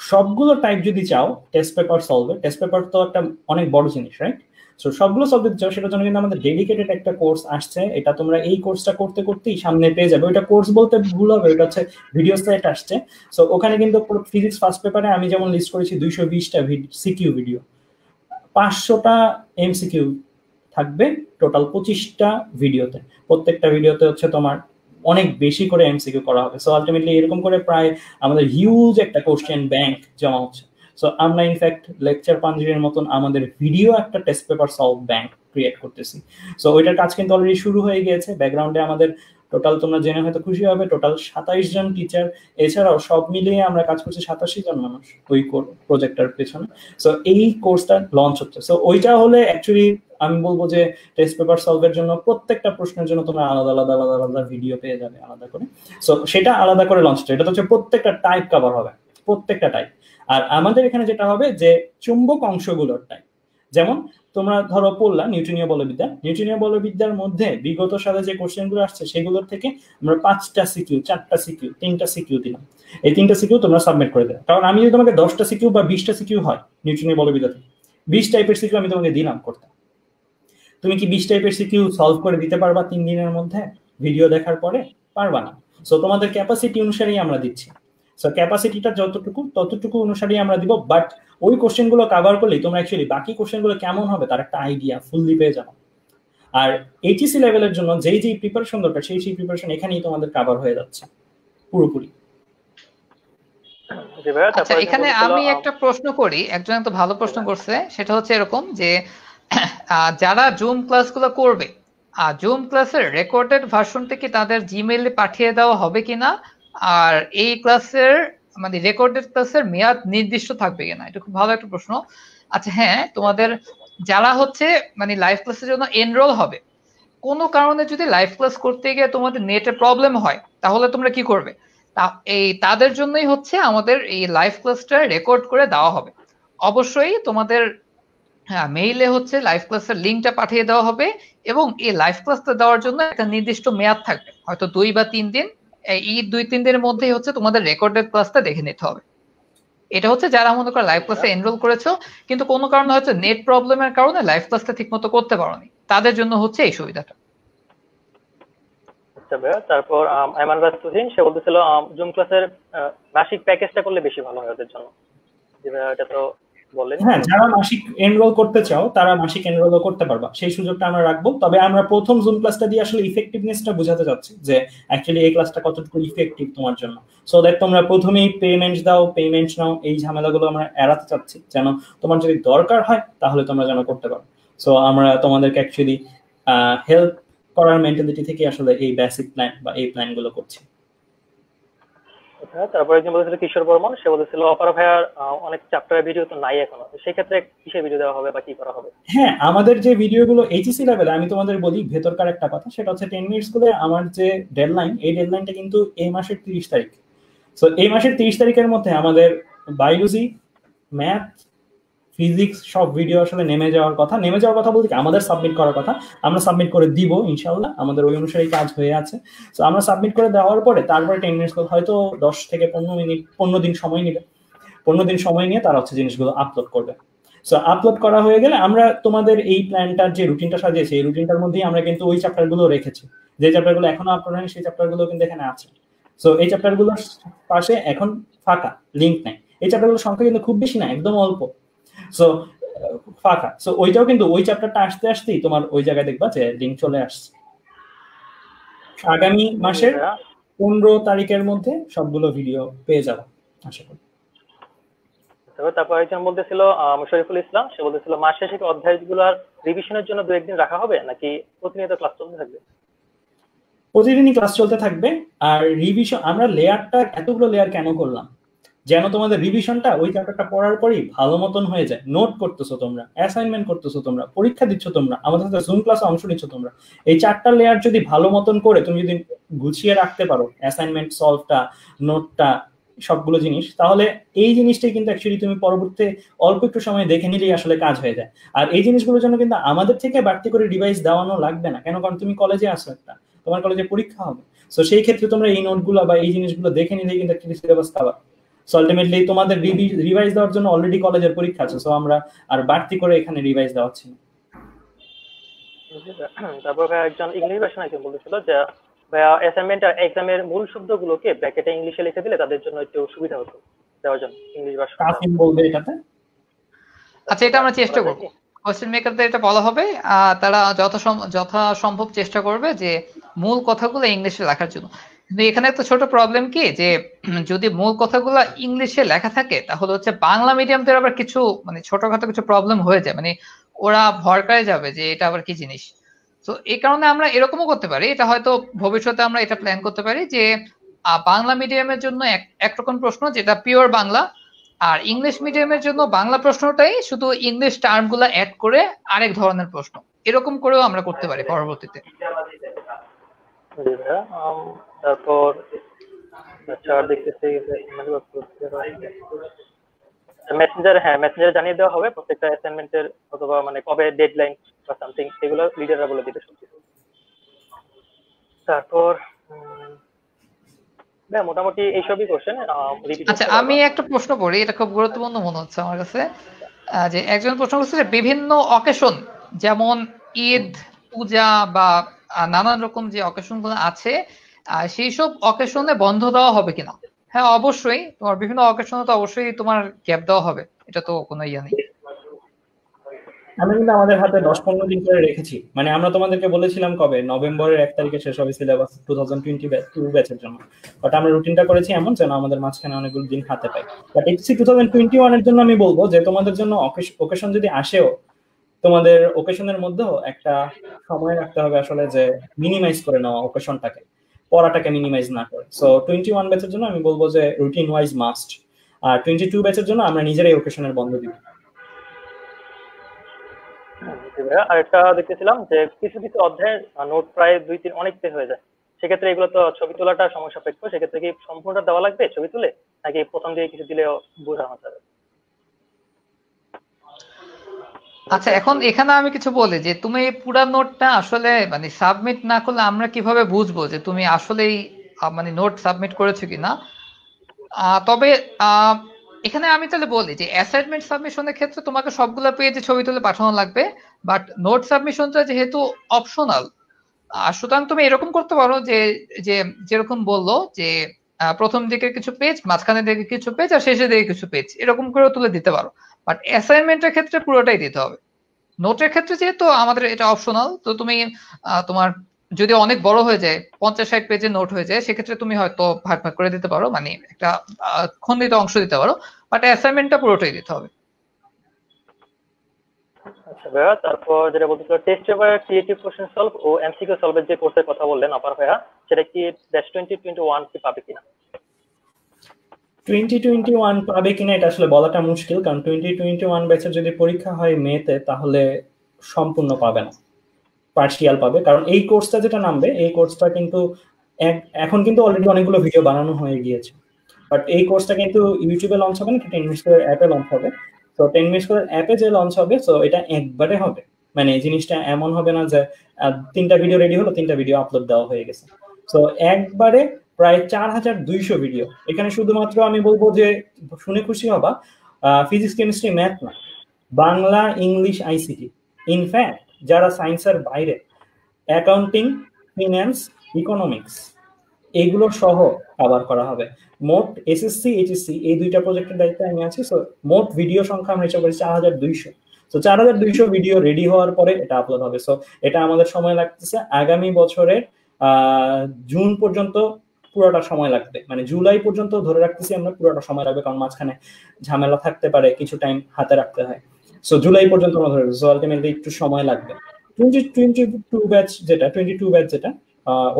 সবগুলো টাইপ যদি চাও টেস্ট পেপার সলভে টেস্ট পেপার তো একটা অনেক বড় জিনিস রাইট সো সবগুলো সলভ দিতে সেটার জন্য কিন্তু আমাদের ডেডিকেটেড একটা কোর্স আসছে। এটা তোমরা এই কোর্সটা করতে করতেই সামনে পেয়ে যাবে। ওইটা কোর্স বলতে ভুল হবে ওটা হচ্ছে ভিডিও সাইট আসছে। সো ওখানে কিন্তু ফিজিক্স ফার্স্ট পেপারে আমি যেমন লিস্ট করেছি, দুইশো বিশটা সিকিউ ভিডিও পাঁচশোটা এমসিকিউ থাকবে টোটাল পঁচিশটা ভিডিওতে প্রত্যেকটা ভিডিওতে হচ্ছে তোমার অনেক বেশি করে এমসিকিউ করা হবে। সো আলটিমেটলি এরকম করে প্রায় আমাদের হিউজ একটা কোশ্চেন ব্যাংক জমা হচ্ছে। সো আমরা ইনফ্যাক্ট লেকচার পাঞ্জিরের মতন আমাদের ভিডিও একটা test paper solve bank create করতেছি। সো ওইটার কাজ কিন্তু অলরেডি শুরু হয়ে গিয়েছে। ব্যাকগ্রাউন্ডে আমাদের টোটাল তোমরা জেনে হয়তো খুশি হবে টোটাল সাতাইশ জন টিচার এছাড়াও সব মিলিয়ে আমরা কাজ করছি সাতাশি জন মানুষ ওই প্রজেক্টটার পেছনে। সো এই কোর্সটা লঞ্চ হচ্ছে। সো ওইটা হলে অ্যাকচুয়ালি আমি বলব যে টেস্ট পেপার সলভের জন্য প্রত্যেকটা প্রশ্নের জন্য তোমরা আলাদা আলাদা আলাদা আলাদা ভিডিও পেয়ে যাবে আলাদা করে। সো সেটা আলাদা করে লঞ্চ হচ্ছে। এটা হচ্ছে প্রত্যেকটা টাইপ কভার হবে। প্রত্যেকটা টাইপ আর আমাদের এখানে যেটা হবে যে চুম্বক অংশগুলোর টাইপ যেমন তোমরা ধরো পড়লা নিউট্রিনীয় বলবিদ্যা। নিউট্রিনীয় বলবিদ্যার মধ্যে বিগত সালে যে কোশ্চেনগুলো আসছে সেগুলোর থেকে আমরা পাঁচটা সিকিউ চারটা সিকিউ তিনটা সিকিউ দিলাম। এই তিনটা সিকিউ তোমরা সাবমিট করে দেবে কারণ আমি যদি তোমাকে দশটা সিকিউ বা বিশটা সিকিউ হয় নিউট্রিনীয় বলবিদ্যাতে বিশ টাইপের সিকিউ আমি তোমাকে দিলাম করতে। তুমি কি বিশ টাইপের সিকিউ সলভ করে দিতে পারবা তিন দিনের মধ্যে? ভিডিও দেখার পরে পারবা না। সো তোমাদের ক্যাপাসিটি অনুসারেই আমরা দিচ্ছি। সো ক্যাপাসিটিটা যতটুকু ততটুকু অনুসারেই আমরা দিব বাট ওই কোশ্চেনগুলো কাভার করলেই তোমরা অ্যাকচুয়ালি বাকি কোশ্চেনগুলো কেমন হবে তার একটা আইডিয়া ফুললি পেয়ে যাব। আর এইচএসি লেভেলের জন্য যেই যেই প্রিপারেশন দরকার সেই সেই প্রিপারেশন এখানেই তোমাদের কাভার হয়ে যাচ্ছে পুরোপুরি। আচ্ছা এখানে আমি একটা প্রশ্ন করি একজন একটা ভালো প্রশ্ন করছে সেটা হচ্ছে এরকম যে যারা জুম ক্লাসগুলো করবে আর জুম ক্লাসের রেকর্ডেড ভার্সনটা কি তাদের জিমেইলে পাঠিয়ে দেওয়া হবে কিনা আর এই ক্লাসের মানে রেকর্ডেড ক্লাসের মেয়াদ নির্দিষ্ট থাকবে কিনা? এটা খুব ভালো একটা প্রশ্ন। আচ্ছা হ্যাঁ তোমাদের যারা হচ্ছে মানে লাইভ ক্লাসের জন্য এনরোল হবে। কোনো কারণে যদি লাইভ ক্লাস করতে গিয়ে তোমাদের নেটে প্রবলেম হয়, তাহলে তোমরা কি করবে? এই তাদের জন্যই হচ্ছে আমাদের এই লাইভ ক্লাসটা রেকর্ড করে দেওয়া হবে। অবশ্যই তোমাদের হ্যাঁ মেইলে হচ্ছে লাইভ ক্লাসের লিঙ্কটা পাঠিয়ে দেওয়া হবে এবং এই লাইভ ক্লাসটা দেওয়ার জন্য একটা নির্দিষ্ট মেয়াদ থাকবে। হয়তো দুই বা তিন দিন এই দুই, তিন দিনের মধ্যেই হচ্ছে তোমাদের রেকর্ডেড ক্লাসটা দেখে নিতে হবে। এটা হচ্ছে যারা মনে করো লাইভ ক্লাসে এনরোল করেছ, কিন্তু কোনো কারণে হচ্ছে নেট প্রবলেমের কারণে লাইভ ক্লাসটা ঠিকমতো করতে পারোনি। তাদের জন্য হচ্ছে এই সুবিধাটা। আচ্ছা তারপর আইমান রাস্তুদ্দিন সে বলতেছিল জুম ক্লাসের মাসিক প্যাকেজটা করলে বেশি ভালো হয় ওদের জন্য। এটা তো হ্যাঁ যারা মাসিক এনরোল করতে চাও, তারা মাসিক এনরোলও করতে পারবা। সেই সুযোগটা আমরা রাখব। তবে আমরা প্রথম জুম ক্লাসটা দিয়ে আসলে ইফেক্টিভনেসটা বোঝাতে চাচ্ছি যে অ্যাকচুয়ালি এই ক্লাসটা কতটুকু ইফেক্টিভ তোমার জন্য। সো তোমরা প্রথমেই পেমেন্ট দাও পেমেন্ট নাও। এই ঝামেলাগুলো আমরা এড়াতে চাচ্ছি। যেন তোমার যদি দরকার হয়, তাহলে তোমরা যেন করতে পারো। সো আমরা তোমাদেরকে অ্যাকচুয়ালি হেল্প করার মেন্টালিটি থেকে আসলে এই বেসিক প্ল্যান বা এই প্ল্যানগুলো করছি। হ্যাঁ, তারপরে একজন বলেছিল কিশোর বর্মন সে বলেছিল অপারা ভাইয়ার অনেক চ্যাপ্টারের ভিডিও তো নাই এখনও। সেই ক্ষেত্রে কিসের ভিডিও দেওয়া হবে বা কি করা হবে? হ্যাঁ আমাদের যে ভিডিওগুলো এইচএসি লেভেলে আমি তোমাদের বলি ভেতরকার একটা কথা সেটা হচ্ছে টেন মিনিটসগুলো আমার যে ডেডলাইন এই ডেডলাইনটা কিন্তু এই মাসের তিরিশ তারিখ। সো এই মাসের তিরিশ তারিখের মধ্যে আমাদের বায়োলজি ম্যাথ ফিজিক্স সব ভিডিও আসলে নেমে যাওয়ার কথা। নেমে যাওয়ার কথা বলতে আমাদের সাবমিট করার কথা। আমরা সাবমিট করে দিব ইনশাল্লাহ আমাদের ওই অনুসারে কাজ হয়ে আছে। তো আমরা সাবমিট করে দেওয়ার পরে, তারপরে টেন মিনিটস হয়তো দশ থেকে পনেরো মিনিট, পনেরো দিন সময় নেবে। পনেরো দিন সময় নিয়ে তারা হচ্ছে জিনিসগুলো আপলোড করবে। সো আপলোড করা হয়ে গেলে আমরা তোমাদের এই প্ল্যানটার যে রুটিনটা সাজিয়েছি, এই রুটিনটার মধ্যেই আমরা কিন্তু ওই চ্যাপ্টারগুলো রেখেছি। যে চ্যাপ্টারগুলো এখনও আপলোড হয়নি, সেই চ্যাপ্টারগুলো কিন্তু এখানে আছে। সো এই চ্যাপ্টারগুলোর পাশে এখন ফাঁকা লিঙ্ক নাই। এই চ্যাপ্টারগুলোর সংখ্যা কিন্তু খুব বেশি না, একদম অল্প। সো ফাঁকা। সো ওইটাও কিন্তু ওই চ্যাপ্টারটা আসতে আসতেই তোমার ওই জায়গায় দেখবা যে লিঙ্ক চলে আসছে। আগামী মাসের পনেরো তারিখের মধ্যে সবগুলো ভিডিও পেয়ে যাব আশা করি। তারপর একজন বলতেছিল শরীফুল ইসলাম। সে বলতেছিল মাস শেষে কি অধ্যায়গুলোর রিভিশনের জন্য দু একদিন রাখা হবে? নাকি প্রতিনিয়ত ক্লাস চলতে থাকবে? প্রতিদিনই ক্লাস চলতে থাকবে। আর রিভিশন আমরা লেয়ারটা এতগুলো লেয়ার কেন করলাম? যেন তোমাদের রিভিশনটা ওই চ্যাপ্টারটা পড়ার পরেই ভালো মতন হয়ে যায়। নোট করতেছো তোমরা অ্যাসাইনমেন্ট করতেছো তোমরা, পরীক্ষা দিচ্ছ তোমরা, আমাদের সাথে জুম ক্লাসে অংশ নিচ্ছ তোমরা। এই চারটা লেয়ার যদি ভালো মতন করে তুমি যদি গুছিয়ে রাখতে পারো অ্যাসাইনমেন্ট সলভটা নোটটা সবগুলো জিনিস, তাহলে এই জিনিসটাই কিন্তু অ্যাকচুয়ালি তুমি পরবর্তীতে অল্প একটু সময় দেখে নিলেই আসলে কাজ হয়ে যায়। আর এই জিনিসগুলোর জন্য কিন্তু আমাদের থেকে বাড়তি করে ডিভাইস দেওয়ানো লাগবে না, কেন? কারণ তুমি কলেজে আসো একটা, তোমার কলেজে পরীক্ষা হবে। সো সেই ক্ষেত্রে তোমরা এই নোটগুলো বা এই জিনিসগুলো দেখে নিলেই কিন্তু একটা সিলেবাস সো আলটিমেটলি তোমাদের রিভাইজ দেওয়ার জন্য অলরেডি কলেজের পরীক্ষা আছে। সো আমরা আর বাড়তি করে এখানে রিভাইজ দেওয়াচ্ছি তারপর একজন ইংলিশ ভার্সন একজন বলতেছিল যে ভাইয়া অ্যাসাইনমেন্ট আর এক্সামের মূল শব্দগুলোকে ব্র্যাকেটে ইংলিশে লিখে দিলে তাদের জন্য একটু সুবিধা হতো দেওয়ার জন্য ইংলিশ কাসিম বলবে এটাতে? আচ্ছা এটা আমরা চেষ্টা করব। কোশ্চেন মেকারদের এটা বলা হবে। তারা যথা যথা সম্ভব চেষ্টা করবে যে মূল কথাগুলো ইংলিশে লেখার জন্য। কিন্তু এখানে একটা ছোট প্রবলেম কি যে যদি মূল কথাগুলো ইংলিশে লেখা থাকে, তাহলে হচ্ছে বাংলা মিডিয়াম মিডিয়ামদের আবার কিছু মানে ছোটখাটো কিছু প্রবলেম হয়ে যায়। মানে ওরা ভরকায় যাবে যে এটা আবার কি জিনিস। তো এই কারণে আমরা এরকমও করতে পারি। এটা হয়তো ভবিষ্যতে আমরা এটা প্ল্যান করতে পারি যে বাংলা মিডিয়ামের জন্য এক, একরকম প্রশ্ন যেটা পিওর বাংলা, আর ইংলিশ মিডিয়ামের জন্য বাংলা প্রশ্নটাই শুধু ইংলিশ টার্মগুলা অ্যাড করে আরেক ধরনের প্রশ্ন। এরকম করেও আমরা করতে পারি পরবর্তীতে। জি ভাইয়া তারপর আচ্ছা আর দেখতেছি মেসেঞ্জার হ্যাঁ মেসেঞ্জারে জানিয়ে দেওয়া হবে প্রত্যেকটা অ্যাসাইনমেন্টের অথবা মানে কবে ডেডলাইন বা সামথিং এগুলো লিডাররা বলে দিবে তারপর মোটামুটি এইসবই কোশ্চেন আচ্ছা আমি একটা প্রশ্ন করি এটা খুব গুরুত্বপূর্ণ মনে হচ্ছে আমার কাছে। যে একজন প্রশ্ন করছে যে বিভিন্ন অকেশন যেমন ঈদ পূজা বা নানান রকম যে অকেশনগুলো আছে সেই সব অকেশনে বন্ধ দেওয়া হবে কিনা? হ্যাঁ অবশ্যই। তোমার বিভিন্ন অকেশনে তো অবশ্যই তোমার গ্যাপ দেওয়া হবে। এটা তো কোনো ইয়ে নেই। আমরা কিন্তু আমাদের হাতে দশ পনেরো দিন করে রেখেছি। মানে আমরা তোমাদেরকে বলেছিলাম কবে? নভেম্বরের এক তারিখে শেষ হবে syllabus two thousand twenty two ব্যাচের জন্য। বাট আমরা রুটিনটা করেছি এমন যেন আমাদের মাঝখানে অনেকগুলো দিন হাতে পাই। But HSC two thousand twenty ওয়ানের জন্য আমি বলব যে তোমাদের জন্য ওকেশন যদি আসেও তোমাদের ওকেশনের মধ্যেও একটা সময় রাখতে হবে আসলে যে মিনিমাইজ করে নেওয়া ওকেশনটাকে পড়াটাকে মিনিমাইজ না করে। সো টোয়েন্টি ওয়ান ব্যাচের জন্য আমি বলব যে রুটিন ওয়াইজ মাস্ট আর টোয়েন্টি টু ব্যাচের জন্য আমরা নিজেরাই ওকেশনের বন্ধ দিব আর একটা দেখতেছিলাম যে কিছু কিছু অধ্যায়ের নোট প্রায় দুই তিন অনেক পেজ হয়ে যায়। সেক্ষেত্রে এগুলো তো ছবি তোলাটা সময় সাপেক্ষ, সেক্ষেত্রে কি সম্পূর্ণটা দেওয়া লাগবে ছবি তুলে? নাকি প্রথম দিকে কিছু দিলেও বোঝানো যাবে? আচ্ছা এখন এখানে আমি কিছু বলি যে তুমি এই পুরা নোটটা আসলে মানে সাবমিট না করলে আমরা কীভাবে বুঝব যে তুমি আসলেই মানে নোট সাবমিট করেছ কিনা? আহ, তবে এখানে আমি তাহলে বলি যে অ্যাসাইনমেন্ট সাবমিশনের ক্ষেত্রে তোমাকে সবগুলো পেজে ছবি তুলে পাঠানো লাগবে বাট নোট সাবমিশনটা যেহেতু অপশনাল সুতরাং তুমি এরকম করতে পারো যে যে যেরকম বলল যে প্রথম দিকে কিছু পেজ মাঝখানে দিকে কিছু পেজ আর শেষের দিকে কিছু পেজ এরকম করে তুলে দিতে পারো। বাট অ্যাসাইনমেন্টের ক্ষেত্রে পুরোটাই দিতে হবে। নোটের ক্ষেত্রে যেহেতু আমাদের এটা অপশনাল তো তুমি তোমার যদি অনেক বড় হয়ে যায় পঞ্চাশ ষাট পেজের নোট হয়ে যায় সেক্ষেত্রে তুমি হয়তো ভাগ ভাগ করে দিতে পারো মানে একটা আহ, খন্ডিত অংশ দিতে পারো। বাট অ্যাসাইনমেন্টটা পুরোটাই দিতে হবে। আচ্ছা ভাইয়া তারপর যেটা বলতেছিল test paper creative question solve ও এমসিকিউ সলভের যে কোর্সের কথা বললেন আপার ভাইয়া সেটা কি ব্যাচ টোয়েন্টি টোয়েন্টি ওয়ান কি পাবে কিনা? টোয়েন্টি টোয়েন্টি ওয়ান পাবে কিনা এটা আসলে বলাটা মুশকিল, কারণ টোয়েন্টি টোয়েন্টি ওয়ান ব্যাচের যদি পরীক্ষা হয় মেতে তাহলে সম্পূর্ণ পাবে না। পার্সিয়াল পাবে, কারণ এই কোর্সটা যেটা নামবে, এই কোর্সটা কিন্তু এখন কিন্তু অলরেডি অনেকগুলো ভিডিও বানানো হয়ে গিয়েছে। বাট এই কোর্সটা কিন্তু ইউটিউবে লঞ্চ হবে না টেন মিনিট করে অ্যাপে লঞ্চ হবে। তো টেন মিনিট করে অ্যাপে যে লঞ্চ হবে তো এটা একবারে হবে। মানে এই জিনিসটা এমন হবে না যে তিনটা ভিডিও রেডি হলো, তিনটা ভিডিও আপলোড দেওয়া হয়ে গেছে। তো একবারে প্রায় চার হাজার দুইশো ভিডিও এখানে শুধুমাত্র আমি বলব যে, শুনে খুশি হবা ফিজিক্স কেমিস্ট্রি ম্যাথ না, বাংলা, ইংলিশ আইসিটি ইনফ্যাক্ট যারা সায়েন্সের বাইরে অ্যাকাউন্টিং ফিন্যান্স ইকোনমিক্স এইগুলো সহ কভার করা হবে। মোট এসএসসি এইচএসসি এই দুইটা প্রজেক্টের দায়িত্বে আমি আছি সো মোট ভিডিও সংখ্যা আমরা হিসাব করি চার হাজার দুইশো। তো চার হাজার দুইশো ভিডিও রেডি হওয়ার পরে এটা আপলোড হবে। সো এটা আমাদের সময় লাগতেছে। আগামী বছরের জুন পর্যন্ত পুরোটা সময় লাগবে। মানে জুলাই পর্যন্ত ধরে রাখতেছি আমরা, পুরোটা সময় লাগবে কারণ মাঝখানে ঝামেলা থাকতে পারে, কিছু টাইম হাতে রাখতে হয়। সো জুলাই পর্যন্ত আমরা ধরে সো আলটিমেটলি একটু সময় লাগবে। টোয়েন্টি টোয়েন্টি টু ব্যাচ যেটা টোয়েন্টি টু ব্যাচ যেটা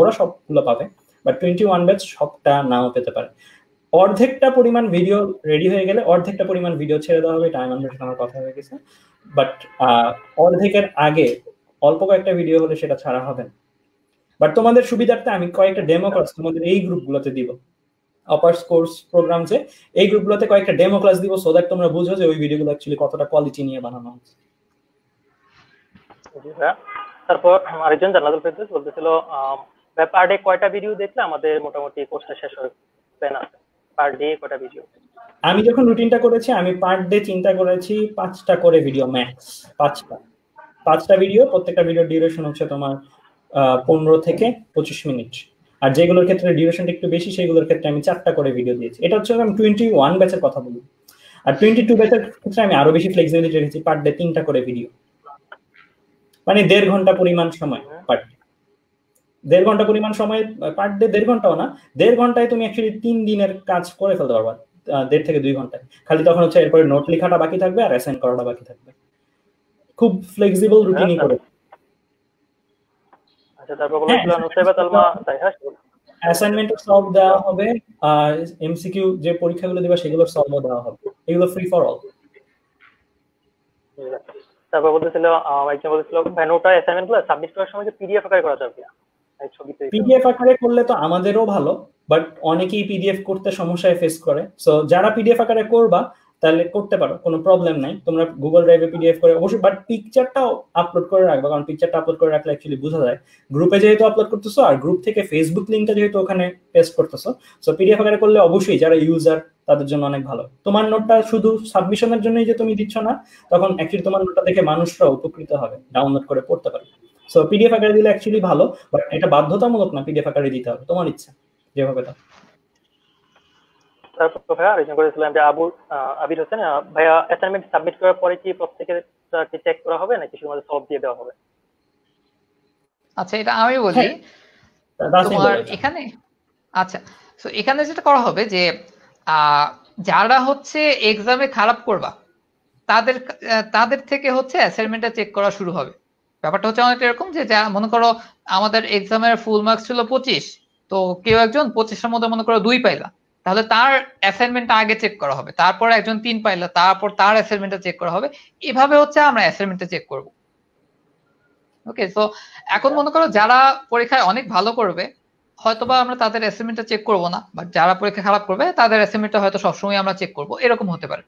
ওরা সবগুলো পাবে। বাট টোয়েন্টি ওয়ান ব্যাচ সবটা নাও পেতে পারে। অর্ধেকটা পরিমাণ ভিডিও রেডি হয়ে গেলে অর্ধেকটা পরিমাণ ভিডিও ছেড়ে দেওয়া হবে। টাইম আন্ডার আমার কথা হয়ে গেছে। বাট অর্ধেকের আগে অল্প কয়েকটা ভিডিও হলে সেটা ছাড়া হবে না। বাট তোমাদের সুবিধার্থে আমি কয়েকটা ডেমো ক্লাস তোমাদের এই গ্রুপগুলোতে দিব। অপার্স কোর্স প্রোগ্রাম যে এই গ্রুপগুলোতে কয়েকটা ডেমো ক্লাস দিব সো দ্যাট তোমরা বুঝো যে ওই ভিডিওগুলো অ্যাকচুয়ালি কতটা কোয়ালিটি নিয়ে বানানো হচ্ছে। তারপর আরেকজন জান্নাতুল ফেরদৌস বলতেছিল পার ডে কয়টা ভিডিও দেখলে আমাদের মোটামুটি কোর্সটা শেষ হবে প্ল্যান আছে পার ডে কয়টা ভিডিও আমি যখন রুটিনটা করেছি আমি পার ডে চিন্তা করেছি পাঁচটা করে ভিডিও ম্যাক্স পাঁচটা। পাঁচটা ভিডিও প্রত্যেকটা ভিডিও ডিউরেশন হচ্ছে তোমার পনেরো থেকে পঁচিশ মিনিট। আর যেগুলোর ক্ষেত্রে ডিউরেশনটা একটু বেশি সেগুলোর ক্ষেত্রে আমি চারটা করে ভিডিও দিয়েছি। এটা হচ্ছে আমি টোয়েন্টি ওয়ান ব্যাচের কথা বলি। আর টোয়েন্টি টু ব্যাচের ক্ষেত্রে আমি আরও বেশি ফ্লেক্সিবিলিটি রেখেছি পার ডে তিনটা করে ভিডিও মানে দেড় ঘণ্টা পরিমাণ সময় পার ডে দেড় ঘণ্টা পরিমাণ সময় পার ডে দেড় ঘন্টাও না দেড় ঘন্টায় তুমি অ্যাকচুয়ালি তিন দিনের কাজ করে ফেলতে পারবা দেড় থেকে দুই ঘন্টায়। খালি তখন হচ্ছে এরপরে নোট লেখাটা বাকি থাকবে আর অ্যাসাইন করাটা বাকি থাকবে। খুব ফ্লেক্সিবল রুটিনই করে আচ্ছা তারপর হ্যাঁ অ্যাসাইনমেন্ট সলভ দেওয়া হবে আর এমসিকিউ যে পরীক্ষাগুলো দিবা সেগুলোর দেওয়া হবে। এগুলো ফ্রি ফর অল তারপর বলতেছিল একজন বলতেছিল ভাই নোটা অ্যাসাইনমেন্টগুলো সাবমিট করার সময় যে পিডিএফ আকারে করা যাবে। পিডিএফ আকারে করলে তো আমাদেরও ভালো বাট অনেকেই পিডিএফ করতে সমস্যায় ফেস করে। সো যারা পিডিএফ আকারে করবা তাহলে করতে পারো, কোনো প্রবলেম নাই। তোমরা গুগল ড্রাইভে পিডিএফ করে অবশ্যই বাট পিকচারটাও আপলোড করে রাখবা, কারণ পিকচারটা আপলোড করে রাখলে অ্যাকচুয়ালি বোঝা যায়। গ্রুপে যেহেতু আপলোড করতেছো, আর গ্রুপ থেকে ফেসবুক লিঙ্কটা যেহেতু ওখানে পেস্ট করতেছো সো পিডিএফ আকারে করলে অবশ্যই যারা ইউজার তাদের জন্য অনেক ভালো। তোমার নোটটা শুধু সাবমিশনের জন্যই যে তুমি দিচ্ছ না, তখন অ্যাকচুয়ালি তোমার নোটটা দেখে মানুষরা উপকৃত হবে ডাউনলোড করে পড়তে পারবে। সো পিডিএফ আকারে দিলে অ্যাকচুয়ালি ভালো বাট এটা বাধ্যতামূলক না পিডিএফ আকারে দিতে হবে, তোমার ইচ্ছা, যেভাবে দাও। তারপর ভাইয়া আরেকজন করেছিলাম যে আবু আবির হোসেন ভাইয়া অ্যাসাইনমেন্ট সাবমিট করার পরে কি প্রত্যেকের কি চেক করা হবে নাকি শুধুমাত্র দিয়ে দেওয়া হবে? আচ্ছা এটা আমি বলি তোমার এখানে আচ্ছা তো এখানে যেটা করা হবে যে যারা হচ্ছে এক্সামে খারাপ করবা তাদের তাদের থেকে হচ্ছে অ্যাসাইনমেন্টটা চেক করা শুরু হবে। ব্যাপারটা হচ্ছে অনেকটা এরকম যে যা মনে করো আমাদের এক্সামের ফুল মার্কস ছিল পঁচিশ তো কেউ একজন পঁচিশের মধ্যে মনে করো দুই পাইলা। তাহলে তার অ্যাসাইনমেন্টটা আগে চেক করা হবে। তারপর একজন তিন পাইলা তারপর তার অ্যাসাইনমেন্টটা চেক করা হবে। এভাবে হচ্ছে আমরা অ্যাসাইনমেন্টটা চেক করব। ওকে তো এখন মনে করো যারা পরীক্ষায় অনেক ভালো করবে, হয়তোবা আমরা তাদের অ্যাসাইনমেন্টটা চেক করব না বাট যারা পরীক্ষা খারাপ করবে, তাদের অ্যাসাইনমেন্টটা হয়তো সবসময় আমরা চেক করব। এরকম হতে পারে।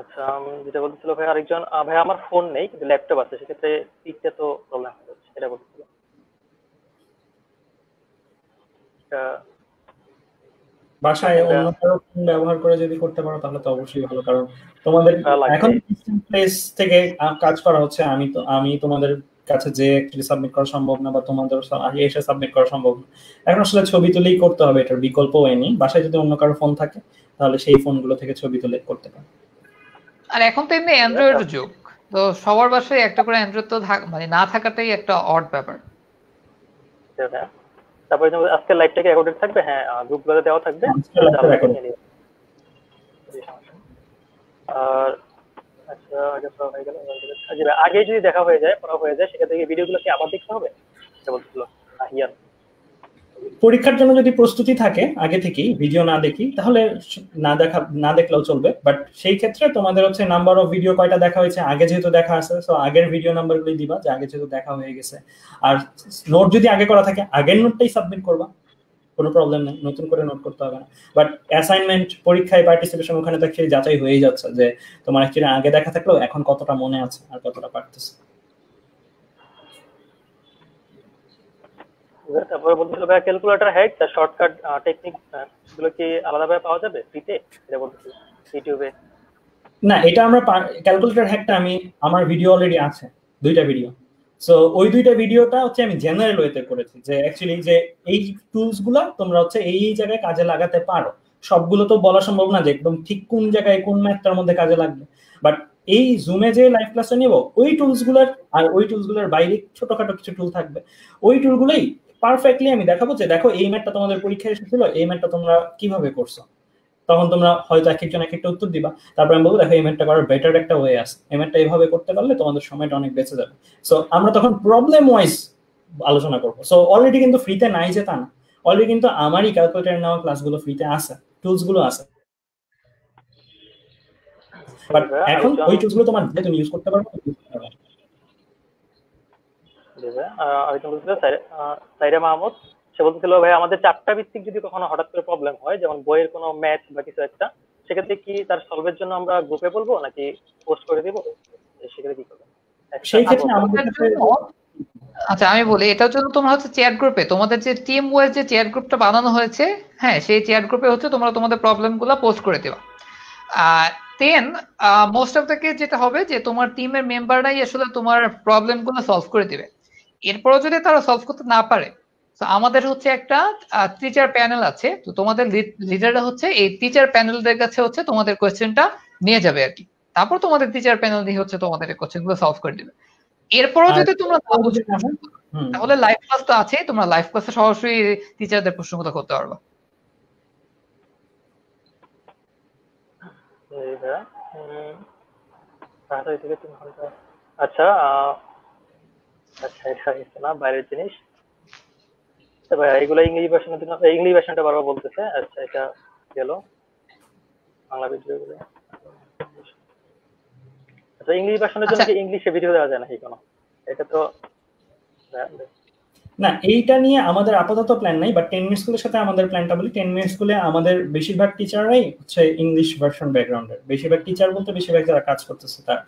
আচ্ছা আমি যেটা বলতেছিল ভাই, আরেকজন ভাই, আমার ফোন নেই, কিন্তু ল্যাপটপ আছে, সেক্ষেত্রে পিকতে তো প্রবলেম হবে সেটা বলতেছিল। বাসায় অন্য কারও ফোন ব্যবহার করে যদি করতে পারো তাহলে তো অবশ্যই ভালো। কারণ তোমাদের এখন প্লেস থেকে কাজ করা হচ্ছে আমি তো আমি তোমাদের কাছে যে অ্যাকচুয়ালি সাবমিট করা সম্ভব না বা তোমাদের আগে এসে সাবমিট করা সম্ভব না। এখন আসলে ছবি তুলেই করতে হবে এটার বিকল্প হয়নি। বাসায় যদি অন্য কারও ফোন থাকে তাহলে সেই ফোনগুলো থেকে ছবি তুলে করতে পারো। আর এখন তো এমনি অ্যান্ড্রয়েড যুগ। তো সবার বাসায় একটা করে অ্যান্ড্রয়েড তো মানে না থাকাটাই একটা অড ব্যাপার। তারপরে আজকে লাইভটা কি রেকর্ডেড থাকবে হ্যাঁ গ্রুপ গুলোতে দেওয়া থাকবে। আর আচ্ছা আগে পড়া হয়ে গেল আগে যদি দেখা হয়ে যায় পড়া হয়ে যায় সেটা থেকে ভিডিওগুলো কি আবার দেখতে হবে? বলছিল আহিয়ান। পরীক্ষার জন্য যদি প্রস্তুতি থাকে, আগে থেকেই ভিডিও না দেখি, তাহলে না দেখা, না দেখলেও চলবে। বাট সেই ক্ষেত্রে তোমাদের হচ্ছে নাম্বার অফ ভিডিও কয়টা দেখা হয়েছে, আগে যেহেতু দেখা আছে তো আগের ভিডিও নাম্বারগুলি দিবা, যে আগে যেহেতু দেখা হয়ে গেছে। আর নোট যদি আগে করা থাকে, আগের নোটটাই সাবমিট করবা। কোনো প্রবলেম নেই, নতুন করে নোট করতে হবে না। বাট অ্যাসাইনমেন্ট পরীক্ষায় পার্টিসিপেশন ওখানে তো যাচাই হয়েই যাচ্ছে, যে তোমার অ্যাকচুয়ালি আগে দেখা থাকলেও এখন কতটা মনে আছে আর কতটা পারতেছে। তারপরে বলছিল ভাই ক্যালকুলেটর হ্যাক তার শর্টকাট টেকনিকগুলো কি আলাদাভাবে পাওয়া যাবে ফ্রিতে এটা বলতেছি ইউটিউবে না, এটা আমরা ক্যালকুলেটর হ্যাকটা আমি, আমার ভিডিও অলরেডি আছে, দুইটা ভিডিও সো ওই দুইটা ভিডিওটা হচ্ছে আমি জেনারেল ওয়েতে করেছি, যে অ্যাকচুয়ালি যে এই টুলসগুলা তোমরা হচ্ছে এই এই জায়গায় কাজে লাগাতে পারো। সবগুলো তো বলা সম্ভব না যে একদম ঠিক কোন জায়গায় কোন ম্যাথটার মধ্যে কাজে লাগবে। বাট এই জুমে যে লাইভ ক্লাসটা নিব, ওই টুলসগুলার, আর ওই টুলসগুলার বাইরে ছোটখাটো কিছু টুল থাকবে। ওই টুলগুলোই পারফেক্টলি আমি দেখাবো যে দেখো এই ম্যাথটা তোমাদের পরীক্ষায় এসেছিল এই ম্যাথটা তোমরা কীভাবে করছ? তখন তোমরা হয়তো এক একজন এক একটা উত্তর দিবা তারপর আমি বলব দেখো এই ম্যাথটা করার বেটার একটা ওয়ে আছে। এই ম্যাথটা এইভাবে করতে পারলে তোমাদের সময়টা অনেক বেঁচে যাবে। সো আমরা তখন প্রবলেম ওয়াইজ আলোচনা করব। সো অলরেডি কিন্তু ফ্রিতে নাই যে তা না। অলরেডি কিন্তু আমারই ক্যালকুলেটার নেওয়া ক্লাসগুলো ফ্রিতে আছে টুলসগুলো আছে। বাট এখন ওই টুলসগুলো তোমার তুমি ইউজ করতে পারবে আরেকজন বলছিল সাইরা মাহমুদ সে বলতেছিল ভাই আমাদের চারটা ভিত্তিক যদি কখনো হঠাৎ করে প্রবলেম হয় যেমন বইয়ের কোনো ম্যাথ বা কিছু একটা সেক্ষেত্রে কি তার সলভের জন্য আমরা গ্রুপে বলব নাকি পোস্ট করে দিব? সেক্ষেত্রে কি করব? সেই ক্ষেত্রে আমাদের আচ্ছা আমি বলি এটার জন্য তোমরা হচ্ছে চ্যাট গ্রুপে তোমাদের যে টিম ওয়াইজ যে চ্যাট গ্রুপটা বানানো হয়েছে হ্যাঁ সেই চ্যাট গ্রুপে হচ্ছে তোমরা তোমাদের প্রবলেমগুলো পোস্ট করে দেবা। আর then most of the case যেটা হবে যে তোমার টিমের মেম্বাররাই আসলে তোমার প্রবলেমগুলো সলভ করে দিবে। এরপরও যদি তারা সলভ করতে না পারে তো আমাদের হচ্ছে একটা টিচার প্যানেল আছে তো তোমাদের লিডাররা হচ্ছে এই টিচার প্যানেলদের কাছে হচ্ছে তোমাদের কোয়েশ্চেনটা নিয়ে যাবে আর কি। তারপর তোমাদের টিচার প্যানেল দিয়ে হচ্ছে তোমাদের কোয়েশ্চেনগুলো সলভ করে দিবে। এরপরও যদি তোমরা তাহলে লাইভ ক্লাস তো আছে তোমরা লাইভ ক্লাসে সরাসরি টিচারদের প্রশ্নগুলো করতে পারবে। আচ্ছা আচ্ছা না বাইরের জিনিস। এগুলো ইংলিশ ভার্সনের জন্য ইংলিশ ভার্সনটা বারবার বলতেছে। আচ্ছা এটা গেল। বাংলা ভিডিও আচ্ছা ইংলিশ ভার্সনের জন্য কি ইংলিশে ভিডিও দেওয়া যায় নাকি কোনো? এটা তো না এইটা নিয়ে আমাদের আপাতত প্ল্যান নাই বাট টেন মিনিট স্কুলের সাথে আমাদের প্ল্যানটা বলি। টেন মিনিট স্কুলে আমাদের বেশিরভাগ টিচাররাই হচ্ছে ইংলিশ ভার্সন ব্যাকগ্রাউন্ডের বেশিরভাগ টিচার বলতে বেশিরভাগ যারা কাজ করতেছে তার।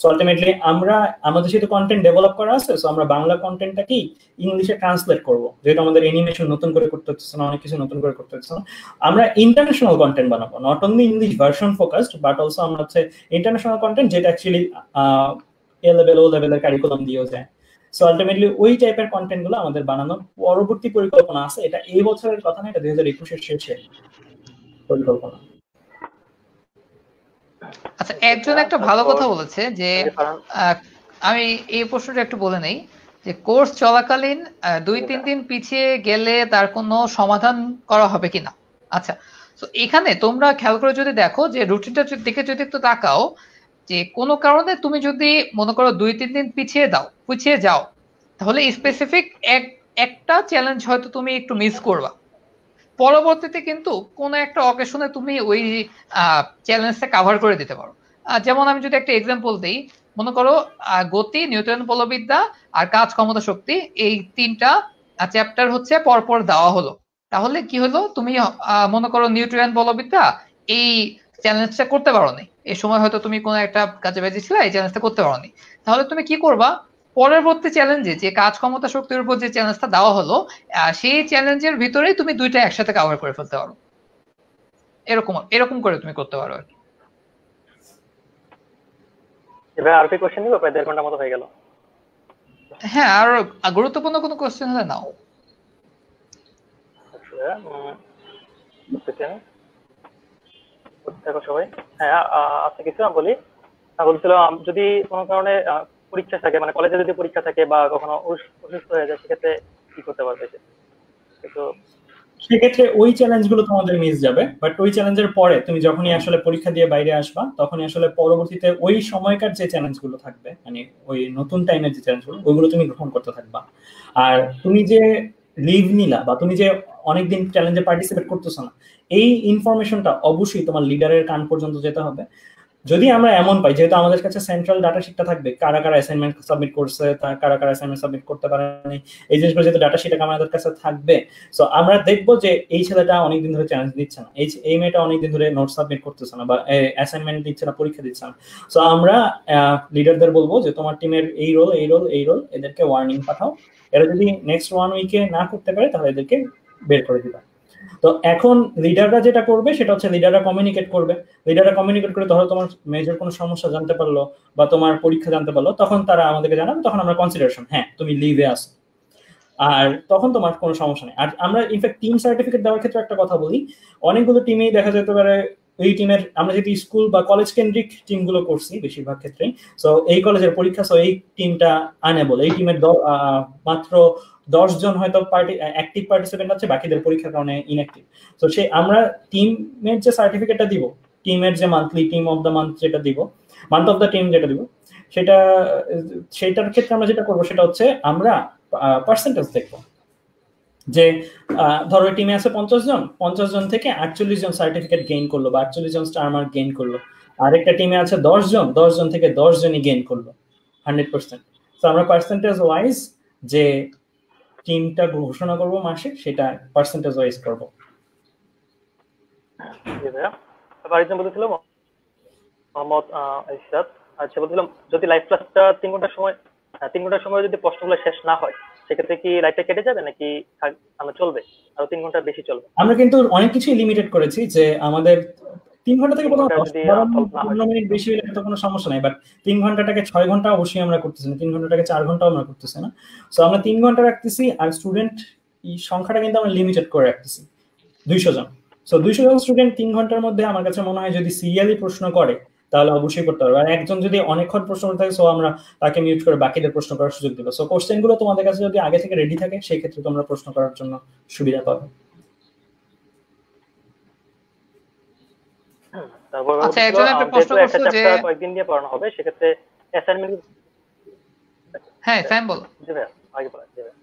সো আলটিমেটলি আমরা, আমাদের যেহেতু কন্টেন্ট ডেভেলপ করা আছে সো আমরা বাংলা কন্টেন্টটাকেই ইংলিশে ট্রান্সলেট করব। যেহেতু আমাদের অ্যানিমেশন নতুন করে করতে হচ্ছে না, অনেক কিছু নতুন করে করতে হচ্ছে না। আমরা ইন্টারন্যাশনাল কন্টেন্ট বানাবো not only English version focused but also আমরা হচ্ছে ইন্টারন্যাশনাল কন্টেন্ট যেটা অ্যাকচুয়ালি এ লেভেল ও লেভেলের কারিকুলাম দিয়েও যায়। সো আলটিমেটলি ওই টাইপের কন্টেন্টগুলো আমাদের বানানোর পরবর্তী পরিকল্পনা আছে। এটা এই বছরের কথা না, এটা দুই হাজার একুশের শেষে পরিকল্পনা। আচ্ছা একজন একটা ভালো কথা বলেছে যে আমি এই প্রশ্নটা একটু বলে নেই যে কোর্স চলাকালীন দুই তিন দিন পিছিয়ে গেলে তার কোনো সমাধান করা হবে কিনা? আচ্ছা তো এখানে তোমরা খেয়াল করে যদি দেখো যে রুটিনটা দেখে যদি একটু তাকাও যে কোনো কারণে তুমি যদি মনে করো দুই তিন দিন পিছিয়ে দাও পিছিয়ে যাও তাহলে স্পেসিফিক এক একটা চ্যালেঞ্জ হয়তো তুমি একটু মিস করবা। পরবর্তীতে কিন্তু কোনো একটা অকেশনে তুমি ওই চ্যালেঞ্জটা কাভার করে দিতে পারো। যেমন আমি যদি একটা এক্সাম্পল দিই, মনে করো গতি নিউটন বলবিদ্যা আর কাজ, ক্ষমতা, শক্তি এই তিনটা চ্যাপ্টার হচ্ছে পরপর দেওয়া হলো। তাহলে কি হলো? তুমি মনে করো নিউট্রিয়ান বলবিদ্যা এই চ্যালেঞ্জটা করতে পারো নি এই সময় হয়তো তুমি কোনো একটা কাজে বেঁচে ছিল, এই চ্যালেঞ্জটা করতে পারো নি তাহলে তুমি কি করবা? পরবর্তী চ্যালেঞ্জে যে কাজ ক্ষমতা শক্তির উপর যে চ্যালেঞ্জটা দেওয়া হলো সেই চ্যালেঞ্জের ভিতরে তুমি দুইটা একসাথে কভার করে ফেলতে পারো। এরকম এরকম করে তুমি করতে পারো আর কি। এবার আর কি কোশ্চেন নিব? প্রায় দেড় ঘণ্টা মতো হয়ে গেল। হ্যাঁ আর গুরুত্বপূর্ণ কোনো কোশ্চেন হলে নাও। দেখো সবাই। হ্যাঁ আচ্ছা কিছু আমি বলি। বলছিলাম যদি কোনো কারণে পরীক্ষা থাকে মানে কলেজে যদি পরীক্ষা থাকে বা কখনো অসুস্থ হয়ে যায়, সেক্ষেত্রে কি করতে পারবে তো সেক্ষেত্রে ওই চ্যালেঞ্জগুলো তোমাদের মিস যাবে বাট ওই চ্যালেঞ্জের পরে তুমি যখনই আসলে পরীক্ষা দিয়ে বাইরে আসবা, তখনই আসলে পরবর্তীতে ওই সময়কার যে চ্যালেঞ্জগুলো থাকবে মানে ওই নতুন টাইমের যে চ্যালেঞ্জগুলো, ওইগুলো তুমি গ্রহণ করতে থাকবা। আর তুমি যে লিভ নিলা বা তুমি যে অনেকদিন চ্যালেঞ্জে পার্টিসিপেট করতেছো না, এই ইনফরমেশনটা অবশ্যই তোমার লিডারের কান পর্যন্ত যেতে হবে। যদি আমরা এমন পাই, যেহেতু আমাদের কাছে সেন্ট্রাল ডাটা শিটটা থাকবে, কারা কারা অ্যাসাইনমেন্ট সাবমিট করছে কারা কারা অ্যাসাইনমেন্ট সাবমিট করতে পারেনি, এই জিনিসগুলো যেহেতু ডাটা শিট আমাদের কাছে থাকবে সো আমরা দেখব যে এই ছেলেটা অনেকদিন ধরে চ্যালেঞ্জ দিচ্ছে না, এই এই মেয়েটা অনেকদিন ধরে নোট সাবমিট করতেছে না বা অ্যাসাইনমেন্ট দিচ্ছে না, পরীক্ষা দিচ্ছে না। সো আমরা লিডারদের বলব যে তোমার টিমের এই রোল এই রোল এই রোল এদেরকে ওয়ার্নিং পাঠাও। এরা যদি নেক্সট ওয়ান উইকে না করতে পারে, তাহলে এদেরকে বের করে দিবা। তো এখন লিডাররা যেটা করবে সেটা হচ্ছে লিডাররা কমিউনিকেট করবে। লিডাররা কমিউনিকেট করে ধরো তোমার মেজর কোনো সমস্যা জানতে পারল বা তোমার পরীক্ষা জানতে পারল, তখন তারা আমাদেরকে জানাবে, তখন আমরা কনসিডারেশন হ্যাঁ তুমি লিভে আসো আর তখন তোমার কোনো সমস্যা নেই। আর আমরা ইনফ্যাক্ট টিম সার্টিফিকেট দেওয়ার ক্ষেত্রে একটা কথা বলি, অনেকগুলো টিমেই দেখা যেতে পারে, এই টিমের আমরা যদি স্কুল বা কলেজ কেন্দ্রিক টিমগুলো করছি বেশিরভাগ ক্ষেত্রেই সো এই কলেজের পরীক্ষা সো এই টিমটা আনেবল এই টিমের মাত্র দশ জন হয়তো পার্টি অ্যাক্টিভ পার্টিসিপেন্ট আছে, বাকিদের পরীক্ষার কারণে ইনঅ্যাক্টিভ তো সেই আমরা টিমের যে সার্টিফিকেটটা দিব টিমের যে monthly team of the month যেটা দিব মান্থ অফ দ্য টিম যেটা দিব, সেটা সেটার ক্ষেত্রে আমরা যেটা করব সেটা হচ্ছে আমরা পার্সেন্টেজ দেখব। যে ধরো টিমে আছে পঞ্চাশ জন পঞ্চাশ জন থেকে আটচল্লিশ জন সার্টিফিকেট গেইন করল বা আটচল্লিশ জন স্টার মার্ক গেইন করল। আরেকটা টিমে আছে দশ জন দশ জন থেকে দশ জনই গেইন করল হান্ড্রেড পার্সেন্ট তো আমরা পার্সেন্টেজ ওয়াইজ যে টিমটা ঘোষণা করব মাসে সেটা পার্সেন্টেজ ওয়াইজ করব। মোহাম্মদ ইরশাদ আচ্ছা বলছিলাম যদি লাইভ ক্লাসটা তিন ঘণ্টার সময় তিন ঘণ্টার সময় যদি প্রশ্নগুলো শেষ না হয় সেক্ষেত্রে কি লাইভটা কেটে যাবে নাকি আমরা চলবে? আরও তিন ঘণ্টা বেশি চলবে? আমরা কিন্তু অনেক কিছুই লিমিটেড করেছি যে আমাদের তিন ঘণ্টা থেকে পনেরো মিনিট বেশি হলে তো কোনো সমস্যা নাই বাট তিন ঘন্টাটাকে ছয় ঘণ্টা অবশ্যই আমরা করতেছি না তিন ঘন্টাটাকে চার ঘন্টাও আমরা করতেছি না। সো আমরা তিন ঘণ্টা রাখতেছি আর স্টুডেন্ট সংখ্যাটা কিন্তু আমরা লিমিটেড করে রাখতেছি দুইশো জন। সো দুইশো জন স্টুডেন্ট তিন ঘণ্টার মধ্যে আমার কাছে মনে হয় যদি সিরিয়ালি প্রশ্ন করে তাহলে অবশ্যই করতে পারবে। আর একজন যদি অনেকক্ষণ প্রশ্ন থাকে সো আমরা তাকে মিউট করে বাকিদের প্রশ্ন করার সুযোগ দিব। সো কোশ্চেনগুলো তোমাদের কাছে যদি আগে থেকে রেডি থাকে সেই ক্ষেত্রে তোমরা প্রশ্ন করার জন্য সুবিধা পাবে। আচ্ছা একজন একটা প্রশ্ন করছে যে কয়েকদিন দিয়ে পড়ানো হবে সেক্ষেত্রে অ্যাসাইনমেন্ট হ্যাঁ স্যাম বলো। জি ভাই আগে বলো জি ভাই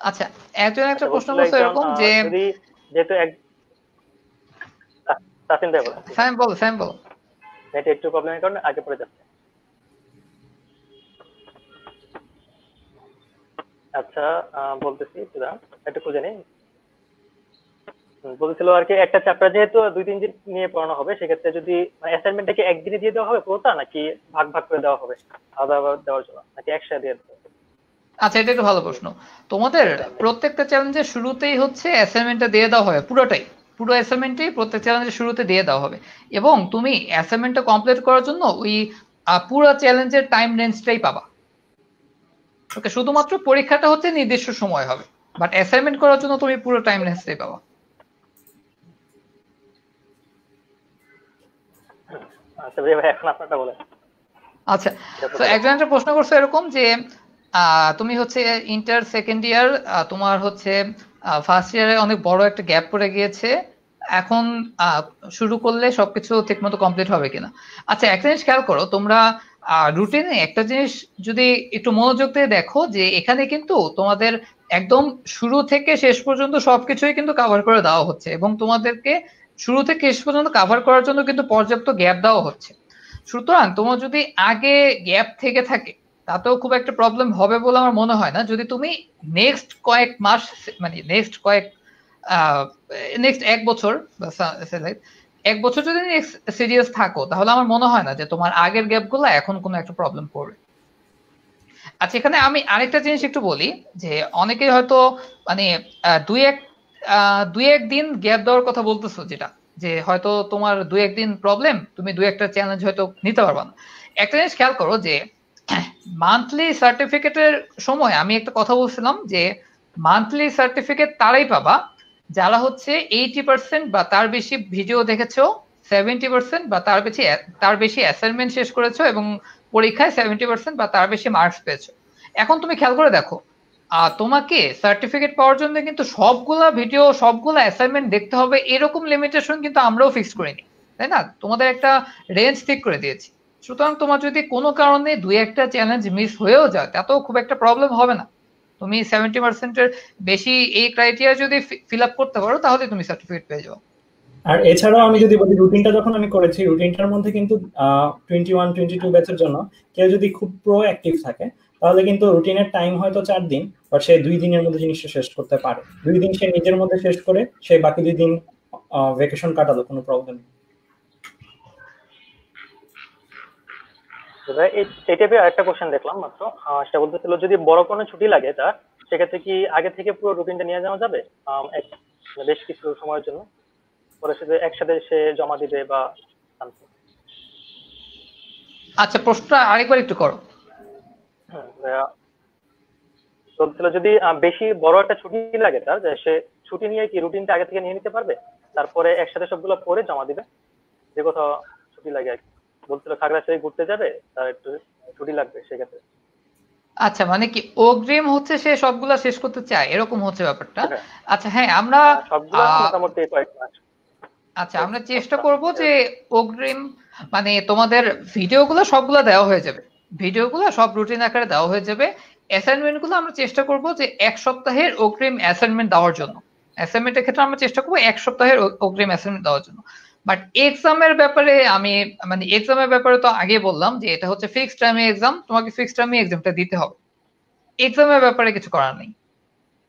আচ্ছা একজন একটা প্রশ্ন করছে এরকম যে যেহেতু এক তাসিম ভাই বলো। স্যাম বলো স্যাম বলো। নেট একটু প্রবলেমের কারণে আগে পড়ে যাচ্ছে। আচ্ছা বলতেছি একটু খুঁজে নিই। বলছিল আর কি, একটা চ্যাপ্টার যেহেতু দুই, তিন দিন নিয়ে পড়ানো হবে, সেক্ষেত্রে যদি মানে অ্যাসাইনমেন্টটাকে একদিনে দিয়ে দেওয়া হবে পুরোটা, নাকি ভাগ ভাগ করে দেওয়া হবে? আলাদা দেওয়ার জন্য, নাকি একসাথে দিয়ে দেওয়া আচ্ছা এটা একটা ভালো প্রশ্ন। তোমাদের প্রত্যেকটা চ্যালেঞ্জের শুরুতেই হচ্ছে অ্যাসাইনমেন্টটা দিয়ে দেওয়া হবে, পুরোটাই। পুরো অ্যাসাইনমেন্টই প্রত্যেক চ্যালেঞ্জের শুরুতে দিয়ে দেওয়া হবে। এবং তুমি অ্যাসাইনমেন্টটা কমপ্লিট করার জন্য ওই পুরো চ্যালেঞ্জের টাইম রেঞ্জটাই পাবা। ওকে শুধুমাত্র পরীক্ষাটা হচ্ছে নির্দিষ্ট সময় হবে বাট অ্যাসাইনমেন্ট করার জন্য তুমি পুরো টাইম রেঞ্জটাই পাবা। আচ্ছা ভাই এখন আপনারটা বলেন। আচ্ছা তো একজন একটা প্রশ্ন করছে এরকম যে তুমি হচ্ছে ইন্টার সেকেন্ড ইয়ার তোমার হচ্ছে ফার্স্ট ইয়ারে অনেক বড় একটা গ্যাপ পড়ে গিয়েছে। এখন শুরু করলে সবকিছু ঠিকমতো কমপ্লিট হবে কিনা? আচ্ছা একটা জিনিস খেয়াল করো তোমরা রুটিনে একটা জিনিস যদি একটু মনোযোগ দিয়ে দেখো যে এখানে কিন্তু তোমাদের একদম শুরু থেকে শেষ পর্যন্ত সবকিছুই কিন্তু কাভার করে দেওয়া হচ্ছে এবং তোমাদেরকে শুরু থেকে শেষ পর্যন্ত কাভার করার জন্য কিন্তু পর্যাপ্ত গ্যাপ দেওয়া হচ্ছে। সুতরাং তোমার যদি আগে গ্যাপ থেকে থাকে, তাতেও খুব একটা প্রবলেম হবে বলে আমার মনে হয় না। যদি তুমি নেক্সট কয়েক মাস মানে নেক্সট কয়েক নেক্সট এক বছর এক বছর যদি সিরিয়াস থাকো, তাহলে আমার মনে হয় না যে তোমার আগের গ্যাপ গ্যাপগুলো এখন কোনো একটা প্রবলেম পড়বে আচ্ছা এখানে আমি আরেকটা জিনিস একটু বলি, যে অনেকে হয়তো মানে দুই এক দুই একদিন গ্যাপ দেওয়ার কথা বলতেছো যেটা, যে হয়তো তোমার দুই একদিন প্রবলেম তুমি দুই একটা চ্যালেঞ্জ হয়তো নিতে পারবা না। একটা জিনিস খেয়াল করো যে মান্থলি সার্টিফিকেটের সময় আমি একটা কথা বলছিলাম যে মান্থলি সার্টিফিকেট তারাই পাবা যারা হচ্ছে এইটি পার্সেন্ট বা তার বেশি ভিডিও দেখেছ সেভেন্টি পার্সেন্ট বা তার বেশি তার বেশি অ্যাসাইনমেন্ট শেষ করেছ এবং পরীক্ষায় সেভেন্টি পার্সেন্ট বা তার বেশি মার্কস পেয়েছ। এখন তুমি খেয়াল করে দেখো তোমাকে সার্টিফিকেট পাওয়ার জন্য কিন্তু সবগুলা ভিডিও সবগুলা অ্যাসাইনমেন্ট দেখতে হবে। এরকম লিমিটেশন কিন্তু আমরাও ফিক্স করিনি, তাই না? তোমাদের একটা রেঞ্জ ঠিক করে দিয়েছি। সুতরাং তোমার যদি কোনো কারণে দুই একটা চ্যালেঞ্জ মিস হয়েও যায়, তাতেও খুব একটা প্রবলেম হবে না। তুমি সেভেন্টি পার্সেন্টের বেশি এই ক্রাইটেরিয়া যদি ফিল আপ করতে পারো, তাহলে তুমি সার্টিফিকেট পেয়ে যাও। আর এছাড়াও আমি যদি বলি রুটিনটা যখন আমি করেছি রুটিনটার মধ্যে কিন্তু টোয়েন্টি ওয়ান টোয়েন্টি টু ব্যাচের জন্য কেউ যদি খুব প্রো অ্যাক্টিভ থাকে তাহলে কিন্তু রুটিনের টাইম হয়তো চার দিন বা সে দুই দিনের মধ্যে জিনিসটা শেষ করতে পারে। দুই দিন সে নিজের মধ্যে শেষ করে সে বাকি দুই দিন ভেকেশন কাটালো কোনো প্রবলেম এই টাইপের আরেকটা কোশ্চেন দেখলাম মাত্র। সেটা বলতেছিল যদি বড় কোনো ছুটি লাগে তার সেক্ষেত্রে কি আগে থেকে পুরো রুটিনটা নিয়ে যাওয়া যাবে? মানে বেশ কিছু সময়ের জন্য। পরে সে একসাথে সে জমা দিবে বা আচ্ছা প্রশ্নটা আরেকবার একটু করো। বলছিল যদি বেশি বড় একটা ছুটি লাগে তার যে সে ছুটি নিয়ে কি রুটিনটা আগে থেকে নিয়ে নিতে পারবে? তারপরে একসাথে সবগুলো পরে জমা দিবে। যে কোথাও ছুটি লাগে আর কি। বলছিল খাগড়াছড়ি ঘুরতে যাবে তার একটু ছুটি লাগবে সেক্ষেত্রে। আচ্ছা মানে কি অগ্রিম হচ্ছে সে সবগুলা শেষ করতে চায়? এরকম হচ্ছে ব্যাপারটা? হ্যাঁ। আচ্ছা হ্যাঁ আমরা মোটামুটি কয়েক মাস। আচ্ছা আমরা চেষ্টা করব যে অগ্রিম মানে তোমাদের ভিডিওগুলো সবগুলো দেওয়া হয়ে যাবে। ভিডিওগুলো সব রুটিন আকারে দেওয়া হয়ে যাবে। অ্যাসাইনমেন্টগুলো আমরা চেষ্টা করব যে এক সপ্তাহের অগ্রিম অ্যাসাইনমেন্ট দেওয়ার জন্য। অ্যাসাইনমেন্টের ক্ষেত্রে আমরা চেষ্টা করব এক সপ্তাহের অগ্রিম অ্যাসাইনমেন্ট দেওয়ার জন্য। বাট এক্সামের ব্যাপারে আমি মানে এক্সামের ব্যাপারে তো আগে বললাম যে এটা হচ্ছে ফিক্সড টাইমে এক্সাম তোমাকে ফিক্সড টাইমে এক্সামটা দিতে হবে। এক্সামের ব্যাপারে কিছু করার নেই।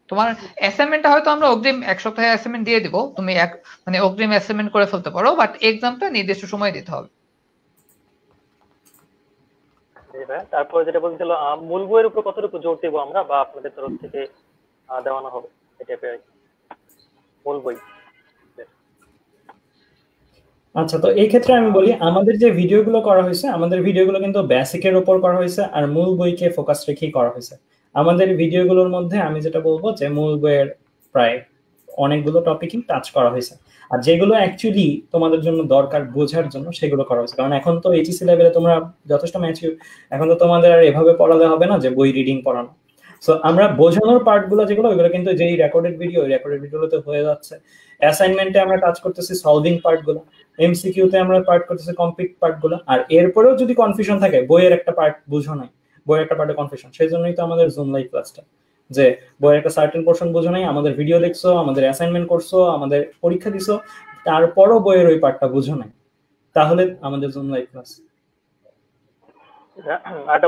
তোমার অ্যাসাইনমেন্টটা হয়তো আমরা অগ্রিম এক সপ্তাহে অ্যাসাইনমেন্ট দিয়ে দিব। তুমি এক মানে অগ্রিম অ্যাসাইনমেন্ট করে ফেলতে পারো বাট এক্সামটা নির্দিষ্ট সময় দিতে হবে। তারপর যেটা বলছিল মূল বইয়ের উপর কতটুকু জোর দেবো আমরা বা আপনাদের তরফ থেকে দেওয়ানো হবে এটা পেয়ে মূল বই। আচ্ছা তো এই ক্ষেত্রে আমি বলি, আমাদের যে ভিডিওগুলো করা হয়েছে, আমাদের ভিডিওগুলো কিন্তু বেসিকের উপর করা হয়েছে আর মূল বইকে ফোকাস রেখেই করা হয়েছে। আমাদের ভিডিওগুলোর মধ্যে আমি যেটা বলব যে, মূল বইয়ের প্রায় অনেকগুলো টপিকই টাচ করা হয়েছে। আর যেগুলো অ্যাকচুয়ালি তোমাদের জন্য দরকার বোঝার জন্য সেগুলো করা হয়েছে। কারণ এখন তো এইচএসি লেভেলে তোমরা যথেষ্ট ম্যাচিউর এখন তো তোমাদের আর এভাবে পড়ালে হবে না যে বই রিডিং পড়ানো। সো আমরা বোঝানোর পার্টগুলো যেগুলো, ওইগুলো কিন্তু যেই রেকর্ডেড ভিডিও ওই রেকর্ডেড ভিডিওতে হয়ে যাচ্ছে। অ্যাসাইনমেন্টে আমরা কাজ করতেছি সলভিং পার্টগুলো এমসিকিউতে আমরা পার্ট করতেছি কমপ্লিট পার্টগুলো, আর এরপরেও যদি কনফিউশন থাকে, বইয়ের একটা পার্ট বুঝো নাই, বইয়ের একটা পার্টে কনফিউশন সেই জন্যই তো আমাদের জুম লাইভ ক্লাসটা যে বইয়ের একটা সার্টেন পোর্শন বুঝো নাই আমাদের ভিডিও দেখছ আমাদের অ্যাসাইনমেন্ট করছ আমাদের পরীক্ষা দিছো তারপরও বইয়ের ওই পার্টটা বুঝো নাই। তাহলে আমাদের জন্য লাইভ ক্লাস আরেকটা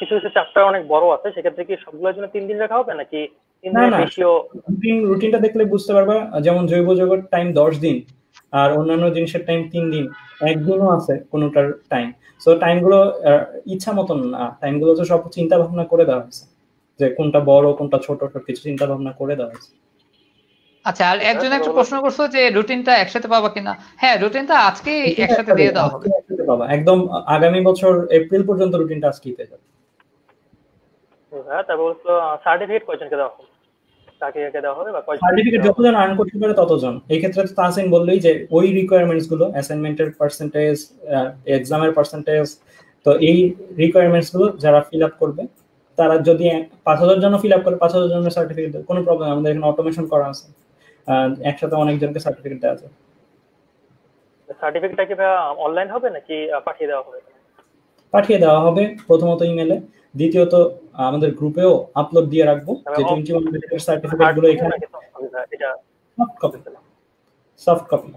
কিছু কিছু চ্যাপ্টার অনেক বড় আছে সেক্ষেত্রে কি সবগুলোর জন্য তিন দিন রাখা হবে নাকি রুটিন রুটিনটা দেখলে বুঝতে পারবা যেমন জৈব জগৎ টাইম দশ দিন আর অন্যান্য জিনিসের টাইম তিন দিন একদিনও আছে কোনোটার টাইম সো টাইমগুলো ইচ্ছা মতন না টাইমগুলো তো সব চিন্তা ভাবনা করে দেওয়া হয়েছে। যে কোনটা বড় কোনটা ছোট সব কিছু চিন্তা ভাবনা করে দেওয়া হয়েছে। আচ্ছা আর একজন একটা প্রশ্ন করছ যে রুটিনটা একসাথে পাবা কিনা? হ্যাঁ রুটিনটা আজকে একসাথে দিয়ে হবে। পাবা। একদম আগামী বছর এপ্রিল পর্যন্ত রুটিনটা আজকেই পেয়ে যাবে। হ্যাঁ তারপর সার্টিফিকেট কয়জনকে দেওয়া হবে? সার্টিফিকেট যতজন আর্ন করতে পারে ততজন। এই ক্ষেত্রে তো বললেই যে ওই রিকোয়ারমেন্টসগুলো অ্যাসাইনমেন্টের পার্সেন্টেজ এক্সামের পার্সেন্টেজ তো এই রিকোয়ারমেন্টসগুলো যারা ফিল আপ করবে তারা যদি পাঁচ হাজার জন্য ফিল আপ করে পাঁচ হাজার জনের সার্টিফিকেট দেবে কোনো প্রবলেম আমাদের এখানে অটোমেশন করা আছে। একসাথে অনেকজনকে সার্টিফিকেট দেওয়া যায় সার্টিফিকেটটা কি অনলাইন হবে নাকি পাঠিয়ে দেওয়া হবে? পাঠিয়ে দেওয়া হবে প্রথমত ইমেলে দ্বিতীয়ত আমাদের গ্রুপেও আপলোড দিয়ে রাখব যে টোয়েন্টি ওয়ান ব্যাচের সার্টিফিকেটগুলো এখানে soft copy soft copy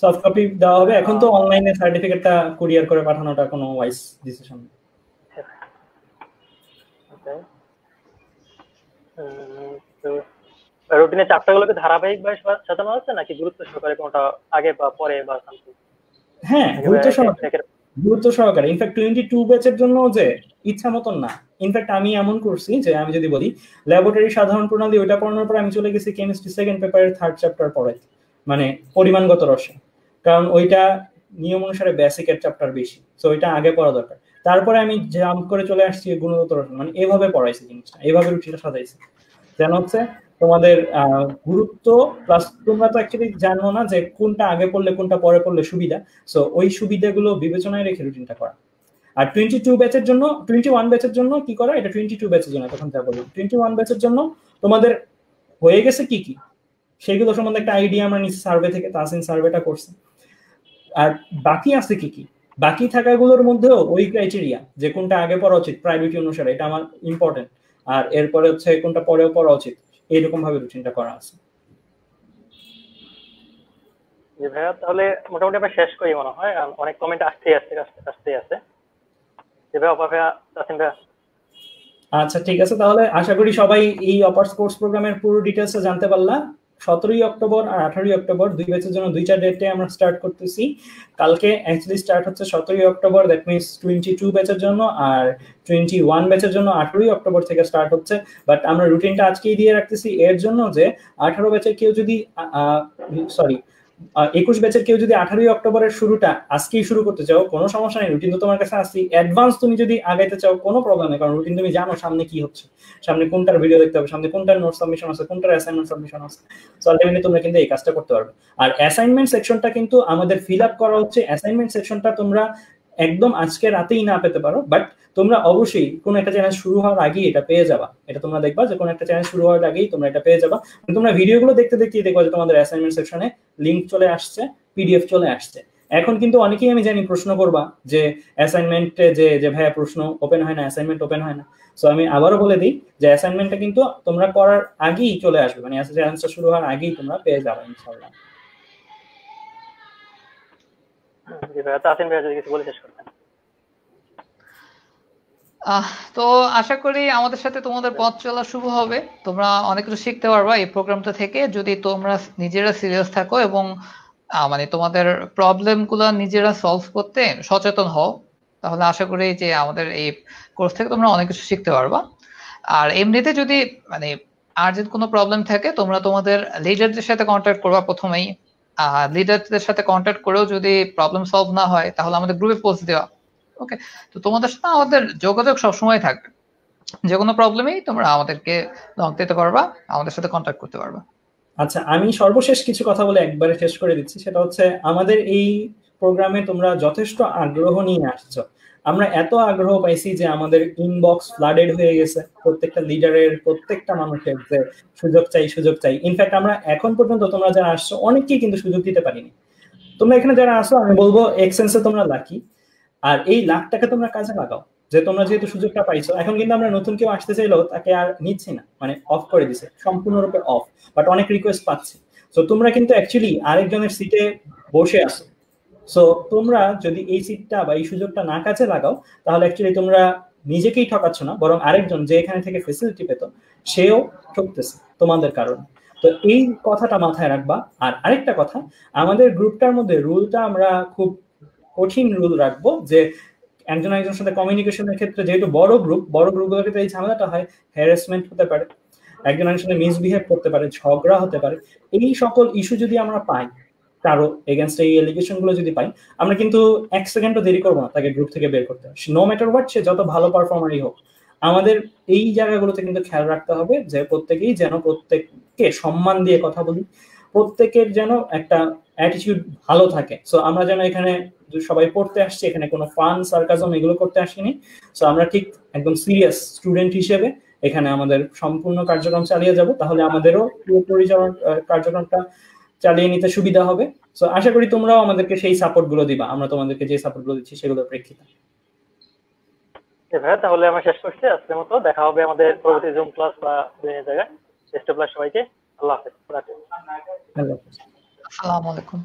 soft copy দেওয়া হবে। এখন তো অনলাইনে সার্টিফিকেটটা কুরিয়ার করে পাঠানোটা কোনো ওয়াইস ডিসিশন রুটিনের চ্যাপ্টারগুলোকে ধারাবাহিকভাবে সাজানো হচ্ছে নাকি গুরুত্ব সহকারে কোনটা আগে বা পরে বা সামথিং হ্যাঁ গুরুত্ব সহকারে। গুরুত্ব সহকারে। ইনফ্যাক্ট টোয়েন্টি টু ব্যাচের জন্য যে ইচ্ছা মতন না। ইনফ্যাক্ট আমি এমন করছি যে আমি যদি বলি ল্যাবরেটরি সাধারণ প্রণালী ওইটা পড়ানোর পর আমি চলে গেছি কেমিস্ট্রি সেকেন্ড পেপারের থার্ড চ্যাপ্টার পড়াই মানে পরিমাণগত রসে। কারণ ওইটা নিয়ম অনুসারে বেসিকের চ্যাপ্টার বেশি। তো ওইটা আগে পড়া দরকার। তারপরে আমি জাম্প করে চলে আসছি গুণগত রসন মানে এভাবে পড়াইছি জিনিসটা, এভাবে রুটিটা সাজাইছি। যেন হচ্ছে তোমাদের গুরুত্ব প্লাস তোমরা তো অ্যাকচুয়ালি জানো না যে কোনটা আগে পড়লে, কোনটা পরে পড়লে সুবিধা। সো ওই সুবিধাগুলো বিবেচনায় রেখে রুটিনটা করা। আর টোয়েন্টি টু ব্যাচের জন্য টোয়েন্টি ওয়ান ব্যাচের জন্য কি করা? এটা টোয়েন্টি টু ব্যাচের জন্য তখন যা বলি। টোয়েন্টি ওয়ান ব্যাচের জন্য তোমাদের হয়ে গেছে কি কি? সেগুলো সম্বন্ধে একটা আইডিয়া আমরা নিচ্ছি সার্ভে থেকে তাসিন সার্ভেটা করছে। আর বাকি আছে কি কি? বাকি থাকাগুলোর মধ্যেও ওই ক্রাইটেরিয়া যে কোনটা আগে পড়া উচিত প্রায়োরিটি অনুসারে এটা আমার ইম্পর্টেন্ট আর এরপরে হচ্ছে কোনটা পরেও পড়া উচিত এইরকম ভাবে রুটিনটা করা আছে। ভাইয়া তাহলে মোটামুটি আমরা শেষ করি মনে হয়। অনেক কমেন্ট আসতেই আসতে- আসতেই আছে। আচ্ছা ঠিক আছে তাহলে আশা করি সবাই এই অপার্স কোর্স প্রোগ্রামের পুরো ডিটেলস জানতে পারলা। সতেরোই অক্টোবর আর আঠারোই অক্টোবর, দুই ব্যাচের জন্য দুইটা ডেটে আমরা স্টার্ট করতেছি। কালকে অ্যাকচুয়ালি স্টার্ট হচ্ছে সতেরোই October that means twenty two ব্যাচের জন্য আর টোয়েন্টি ওয়ান ব্যাচের জন্য আঠারোই অক্টোবর থেকে স্টার্ট হচ্ছে। বাট আমরা রুটিনটা আজকেই দিয়ে রাখতেছি, এর জন্য যে আঠারো ব্যাচের কেউ যদি সরি একুশ ব্যাচের কেউ যদি আঠারোই অক্টোবরের শুরুটা আজকেই শুরু করতে চাও, কোনো সমস্যা নেই রুটিন তো তোমার কাছে আসছি অ্যাডভান্স তুমি যদি আগাইতে চাও, কোনো প্রবলেম নেই, কারণ রুটিন তুমি জানো সামনে কি হচ্ছে। সামনে কোনটার ভিডিও দেখতে হবে, সামনে কোনটার নোট সাবমিশন আছে, কোনটার অ্যাসাইনমেন্ট সাবমিশন আছে। সো আলটিমেটলি তোমরা কিন্তু এই কাজটা করতে পারবে। আর অ্যাসাইনমেন্ট সেকশনটা কিন্তু আমাদের ফিল আপ করা হচ্ছে। অ্যাসাইনমেন্ট সেকশনটা তোমরা একদম আজকে রাতেই না পেতে পারো বাট তোমরা অবশ্যই কোনো একটা চ্যানেল শুরু হওয়ার আগেই এটা পেয়ে যাবা। এটা তোমরা দেখবা যে কোনো একটা চ্যানেল শুরু হওয়ার আগেই তোমরা এটা পেয়ে যাবা। তোমরা ভিডিওগুলো দেখতে দেখতেই দেখবা যে তোমাদের অ্যাসাইনমেন্ট সেকশনে লিংক চলে আসছে পিডিএফ চলে আসছে। এখন কিন্তু অনেকেই আমি জানি প্রশ্ন করবা যে অ্যাসাইনমেন্টে যে যে ভাইয়া প্রশ্ন ওপেন হয় না অ্যাসাইনমেন্ট ওপেন হয় না। সো আমি আবারও বলে দিই যে অ্যাসাইনমেন্টটা কিন্তু তোমরা করার আগেই চলে আসবে। মানে অ্যান্সার শুরু হওয়ার আগেই তোমরা পেয়ে যাবে, ইনশাআল্লাহ। তো আশা করি আমাদের সাথে তোমাদের পথ চলা হবে। তোমরা অনেক কিছু শিখতে পারবা এই প্রোগ্রামটা থেকে। যদি তোমরা নিজেরা সিরিয়াস থাকো এবং মানে তোমাদের নিজেরা সলভ করতে সচেতন হও, তাহলে আশা করি যে আমাদের এই কোর্স থেকে তোমরা অনেক কিছু শিখতে পারবা। আর এমনিতে যদি মানে আর্জেন্ট কোনো প্রবলেম থাকে, তোমরা তোমাদের লিডারদের সাথে কন্ট্যাক্ট করবা প্রথমেই। লিডারদের সাথে কন্ট্যাক্ট করেও যদি প্রবলেম সলভ না হয়, তাহলে আমাদের গ্রুপে পোস্ট দেওয়া ওকে তো তোমাদের সাথে আমাদের যোগাযোগ সবসময় থাকবে। যে কোনো প্রবলেমেই তোমরা আমাদেরকে নক দিতে পারবা, আমাদের সাথে কন্ট্যাক্ট করতে পারবা। আচ্ছা আমি সর্বশেষ কিছু কথা বলে একবারে শেষ করে দিচ্ছি। সেটা হচ্ছে, আমাদের এই প্রোগ্রামে তোমরা যথেষ্ট আগ্রহ নিয়ে আসছো। আমরা এত আগ্রহ পাইছি যে আমাদের ইনবক্স ফ্লাডেড হয়ে গেছে। প্রত্যেকটা লিডারের প্রত্যেকটা মানুষের যে সুযোগ চাই সুযোগ চাই। ইনফ্যাক্ট আমরা এখন পর্যন্ত তোমরা যারা আসছো, অনেককেই কিন্তু সুযোগ দিতে পারিনি। তোমরা এখানে যারা আসো, আমি বলব এক্সেন্সে তোমরা লাকি আর এই লাখটাকে তোমরা কাজে লাগাও। যে তোমরা যেহেতু সুযোগটা পাইছো, এখন কিন্তু আমরা নতুন কেউ আসতে চাইলেও তাকে আর নিচ্ছি না। মানে অফ করে দিছে, সম্পূর্ণরূপে অফ বাট অনেক রিকোয়েস্ট পাচ্ছি। তো তোমরা কিন্তু অ্যাকচুয়ালি আরেকজনের সিটে বসে আসো সো তোমরা যদি এই সিটটা বা এই সুযোগটা না কাজে লাগাও, তাহলে অ্যাকচুয়ালি তোমরা নিজেকেই ঠকাচ্ছ না, বরং আরেকজন যে এখানে থেকে ফেসিলিটি পেত, সেও ঠকতেছে তোমাদের কারণে। তো এই কথাটা মাথায় রাখবা। আর আরেকটা কথা, আমাদের গ্রুপটার মধ্যে রুলটা আমরা খুব কঠিন রুল রাখব যে একজন একজনের সাথে কমিউনিকেশনের ক্ষেত্রে যেহেতু বড় গ্রুপ বড় গ্রুপগুলোর ক্ষেত্রে এই ঝামেলাটা হয় হ্যারাসমেন্ট হতে পারে, একজন একজনের মিসবিহেভ করতে পারে, ঝগড়া হতে পারে, এই সকল ইস্যু যদি আমরা পাই কারও এগেনস্ট এই এলিগেশনগুলো যদি পাই, আমরা কিন্তু এক সেকেন্ডও দেরি করব না তাকে গ্রুপ থেকে বের করতে। নো ম্যাটার হোয়াট সে যত ভালো পারফর্মারই হোক, আমাদের এই জায়গাগুলোতে কিন্তু খেয়াল রাখতে হবে যে প্রত্যেকেই যেন প্রত্যেককে সম্মান দিয়ে কথা বলি, প্রত্যেকের যেন একটা অ্যাটিটিউড ভালো থাকে। সো আমরা যেন এখানে সবাই পড়তে আসছি, এখানে কোনো ফান সার্কাজম এগুলো করতে আসিনি। সো আমরা ঠিক একদম সিরিয়াস স্টুডেন্ট হিসেবে এখানে আমাদের সম্পূর্ণ কার্যক্রম চালিয়ে যাব। তাহলে আমাদেরও পুরো পরিচালন কার্যক্রমটা চালিয়ে নিতে সুবিধা হবে। সো আশা করি তোমরাও আমাদেরকে সেই সাপোর্টগুলো দিবা। আমরা তোমাদেরকে যে সাপোর্টগুলো দিচ্ছি সেগুলোর প্রেক্ষিতে। ভাইয়া তাহলে আমরা শেষ করছি আজকের মতো। দেখা হবে আমাদের পরবর্তী জুম ক্লাস বা জায়গায়। বেস্ট অফ সবাইকে। আল্লাহ হাফেজ। আল্লাহ হাফেজ। আসসালামু আলাইকুম।